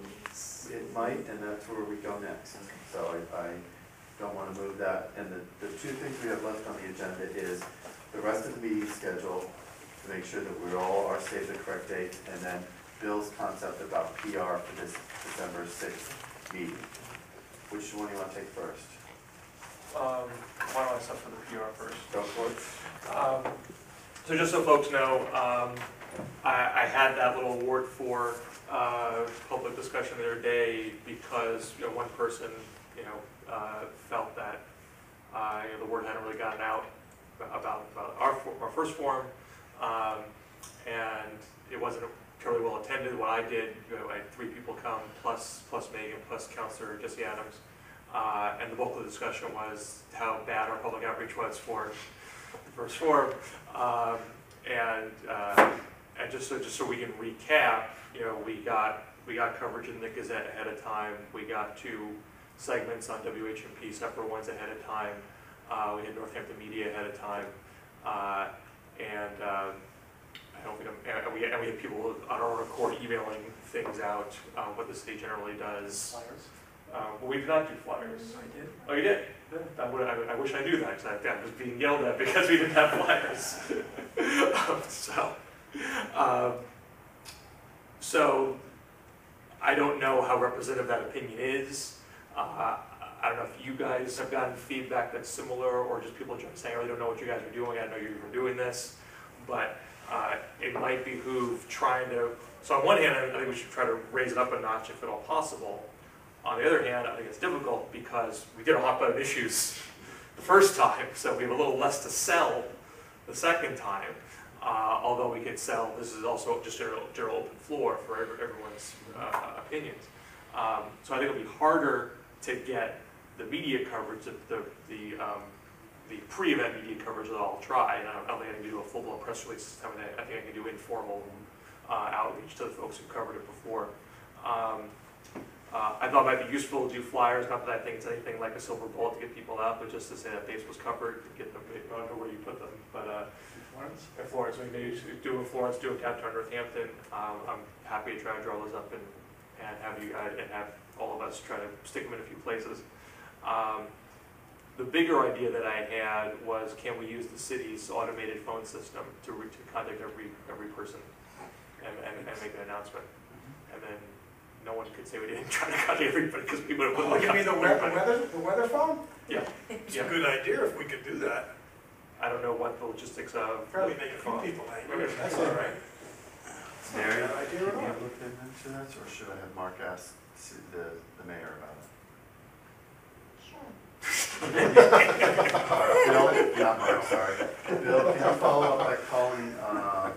meetings? It might, and that's where we go next. Okay. So I, I don't want to move that. And the, the two things we have left on the agenda is the rest of the meeting schedule to make sure that we all are saved the correct date, and then Bill's concept about PR for this December sixth meeting. Which one do you want to take first? Um, why don't I start for the PR first? Go for it. Um, So just so folks know, um, I, I had that little award for, uh, public discussion the other day because, you know, one person, you know, uh, felt that, uh, you know, the word hadn't really gotten out about, about our, our first forum. Um, and it wasn't terribly well attended. What I did, you know, I had three people come, plus, plus Megan, plus Councilor Jesse Adams. Uh, and the bulk of the discussion was how bad our public outreach was for the first forum. Um, and, uh, and just so, just so we can recap, you know, we got, we got coverage in the Gazette ahead of time. We got two segments on WHMP, separate ones ahead of time. Uh, we had Northampton Media ahead of time. Uh, and, um, I don't think, I'm- and we, and we had people on our own accord emailing things out, uh, what the city generally does. Flyers. Uh, but we did not do flyers. I did. Oh, you did? I would, I, I wish I knew that, because I, I was being yelled at because we didn't have flyers. [LAUGHS] Um, So, um, so, I don't know how representative that opinion is. Uh, I don't know if you guys have gotten feedback that's similar, or just people just saying, I really don't know what you guys are doing, I know you're doing this. But, uh, it might behoove trying to, so on one hand, I think we should try to raise it up a notch if at all possible. On the other hand, I think it's difficult because we did a hot button issues [LAUGHS] the first time, so we have a little less to sell the second time. Uh, although we could sell, this is also just general, general open floor for everyone's uh, opinions. Um, so I think it'll be harder to get the media coverage, the, the, the, um, the pre-event media coverage that I'll try. And I don't, I don't think I can do a full-blown press release this time. I think- I think I can do informal uh, outreach to the folks who covered it before. Um, uh, I thought it might be useful to do flyers, not that I think it's anything like a silver bullet to get people out, but just to say that base was covered, to get them, I don't know where you put them, but, uh, Florence? in Florence, we maybe do in Florence, do in downtown Northampton. Um, I'm happy to try to draw those up and, and have you, uh, and have all of us try to stick them in a few places. Um, the bigger idea that I had was, can we use the city's automated phone system to, re- to contact every, every person and, and, and make an announcement? And then no one could say we didn't [LAUGHS] try to contact everybody, because we would have. Oh, you mean the weather, weather, the weather phone? Yeah, It's Yeah. a good idea if we could do that. I don't know what the logistics of. Probably make a few people angry, that's all right. Mary, Bad idea can at you all. look into that, or should I have Mark ask the, the mayor about it? Sure. [LAUGHS] Bill, not Mark, sorry. Bill, can you follow up by calling, uh,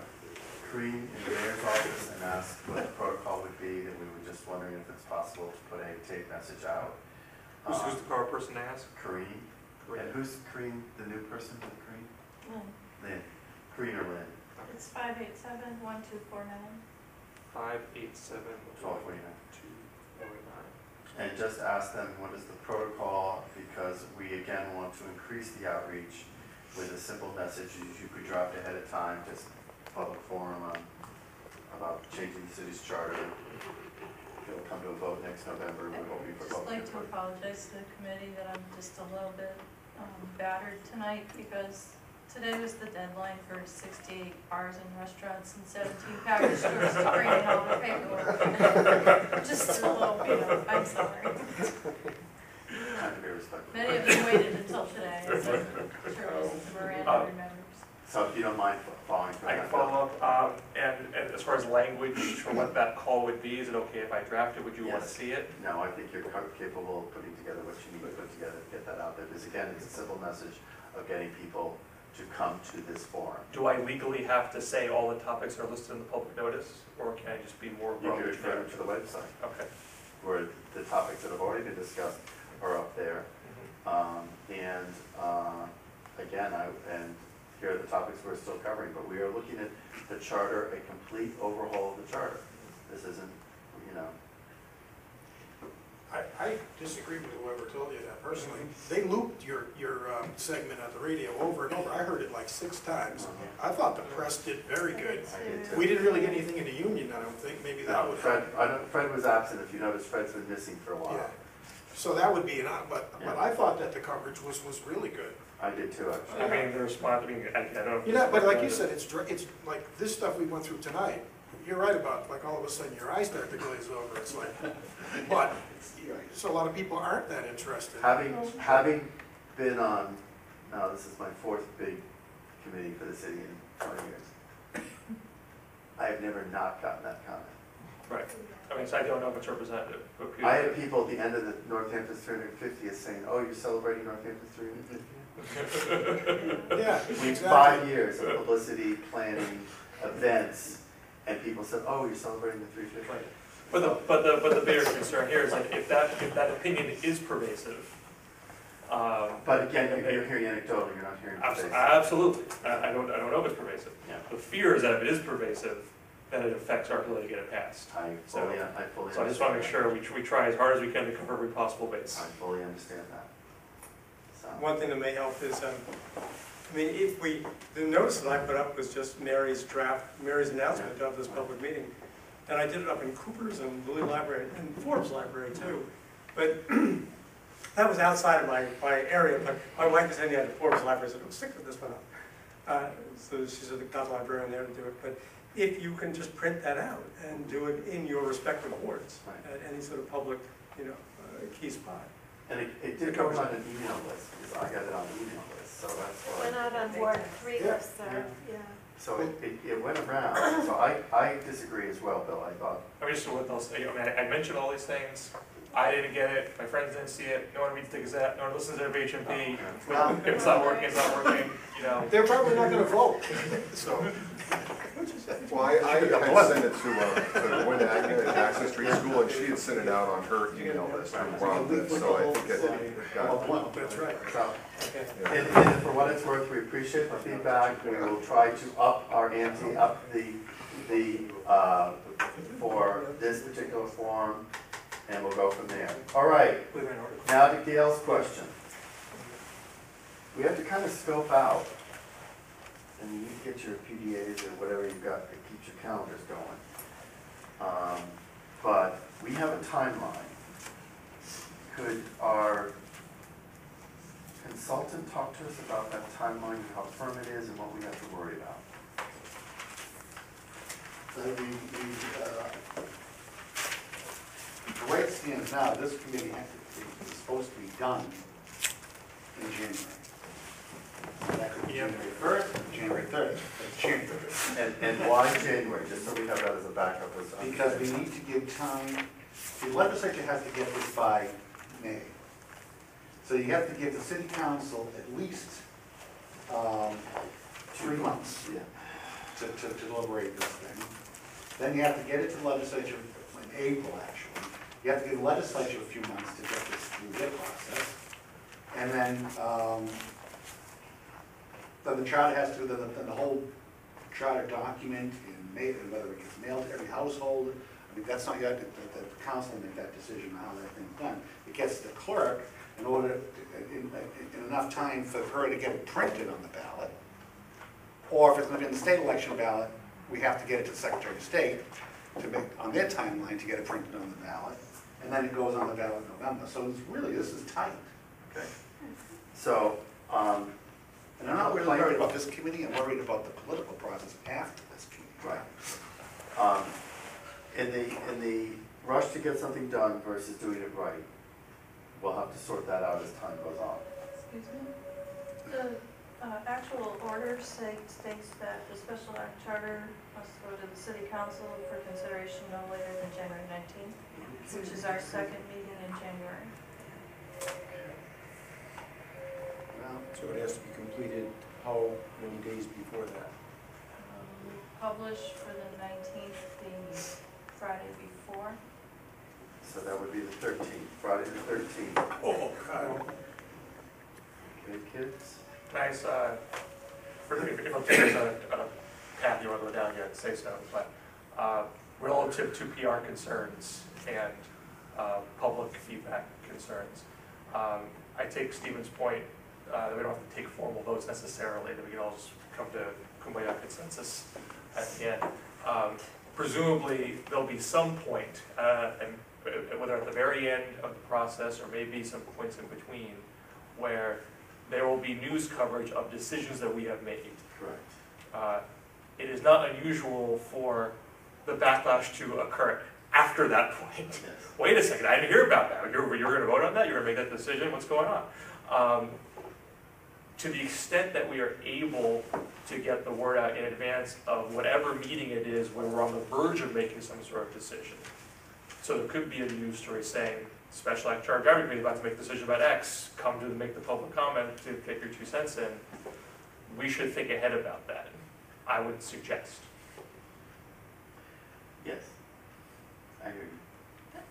Crean in the mayor's office and ask what the protocol would be, that we were just wondering if it's possible to put a tape message out? Who's, who's the proper person to ask? Crean, and who's Crean, the new person with Crean? Lynn, Crean or Lynn, It's five eight seven one two four nine. Five eight seven twelve forty-nine. Two four nine. And just ask them what is the protocol, because we again want to increase the outreach with a simple message, you you could drop ahead of time, just public forum on, about changing the city's charter. It'll come to a vote next November, we will be for Just like to apologize to the committee that I'm just a little bit um, battered tonight because today was the deadline for sixty-eight bars and restaurants and seventeen package stores to bring in all the paperwork. [LAUGHS] Just a little, you know, I'm sorry. trying to be respectful. Many of them waited until today, as I'm sure Mrs. Miranda Uh, remembers. So if you don't mind following through. I can that. follow up, um, and, and as far as language for what that call would be, is it okay if I draft it? Would you want to Yes. see it? No, I think you're ca- capable of putting together what you need to put together to get that out there. Because again, it's a simple message of getting people to come to this forum. Do I legally have to say all the topics are listed in the public notice, or can I just be more You can broadly refer to the website Okay. where the topics that have already been discussed are up there. Um, and, uh, again, I, and here are the topics we're still covering, but we are looking at the charter, a complete overhaul of the charter. This isn't, you know, I, I disagree with whoever told you that personally. They looped your, your um, segment on the radio over and over. I heard it like six times. I thought the press did very good. I did too. We didn't really get anything in the union, I don't think. Maybe that No, would Fred, help. I know Fred was absent, if you noticed, Fred's been missing for a Yeah. while. So that would be an, op- but, but I thought that the coverage was, was really good. I did too, actually. I mean, the response, I mean, I, I don't know. if You know, but like you said, it's, dr- it's like this stuff we went through tonight. You're right about, like, all of a sudden your eyes start to glaze over. It's like, but, so a lot of people aren't that interested. Having, having been on, now this is my fourth big committee for the city in twenty years. I have never not gotten that comment. Right. I mean, so I don't know if it's representative. but I had people at the end of the Northampton three hundred fiftieth saying, oh, you're celebrating Northampton three hundred fiftieth? Yeah, We, exactly. five years of publicity, planning, events, and people said, oh, you're celebrating the three fiftieth. Right. But the, but the, but the bigger concern here is that if that, if that opinion is pervasive, um. But again, you're, you're hearing anecdotal, you're not hearing. abso- pervasive. Absolutely, I, I don't, I don't know if it's pervasive. Yeah. The fear is that if it is pervasive, then it affects our ability to get it passed. I fully, I fully. So I just wanna make understand sure we, tr- we try as hard as we can to cover every possible that. base. I fully understand that. So, One thing that may help is, um, I mean, if we, the notice that I put up was just Mary's draft, Mary's announcement of this public meeting. And I did it up in Cooper's and Lilly Library and Forbes Library too. But [CLEARS THROAT] that was outside of my, my area, but my wife was handing out the Forbes Library, so don't stick with this one up. Uh, So she's a got librarian there to do it, but if you can just print that out and do it in your respective wards, Right. at any sort of public, you know, uh, key spot. and it, it did go on an email list, because I got it on the email list, so that's It went why. out on Ward Three Yeah, listserv, yeah. So it, it, it went around, [COUGHS] so I, I disagree as well, Bill, I thought, I mean, just what else, I mean, I I mentioned all these things, I didn't get it, my friends didn't see it, no one reads the Gazette, no one listens to WHMP. Well, If it's not working, it's not working, you know. They're probably not gonna vote, [LAUGHS] so. Well, I, I [LAUGHS] had sent it to, uh, to Wanda Agnew at Jackson Street School, and she had sent it out on her email list around this, so I think it got. That's right. so. Okay. And, and for what it's worth, we appreciate the feedback, we will try to up our ante, up the, the, uh, for this particular forum, and we'll go from there. All right, now to Gail's question. We have to kind of scope out, and you get your PDAs or whatever you've got that keeps your calendars going. Um, But we have a timeline. Could our consultant talk to us about that timeline, and how firm it is, and what we have to worry about? The, the, uh, the way it stands now, this committee has to- is supposed to be done in January. That could be Yep. January first, January third, that's January. And, and why January, just so we have that as a backup? as- Because we need to give time, the legislature has to get this by May. So you have to give the city council at least, um, three months Yeah. to, to to deliberate this thing. Then you have to get it to the legislature in April, actually. You have to give the legislature a few months to get this through their process. And then, um, then the charter has to, then the, then the whole charter document May, whether it gets mailed to every household. I mean, that's not yet, the, the council make that decision on how that thing's done. It gets the clerk in order, in, in enough time for her to get it printed on the ballot. Or if it's be in the state election ballot, we have to get it to the Secretary of State to make, on their timeline, to get it printed on the ballot. And then it goes on the ballot in November. So it's really, this is tight. Okay. So, um, And I'm not really worried about this committee, I'm worried about the political process after this committee. Right. Um, In the, in the rush to get something done versus doing it right, we'll have to sort that out as time goes on. Excuse me? The uh, actual order say- states that the special act charter must go to the city council for consideration no later than January nineteenth, which is our second meeting in January. Well, So it has to be completed how many days before that? Um, we Publish for the nineteenth, the Friday before. So that would be the thirteenth, Friday the thirteenth. Oh, God. Okay, kids? Nice, uh, for the, if I'm taking a, a path you want to go down yet, say so, but, uh, relative to PR concerns and, uh, public feedback concerns, um, I take Stephen's point, uh, that we don't have to take formal votes necessarily, that we can all just come to kumbaya consensus at the end. Um, presumably, there'll be some point, uh, and uh, whether at the very end of the process or maybe some points in between, where there will be news coverage of decisions that we have made. Correct. Uh, It is not unusual for the backlash to occur after that point. [LAUGHS] Wait a second, I didn't hear about that. You're, you're gonna vote on that? You're gonna make that decision? What's going on? Um, To the extent that we are able to get the word out in advance of whatever meeting it is where we're on the verge of making some sort of decision. So there could be a news story saying, special act charge, everybody's about to make a decision about X, come to make the public comment to get your two cents in. We should think ahead about that, I would suggest. Yes. I hear you.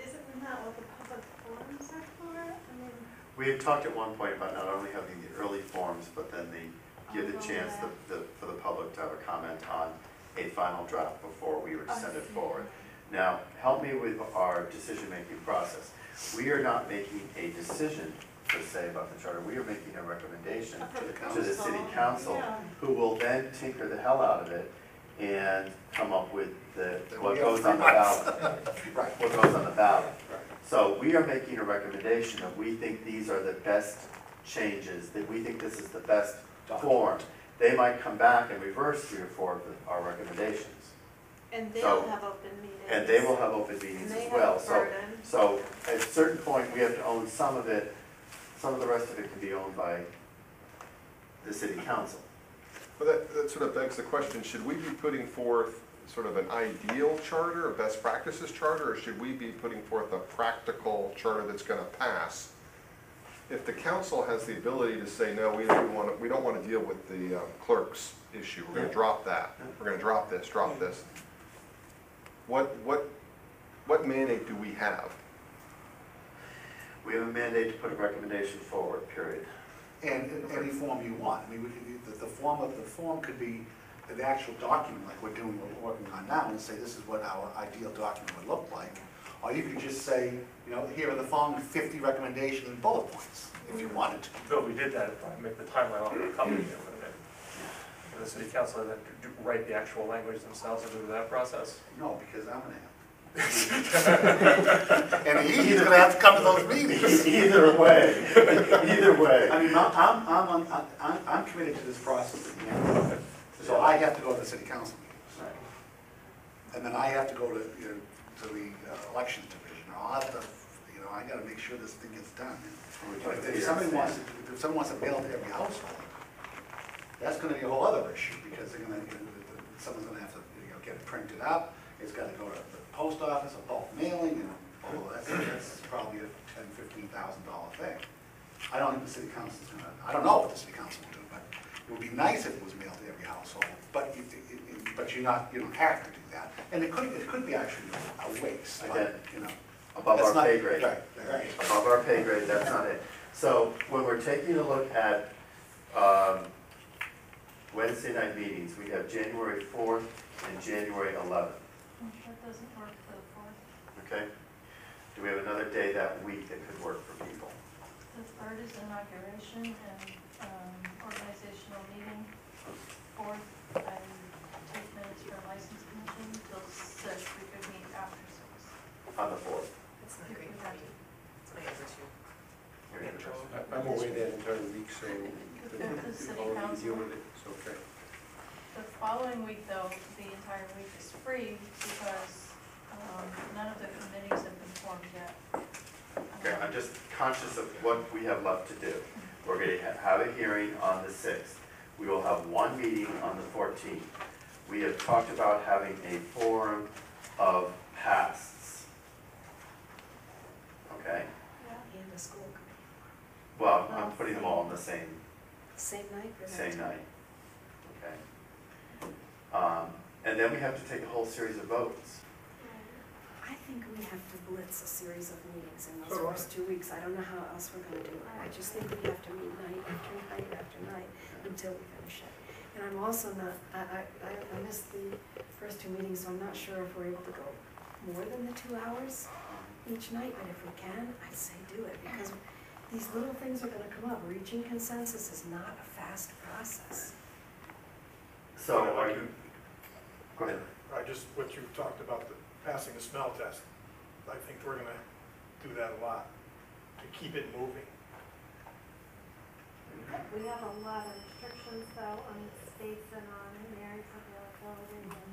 Isn't that what the public forums are for? I mean, We had talked at one point about not only having the early forms, but then the, give the Oh, chance the, the, for the public to have a comment on a final draft before we were oh, to send it forward. Now, help me with our decision-making process. We are not making a decision per se about the charter, we are making a recommendation to the city council, council, yeah. who will then tinker the hell out of it and come up with the, what goes on the ballot. [LAUGHS] Right. What goes on the ballot. Right. So we are making a recommendation that we think these are the best changes, that we think this is the best form. They might come back and reverse three or four of the- our recommendations. And they'll have open meetings. And they will have open And meetings they as have well. a So, burden. so at a certain point, we have to own some of it. Some of the rest of it can be owned by the city council. But that, that sort of begs the question, should we be putting forth sort of an ideal charter, a best practices charter, or should we be putting forth a practical charter that's gonna pass? If the council has the ability to say, no, we don't wanna, we don't wanna deal with the um, clerk's issue, we're gonna drop that, we're gonna drop this, drop this. What, what, what mandate do we have? We have a mandate to put a recommendation forward, period. And in any form you want. I mean, we could, the, the form of, the form could be an actual document like we're doing, what we're working on now, and say this is what our ideal document would look like. Or you could just say, you know, here are the following fifty recommendations and bullet points, if you wanted to. Though we did that, probably make the timeline on the company, it? And the city council then do- write the actual language themselves and do that process? No, because I'm gonna have. And he's gonna have to come to those meetings. [LAUGHS] Either way, either way. I mean, I'm, I'm, I'm, I'm, I'm committed to this process at the end. So I have to go to the city council meetings. Right. And then I have to go to, you know, to the uh, elections division, I'll have to, you know, I gotta make sure this thing gets done. We But talked if to somebody wants, to if someone wants to mail to every household, that's gonna be a whole other issue, because they're gonna, you know, someone's gonna have to, you know, get it printed up, it's gotta go to the post office, a bulk mailing, and, oh, that's, [CLEARS THROAT] that's probably a ten, fifteen thousand dollar thing. I don't think the city council's gonna, I don't know what the city council will do, but it would be nice if it was mailed to every household, but you, it- it- but you're not, you don't have to do that. And it could, it could be actually a waste, but, you know. Above that's our not- pay grade. Right, right. Above our pay grade, that's not it. So when we're taking a look at um, Wednesday night meetings, we have January 4th and January 11th, That doesn't work for the fourth. okay? Do we have another day that week that could work for people? The third is inauguration and um, organizational meeting. Fourth, I take minutes for license commission till six, we could meet after six. On the 4th? It's not great we for had me. to. It's my other two. You're? I- I'm away that entire week, so. The fifth is city I'll council. deal with it, it's okay. The following week, though, the entire week is free because um, none of the committees have been formed yet. Okay, I'm just conscious of what we have left to do. We're gonna ha- have a hearing on the sixth. We will have one meeting on the fourteenth. We have talked about having a forum of pasts. Okay, Yeah. And the school committee, well, I'm putting them all on the same, same night or same night? Night. Okay? Um, and then we have to take a whole series of votes. I think we have to blitz a series of meetings in So those do I. first two weeks. I don't know how else we're gonna do it. I just think we have to meet night after night after night until we finish it. And I'm also not, I, I, I I missed the first two meetings, so I'm not sure if we're able to go more than the two hours each night, but if we can, I'd say do it, because these little things are gonna come up. Reaching consensus is not a fast process. So are you, go ahead. I just, what you talked about, the passing the smell test, I think we're gonna do that a lot, to keep it moving. We have a lot of restrictions though on the states and on Mary's availability and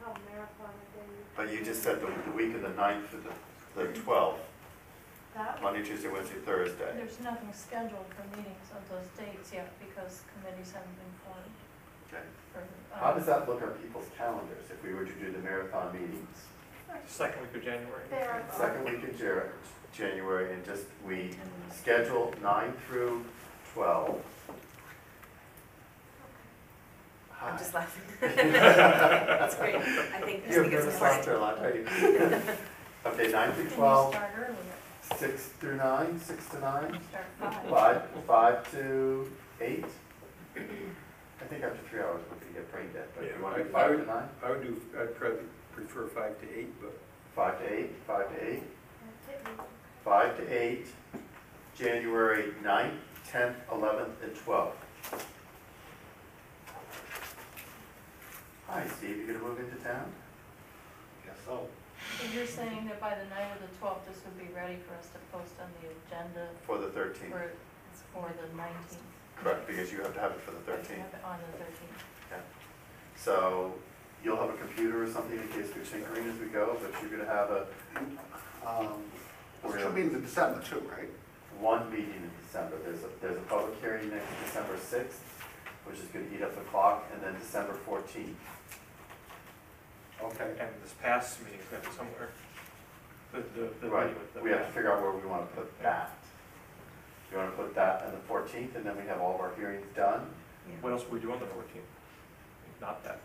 how marathon day. But you just said the, the week of the ninth to the, the twelfth, That, Monday, Tuesday, Wednesday, Thursday. There's nothing scheduled for meetings of those dates yet because committees haven't been formed Okay. for. um, How does that look on people's calendars if we were to do the marathon meetings? Second week of January. there, Second week of Jan- January and just, we Ten schedule nine through twelve. Hi. I'm just laughing. [LAUGHS] That's great. I think, I You're think it's nervous important. laughter a lot, are [LAUGHS] you? Okay, nine through Can you twelve, start earlier? six through nine, six to nine, Start five. five, five to eight. I think after three hours we could get brain dead, but if you want to do I- I five would- to nine, I would do, I'd probably prefer five to eight, but five to eight, five to eight. Five to eight, January 9th, tenth, eleventh, and twelfth. Hi, Steve, you gonna move into town? Guess so. So you're saying that by the night of the twelfth, this would be ready for us to post on the agenda For the thirteenth, for, for the nineteenth? Correct, because you have to have it for the thirteenth. have it On the thirteenth. So you'll have a computer or something in case we're tinkering as we go, but you're gonna have a, Um, There's two meetings in December too, right? one meeting in December. There's a, there's a public hearing next December sixth, which is gonna eat up the clock, and then December fourteenth. Okay. And this past meeting is gonna be somewhere. The, the, the Right, meeting with the. we have to figure out where we wanna put that. You wanna put that on the fourteenth, and then we have all of our hearings done? What else will we do on the fourteenth? Not that.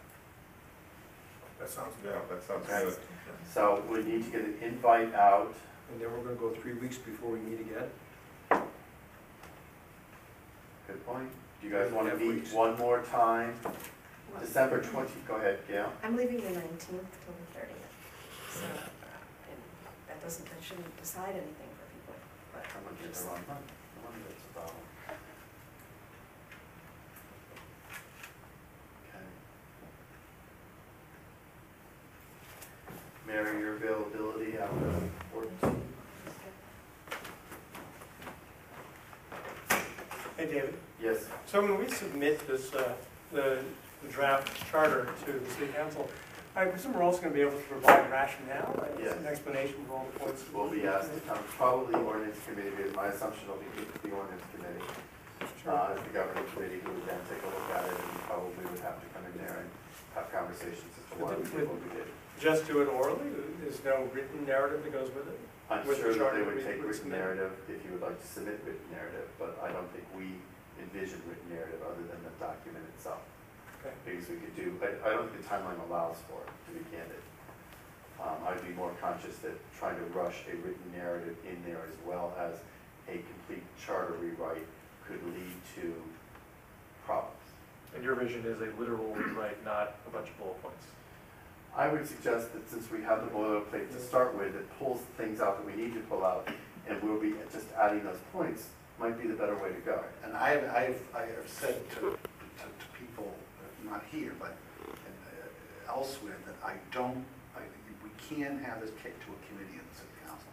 That sounds good. Yeah, good. that sounds Okay. good. So we need to get an invite out, and then we're gonna go three weeks before we meet again. good point. Do you guys wanna Have meet weeks. one more time? Well, December twenty, go ahead, Gail. I'm leaving the nineteenth till the thirtieth, so, uh, and that doesn't, that shouldn't decide anything for people, but I'm looking at the wrong month. No wonder it's a problem. Okay. Mary, your availability out after fourteen? Hey, David, Yes, so when we submit this, uh, the the draft charter to the city council, I presume we're also gonna be able to provide rationale, right? Yes. An explanation of all the points. we'll be asked to come, probably ordinance committee, because my assumption will be the ordinance committee. Uh, it's the governing committee who would then take a look at it and probably would have to come in there and have conversations as to why we did what we did. Just do it orally, there's no written narrative that goes with it? I'm With the sure that charter they would we take would written submit. narrative if you would like to submit written narrative, but I don't think we envision written narrative other than the document itself. Okay. Because we could do, I, I don't think the timeline allows for it, to be candid. Um, I'd be more conscious that trying to rush a written narrative in there as well as a complete charter rewrite could lead to problems. And your vision is a literal rewrite, not a bunch of bullet points. I would suggest that since we have the boilerplate to start with, it pulls things out that we need to pull out, and we'll be just adding those points, might be the better way to go. And I have, I have, I have said to, to, to people, not here, but uh, elsewhere, that I don't, I, we can have this kicked to a committee in the city council.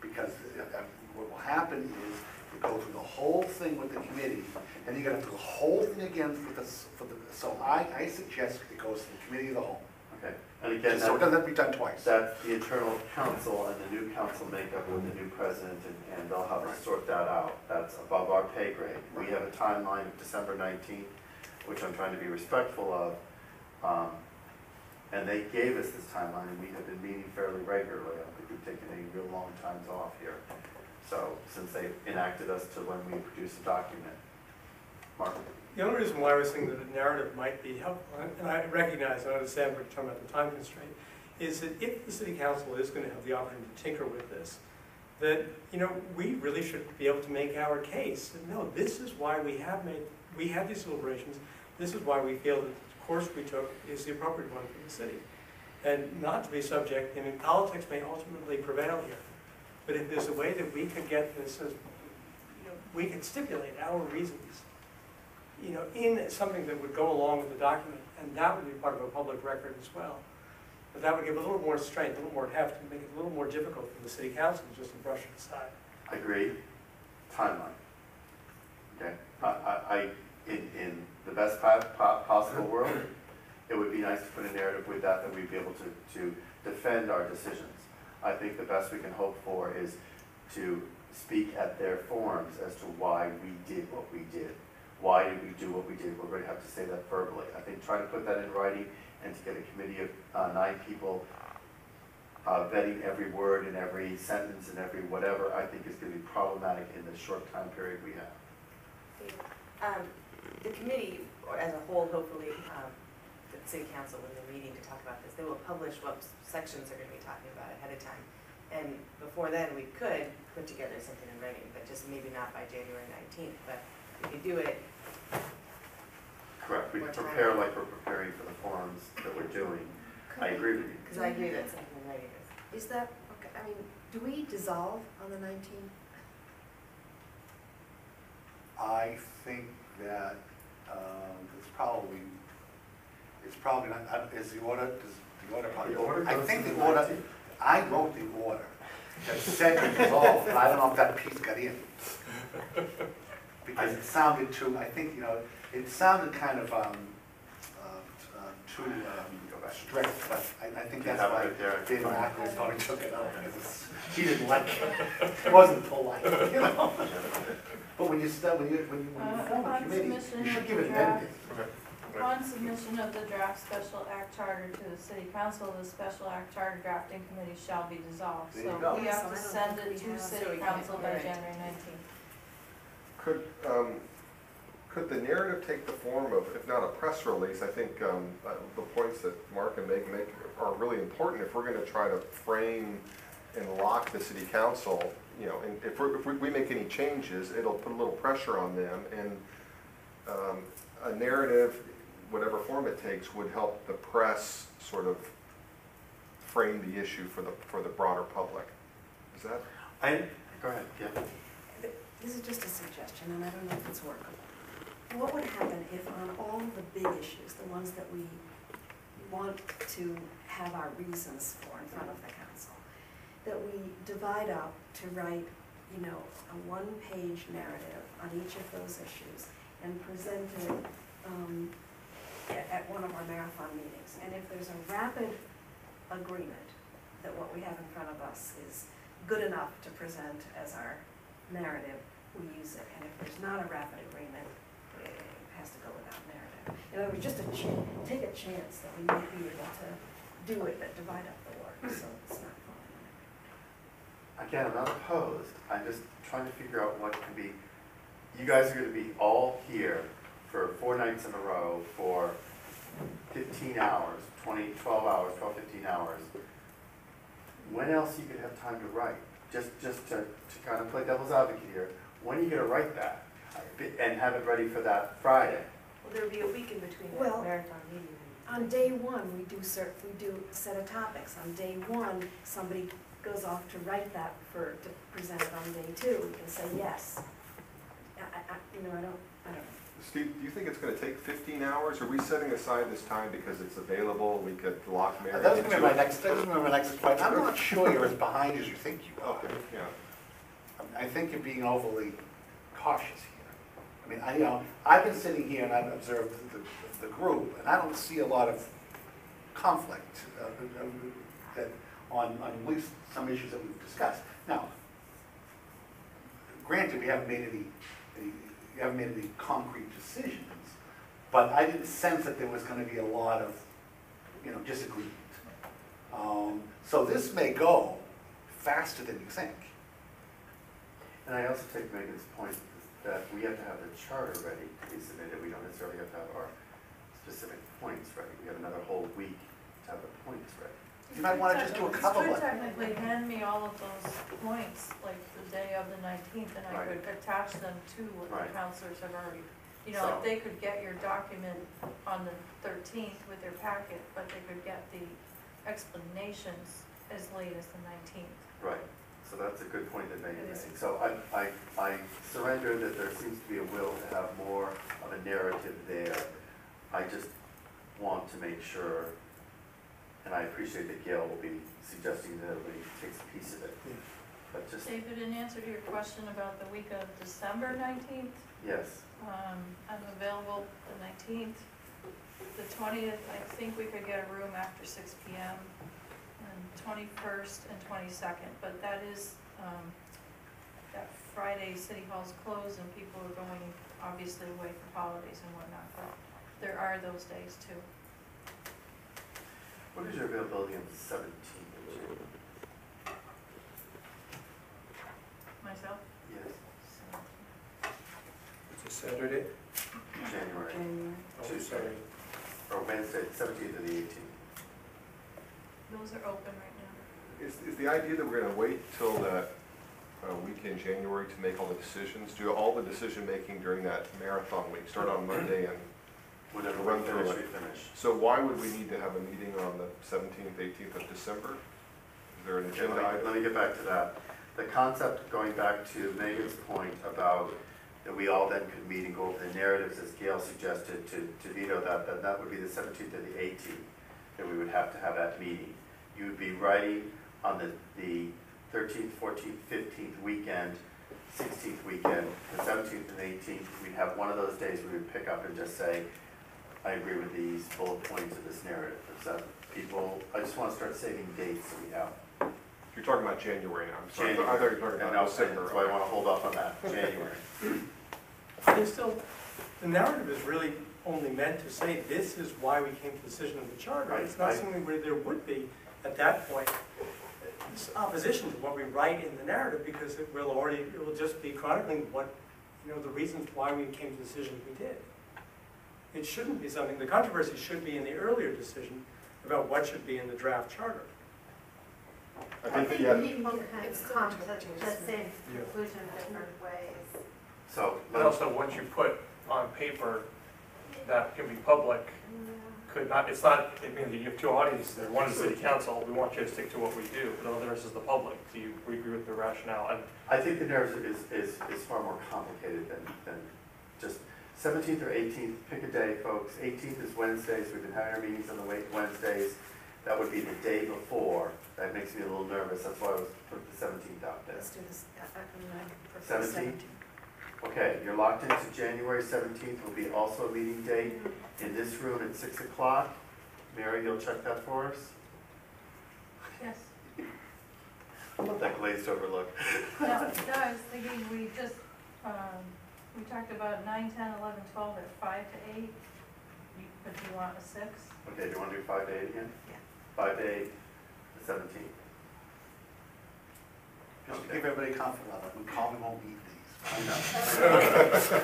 Because uh, uh, what will happen is, you go through the whole thing with the committee, and you're gonna do the whole thing again for the, s- for the, so I, I suggest it goes to the committee of the whole. Okay, and again, So it doesn't have to be done twice. that's the internal council and the new council makeup with the new president, and, and they'll have to sort that out. That's above our pay grade. We have a timeline of December nineteenth, which I'm trying to be respectful of. Um, And they gave us this timeline, and we have been meeting fairly regularly. I don't think we've taken any real long times off here. So, since they enacted us to when we produce a document. Mark? The only reason why I was thinking that a narrative might be helpful, and I recognize, and I understand what you're talking about the time constraint, is that if the city council is gonna have the opportunity to tinker with this, that, you know, we really should be able to make our case. That, No, this is why we have made, we had these deliberations, this is why we feel that the course we took is the appropriate one for the city. And not to be subject, I mean, politics may ultimately prevail here, but if there's a way that we could get this, as, you know, we could stipulate our reasons you know, in something that would go along with the document, and that would be part of a public record as well. But that would give a little more strength, a little more heft, and make it a little more difficult for the city council just to brush it aside. I agree. Timeline. Okay, I, I, I- in, in the best po- po- possible world, it would be nice to put a narrative with that, that we'd be able to, to defend our decisions. I think the best we can hope for is to speak at their forums as to why we did what we did. Why did we do what we did? We're going to have to say that verbally. I think trying to put that in writing and to get a committee of uh, nine people uh, vetting every word and every sentence and every whatever, I think is going to be problematic in the short time period we have. Um, The committee, or as a whole, hopefully, um, the city council, when they're meeting to talk about this, they will publish what sections they're gonna be talking about ahead of time. And before then, we could put together something in writing, but just maybe not by January nineteenth, but we could do it, Correct. We More time. prepare like we're preparing for the forums that we're doing. I agree with you. because I agree that something in writing is. Is that, okay, I mean, do we dissolve on the nineteenth? I think that, um, it's probably, it's probably not, uh, is the order, does the order probably? The order I goes think to the the order, 19th. I wrote the order that said to dissolve, but I don't know if that piece got in. Because it sounded too, I think, you know, it sounded kind of, um, uh, uh, too, um, strict, but I, I think that's have it why right there. David thought he took it out, because it's, he didn't like it. It [LAUGHS] wasn't polite, you know? [LAUGHS] But when you start, when you, when you, when you Uh, form a upon committee, submission you should of give the it an draft. end date. Upon submission of the draft special act charter to the city council, the special act charter drafting committee shall be dissolved. There you So we have so to I don't send think it we to have- So city we can- council by right. January nineteenth. Could, um, could the narrative take the form of, if not a press release, I think, um, uh, the points that Mark and Meg make are really important if we're gonna try to frame and lock the city council, you know, and if we're, if we, we make any changes, it'll put a little pressure on them, and, um, a narrative, whatever form it takes, would help the press sort of frame the issue for the, for the broader public. Is that? I, go ahead, yeah. This is just a suggestion, and I don't know if it's workable. What would happen if on all the big issues, the ones that we want to have our reasons for in front of the council, that we divide up to write, you know, a one-page narrative on each of those issues and present it um, at one of our marathon meetings? And if there's a rapid agreement that what we have in front of us is good enough to present as our narrative, we use it, and if there's not a rapid agreement, it has to go without narrative. In other words, just a take a chance that we might be able to do it, but divide up the work, so it's not. Again, I'm not opposed, I'm just trying to figure out what can be, you guys are gonna be all here for four nights in a row for fifteen hours, 20, 12 hours, 12, 15 hours. When else you could have time to write? Just, just to, to kind of play devil's advocate here, when are you gonna write that? And have it ready for that Friday? Well, there'll be a week in between the Well, marathon meeting. On day one, we do cert, we do a set of topics. On day one, somebody goes off to write that for, to present it on day two, we can say yes. I, I, I- you know, I don't, I don't know. Steve, do you think it's gonna take fifteen hours? Are we setting aside this time because it's available, we could lock Mary That was gonna be my it? next, that was gonna be my next question. I'm not sure you're as behind as you think you are. Okay, yeah. I think you're being overly cautious here. I mean, I, you know, I've been sitting here and I've observed the, the group, and I don't see a lot of conflict, uh, uh, that, on, on at least some issues that we've discussed. Now, granted, we haven't made any, any- we haven't made any concrete decisions, but I didn't sense that there was gonna be a lot of, you know, disagreement. Um, so this may go faster than you think. And I also take Megan's point that we have to have the charter ready to be submitted. We don't necessarily have to have our specific points ready. We have another whole week to have the points ready. You might wanna just do a couple You of, could technically hand me all of those points, like the day of the nineteenth, and I could attach them to what Right. the counselors have already. You know, So- like they could get your document on the thirteenth with their packet, but they could get the explanations as late as the nineteenth. Right, so that's a good point that Megan It is. made. So I, I, I surrender that there seems to be a will to have more of a narrative there. I just want to make sure, and I appreciate that Gail will be suggesting that everybody takes a piece of it. But just, David, in answer to your question about the week of December nineteenth, yes, um, I'm available the nineteenth. The twentieth, I think we could get a room after six P M. And twenty-first and twenty-second, but that is, um, that Friday, City Hall's closed and people are going obviously away for holidays and whatnot, but there are those days too. What is your availability on the seventeenth of January? Myself, Yes, so, It's a Saturday? January, January. Oh, Tuesday. sorry. or Wednesday, seventeenth or the eighteenth. those are open right now. Is, is the idea that we're gonna wait till that uh, week in January to make all the decisions? Do all the decision-making during that marathon week, start on Monday and, Run through finish, it. we so why would we need to have a meeting on the seventeenth, eighteenth of December? Is there an Okay, agenda let me, item? let me get back to that. The concept, going back to Megan's point about that we all then could meet and go over the narratives as Gail suggested to, to veto that, then that would be the seventeenth or the eighteenth, that we would have to have that meeting. You would be writing on the, the thirteenth, fourteenth, fifteenth weekend, sixteenth weekend, the seventeenth and eighteenth, we'd have one of those days where we'd pick up and just say, I agree with these bullet points of this narrative. So uh, people, I just wanna start saving dates so we have. You're talking about January now, I'm sorry. I January. thought you were talking And about I'll- December. So I wanna hold off on that, January. It's still, the narrative is really only meant to say, this is why we came to the decision of the charter. Right, It's not right. something where there would be, at that point, this opposition to what we write in the narrative, because it will already, it will just be chronicling what, you know, the reasons why we came to the decision we did. It shouldn't be something, the controversy should be in the earlier decision about what should be in the draft charter. I I think, think yeah, people can It's come to the same Yeah. conclusion different ways. So, But also, once you put on paper that can be public, could not, it's not, I mean, you have two audiences there. One is city council, we want you to stick to what we do, but the other is the public. Do you agree with the rationale? And I think the narrative is, is, is far more complicated than, than just seventeenth or eighteenth, pick a day, folks. Eighteenth is Wednesdays, we've been having our meetings on the Wed- Wednesdays. That would be the day before. That makes me a little nervous, that's why I was put the seventeenth out there. Let's do this, I, I mean, I prefer 17th? seventeen. Okay, you're locked into January seventeenth will be also a meeting date in this room at six o'clock. Mary, you'll check that for us? Yes. [LAUGHS] I love that glazed over look. No, [LAUGHS] no, I was thinking we just, um, we talked about nine, ten, eleven, twelve at five to eight. You- But do you want a six? Okay, do you want to do five to eight again? Yeah. Five to eight, the seventeenth. just to give everybody comfort level, we probably won't meet these. I know,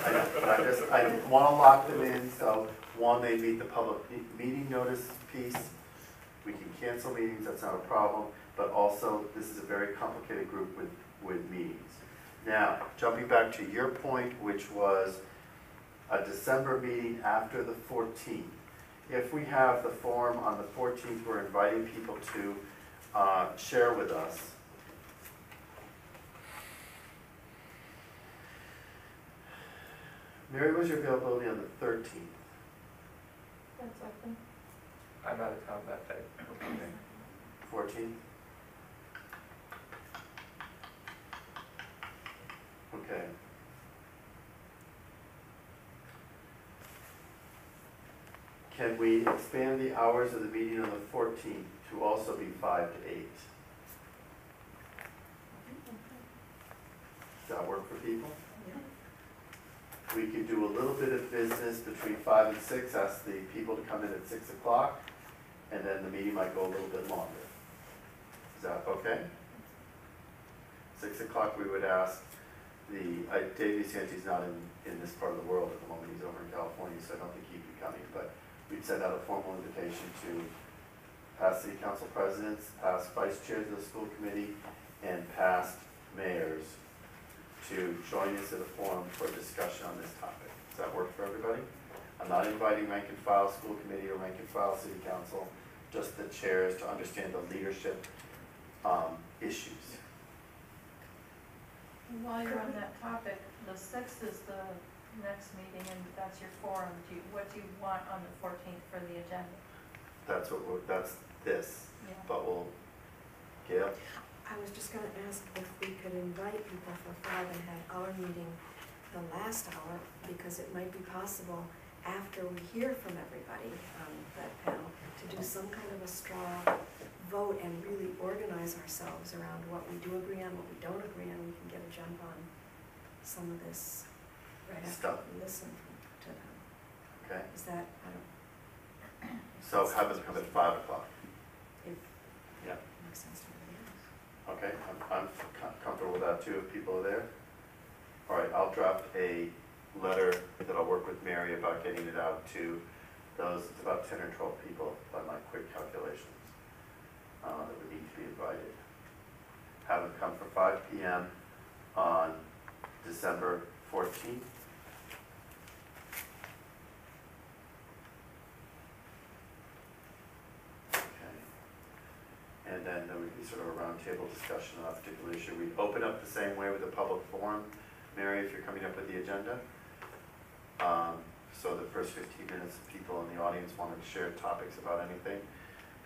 [LAUGHS] I know, but I just, I want to lock them in, so, one, they meet the public me- meeting notice piece. We can cancel meetings, that's not a problem, but also, this is a very complicated group with, with meetings. Now, jumping back to your point, which was a December meeting after the fourteenth. If we have the forum on the fourteenth, we're inviting people to, uh, share with us Mary, what's your availability on the thirteenth? That's open. I'm out of town that day. Okay. Fourteenth? Okay. Can we expand the hours of the meeting on the fourteenth to also be five to eight? Does that work for people? We could do a little bit of business between five and six, ask the people to come in at six o'clock, and then the meeting might go a little bit longer. Is that okay? Six o'clock, we would ask the, I- Dave Santi's not in, in this part of the world at the moment, he's over in California, so I don't think he'd be coming, but we'd send out a formal invitation to past city council presidents, past vice chairs of the school committee, and past mayors to join us at a forum for discussion on this topic. Does that work for everybody? I'm not inviting rank and file school committee or rank and file city council, just the chairs to understand the leadership, um, issues. While you're on that topic, the sixth is the next meeting and that's your forum. Do you, what do you want on the fourteenth for the agenda? That's what we're, that's this, Yeah. but we'll, Gail? I was just gonna ask if we could invite people for five and have our meeting the last hour, because it might be possible after we hear from everybody on that panel, to do some kind of a straw vote and really organize ourselves around what we do agree on, what we don't agree on, we can get a jump on some of this right after Stuff. we listen to them. Okay, Is that, I don't, so have them come at five o'clock, if, yeah, makes sense to everybody else. okay, I'm, I'm com- comfortable with that too, if people are there. All right, I'll draft a letter that I'll work with Mary about getting it out to those, it's about ten or twelve people by my quick calculations, uh, that would need to be invited. Have them come for five P M on December fourteenth. Okay. And then there would be sort of a roundtable discussion on a particular issue. We'd open up the same way with a public forum. Mary, if you're coming up with the agenda. Um, So the first fifteen minutes, people in the audience wanted to share topics about anything.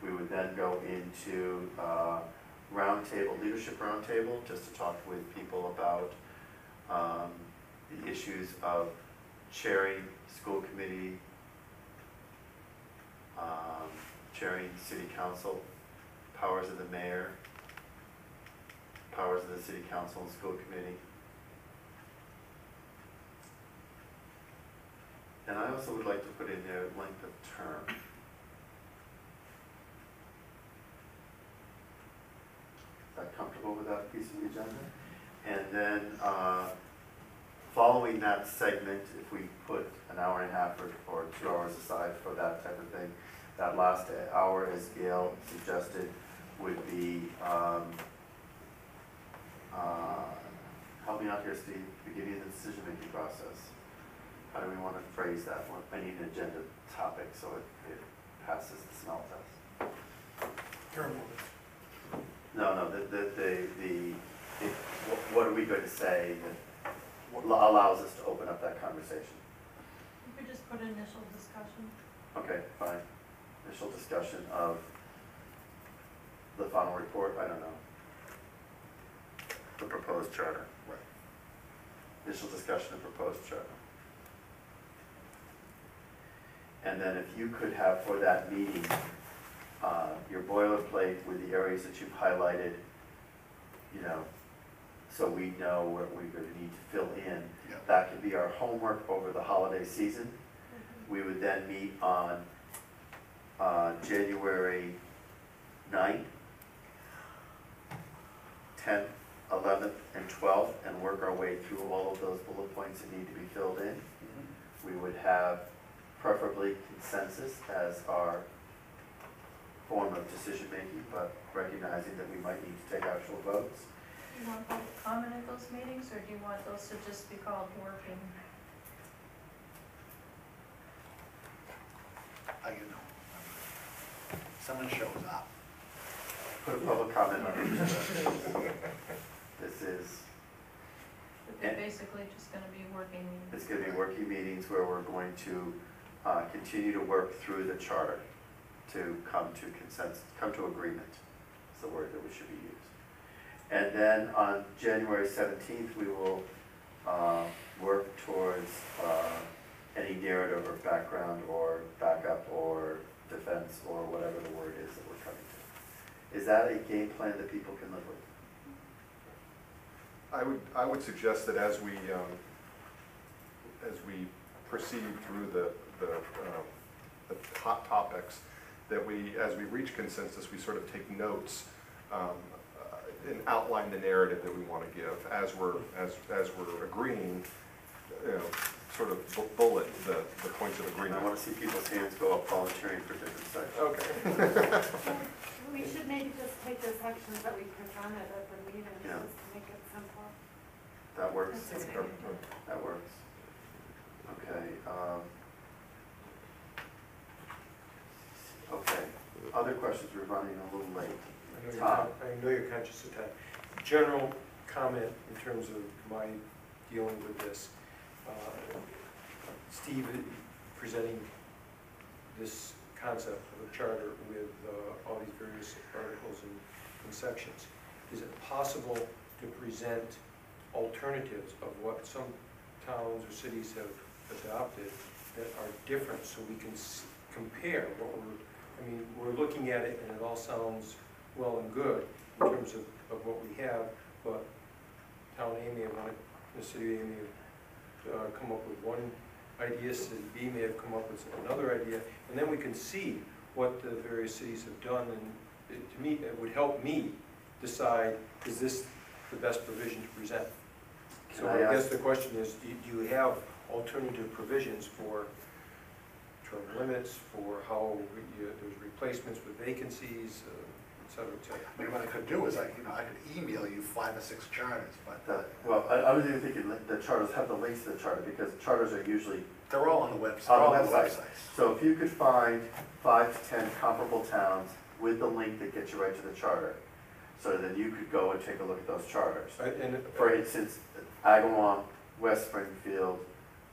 We would then go into uh, roundtable, leadership roundtable, just to talk with people about um, the issues of chairing school committee, um, chairing city council, powers of the mayor, powers of the city council and school committee. And I also would like to put in there length of term. Is that comfortable with that piece of the agenda? And then, uh, following that segment, if we put an hour and a half or, or two hours aside for that type of thing, that last hour, as Gail suggested, would be, um, uh, help me out here, Steve, beginning of the decision-making process. How do we want to phrase that one? I need an agenda topic, so it, it passes the smell test. Limits. No, no, the, the, the, the, it- what- what are we going to say that allows us to open up that conversation? You could just put initial discussion. Okay, fine. Initial discussion of the final report, I don't know. The proposed charter. Right. Initial discussion of proposed charter. And then if you could have for that meeting, uh, your boilerplate with the areas that you've highlighted, you know, so we know what we're gonna need to fill in. Yeah. That could be our homework over the holiday season. We would then meet on, uh, January ninth, tenth, eleventh, and twelfth, and work our way through all of those bullet points that need to be filled in. We would have preferably consensus as our form of decision-making, but recognizing that we might need to take actual votes. Do you want public comment at those meetings, or do you want those to just be called working? I, you know, someone shows up. Put a public comment on each of them. This is, But they're basically just gonna be working meetings. it's gonna be working meetings where we're going to, uh, continue to work through the charter to come to consensus, come to agreement, is the word that we should be used. And then on January seventeenth, we will, uh, work towards, uh, any narrative or background or backup or defense or whatever the word is that we're coming to. Is that a game plan that people can live with? I would, I would suggest that as we, um, as we proceed through the, the, um, the hot topics, that we, as we reach consensus, we sort of take notes, um, uh, and outline the narrative that we want to give as we're, as, as we're agreeing, you know, sort of bu- bullet the, the points of agreement. I want to see people's hands go up volunteering for different sections. Okay. [LAUGHS] We should maybe just take the sections that we presented at the meeting, Yeah. just to make it simple. That works. That's a good idea. That works. Okay, um. Okay, other questions, we're running a little late. I know you're, Tom. con- I know you're conscious of time. General comment in terms of my dealing with this. Uh, Steve presenting this concept of a charter with uh, all these various articles and and sections. Is it possible to present alternatives of what some towns or cities have adopted that are different so we can s- compare what we're, I mean, we're looking at it and it all sounds well and good in terms of, of what we have, but town A may have wanted, the city A may have uh, come up with one idea, city B may have come up with another idea, and then we can see what the various cities have done, and it- to me, it would help me decide, is this the best provision to present? So I I guess the question is, do do you have alternative provisions for term limits, for how you- there's replacements with vacancies, uh, et cetera, et cetera? I mean, what I could do is I, you know, I could email you five or six charters, but uh, That, well, I, I was even thinking that the charters have the links to the charter, because charters are usually, they're all on the website, On all the on the website. websites. so if you could find five to ten comparable towns with the link that gets you right to the charter, so then you could go and take a look at those charters. I- And For instance, Agawam, West Springfield,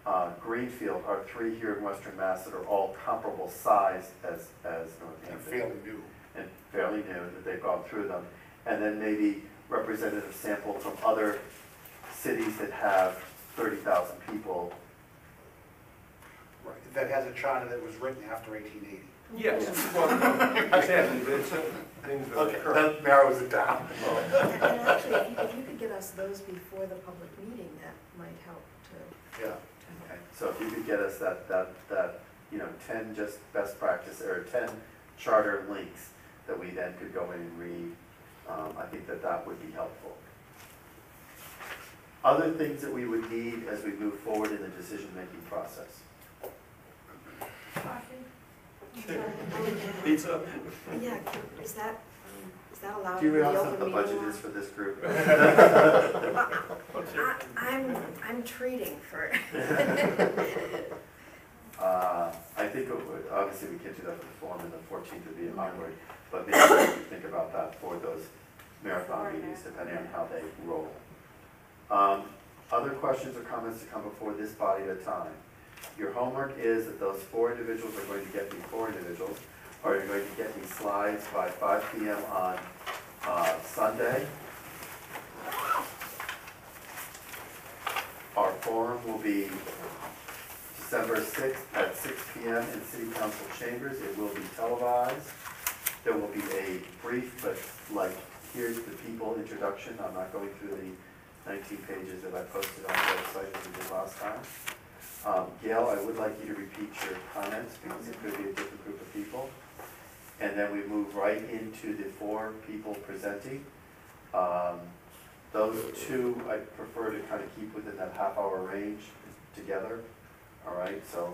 uh, Greenfield are three here in Western Mass that are all comparable size as, as And Northampton. fairly new. And fairly new, that they've gone through them. And then maybe representative sample from other cities that have thirty thousand people. Right, that has a charter that was written after eighteen eighty. Yes, well, exactly, there's things that Okay, occur. that narrows it down. [LAUGHS] And actually, if you, if you could get us those before the public meeting, that might help to, Yeah. To Okay, So if you could get us that, that, that, you know, ten just best practice, or ten charter links that we then could go in and read, um, I think that that would be helpful. Other things that we would need as we move forward in the decision-making process. Pizza? Yeah, is that, is that allowed Do in you the realize open what the meeting budget law? is for this group? [LAUGHS] I- I'm, I'm treating for, [LAUGHS] Uh, I think it would, obviously, we can't do that for the form, and the fourteenth would be onward, but maybe we could think about that for those marathon meetings, depending on how they roll. Um, Other questions or comments to come before this body at a time? Your homework is that those four individuals are going to get me, four individuals, are going to get me slides by five P M on uh, Sunday. Our forum will be December sixth at six P M in City Council chambers. It will be televised. There will be a brief, but like, here's the people introduction. I'm not going through the nineteen pages that I posted on the website as we did last time. Um, Gail, I would like you to repeat your comments because it could be a different group of people. And then we move right into the four people presenting. Um, Those two, I prefer to kind of keep within that half-hour range together. All right, so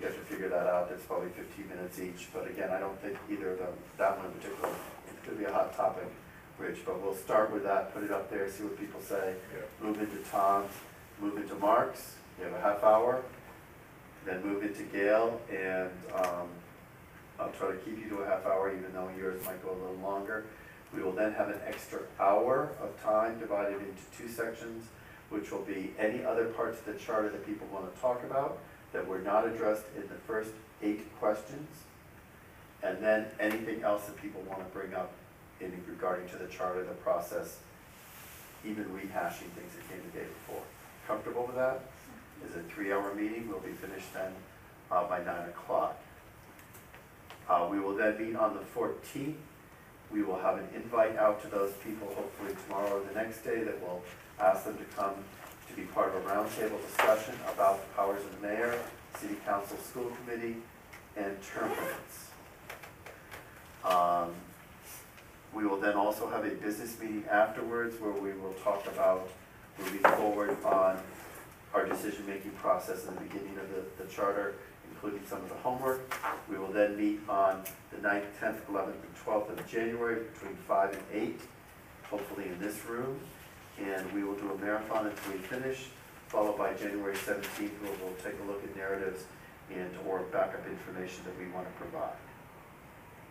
you have to figure that out. It's probably fifteen minutes each. But again, I don't think either of them, that one in particular, it's gonna be a hot topic, Rich. But we'll start with that, put it up there, see what people say. Move into Tom's, move into Mark's. You have a half hour. Then move into Gail and, um, I'll try to keep you to a half hour, even though yours might go a little longer. We will then have an extra hour of time divided into two sections, which will be any other parts of the charter that people want to talk about that were not addressed in the first eight questions. And then anything else that people want to bring up in regarding to the charter, the process, even rehashing things that came the day before. Comfortable with that? is a three-hour meeting, we'll be finished then uh, by nine o'clock. Uh, We will then meet on the fourteenth. We will have an invite out to those people, hopefully tomorrow or the next day, that will ask them to come to be part of a roundtable discussion about the powers of the mayor, city council, school committee, and term limits. Um, We will then also have a business meeting afterwards where we will talk about moving forward on our decision-making process in the beginning of the, the charter, including some of the homework. We will then meet on the 9th, tenth, eleventh, and twelfth of January between five and eight, hopefully in this room. And we will do a marathon until we finish, followed by January seventeenth, where we'll take a look at narratives and or backup information that we want to provide.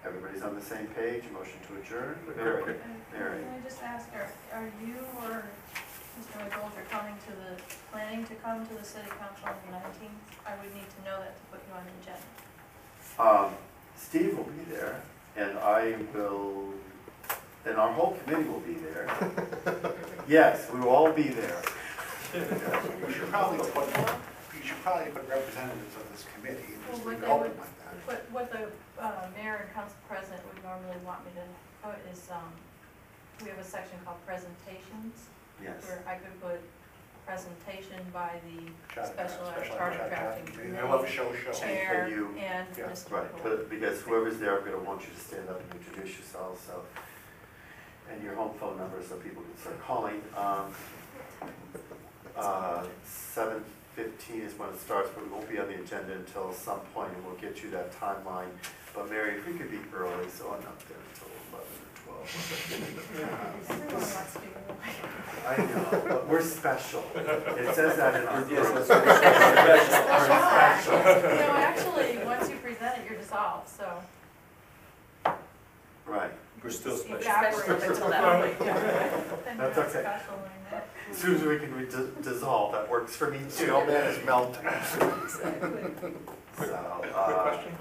Everybody's on the same page, motion to adjourn? Mary? Mary? Can I just ask, are, are you or Mr. McGoldrick coming to the, planning to come to the city council on the nineteenth? I would need to know that to put you on the agenda. Um, Steve will be there, and I will, and our whole committee will be there. [LAUGHS] Yes, we will all be there. You should probably put, you should probably put representatives of this committee and just Well, leave what they open would- like that. What, what the uh, mayor and council president would normally want me to put is, um, we have a section called presentations, Yes. where I could put presentation by the Charter- special special charter charter drafting committee. They'll have a show, show. chair you- and Yeah, Mr. Right, McGoldrick. but because whoever's there, I'm gonna want you to stand up and introduce yourselves, so, and your home phone number, so people can start calling. Um, uh, Seven fifteen is when it starts, but we won't be on the agenda until some point, and we'll get you that timeline. But Mary, if we could be early, so I'm not there until I know, but we're special. It says that in our Yes, group. that's Special act. Special. No, actually, once you present it, you're dissolved, so. Right. We're still special. Evaporate until that point. [LAUGHS] Then That's you're okay. special in that. As soon as we can re- dis- dissolve, that works for me too. Oh man, it's melting. [LAUGHS] Quick, So, quick uh, question.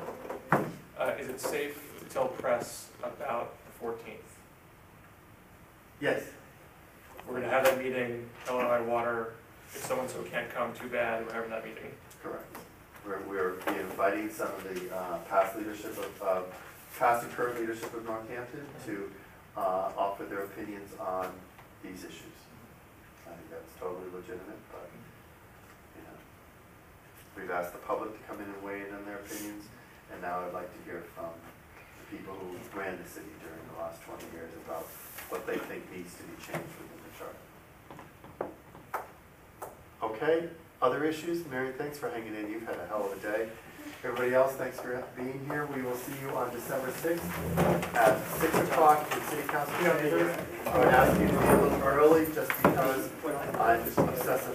Uh, is it safe to tell press about the fourteenth? Yes, We're gonna have that meeting, high water, if so-and-so can't come, too bad, we're having that meeting. correct. We're, we're inviting some of the uh, past leadership of, uh, past and current leadership of Northampton to uh, offer their opinions on these issues. I think that's totally legitimate, but, you know, we've asked the public to come in and weigh in on their opinions, and now I'd like to hear from the people who ran the city during the last twenty years about what they think needs to be changed within the charter. Okay, other issues? Mary, thanks for hanging in, you've had a hell of a day. Everybody else, thanks for being here. We will see you on December sixth at six o'clock in city council chambers. I would ask you to be a little early, just because I'm obsessive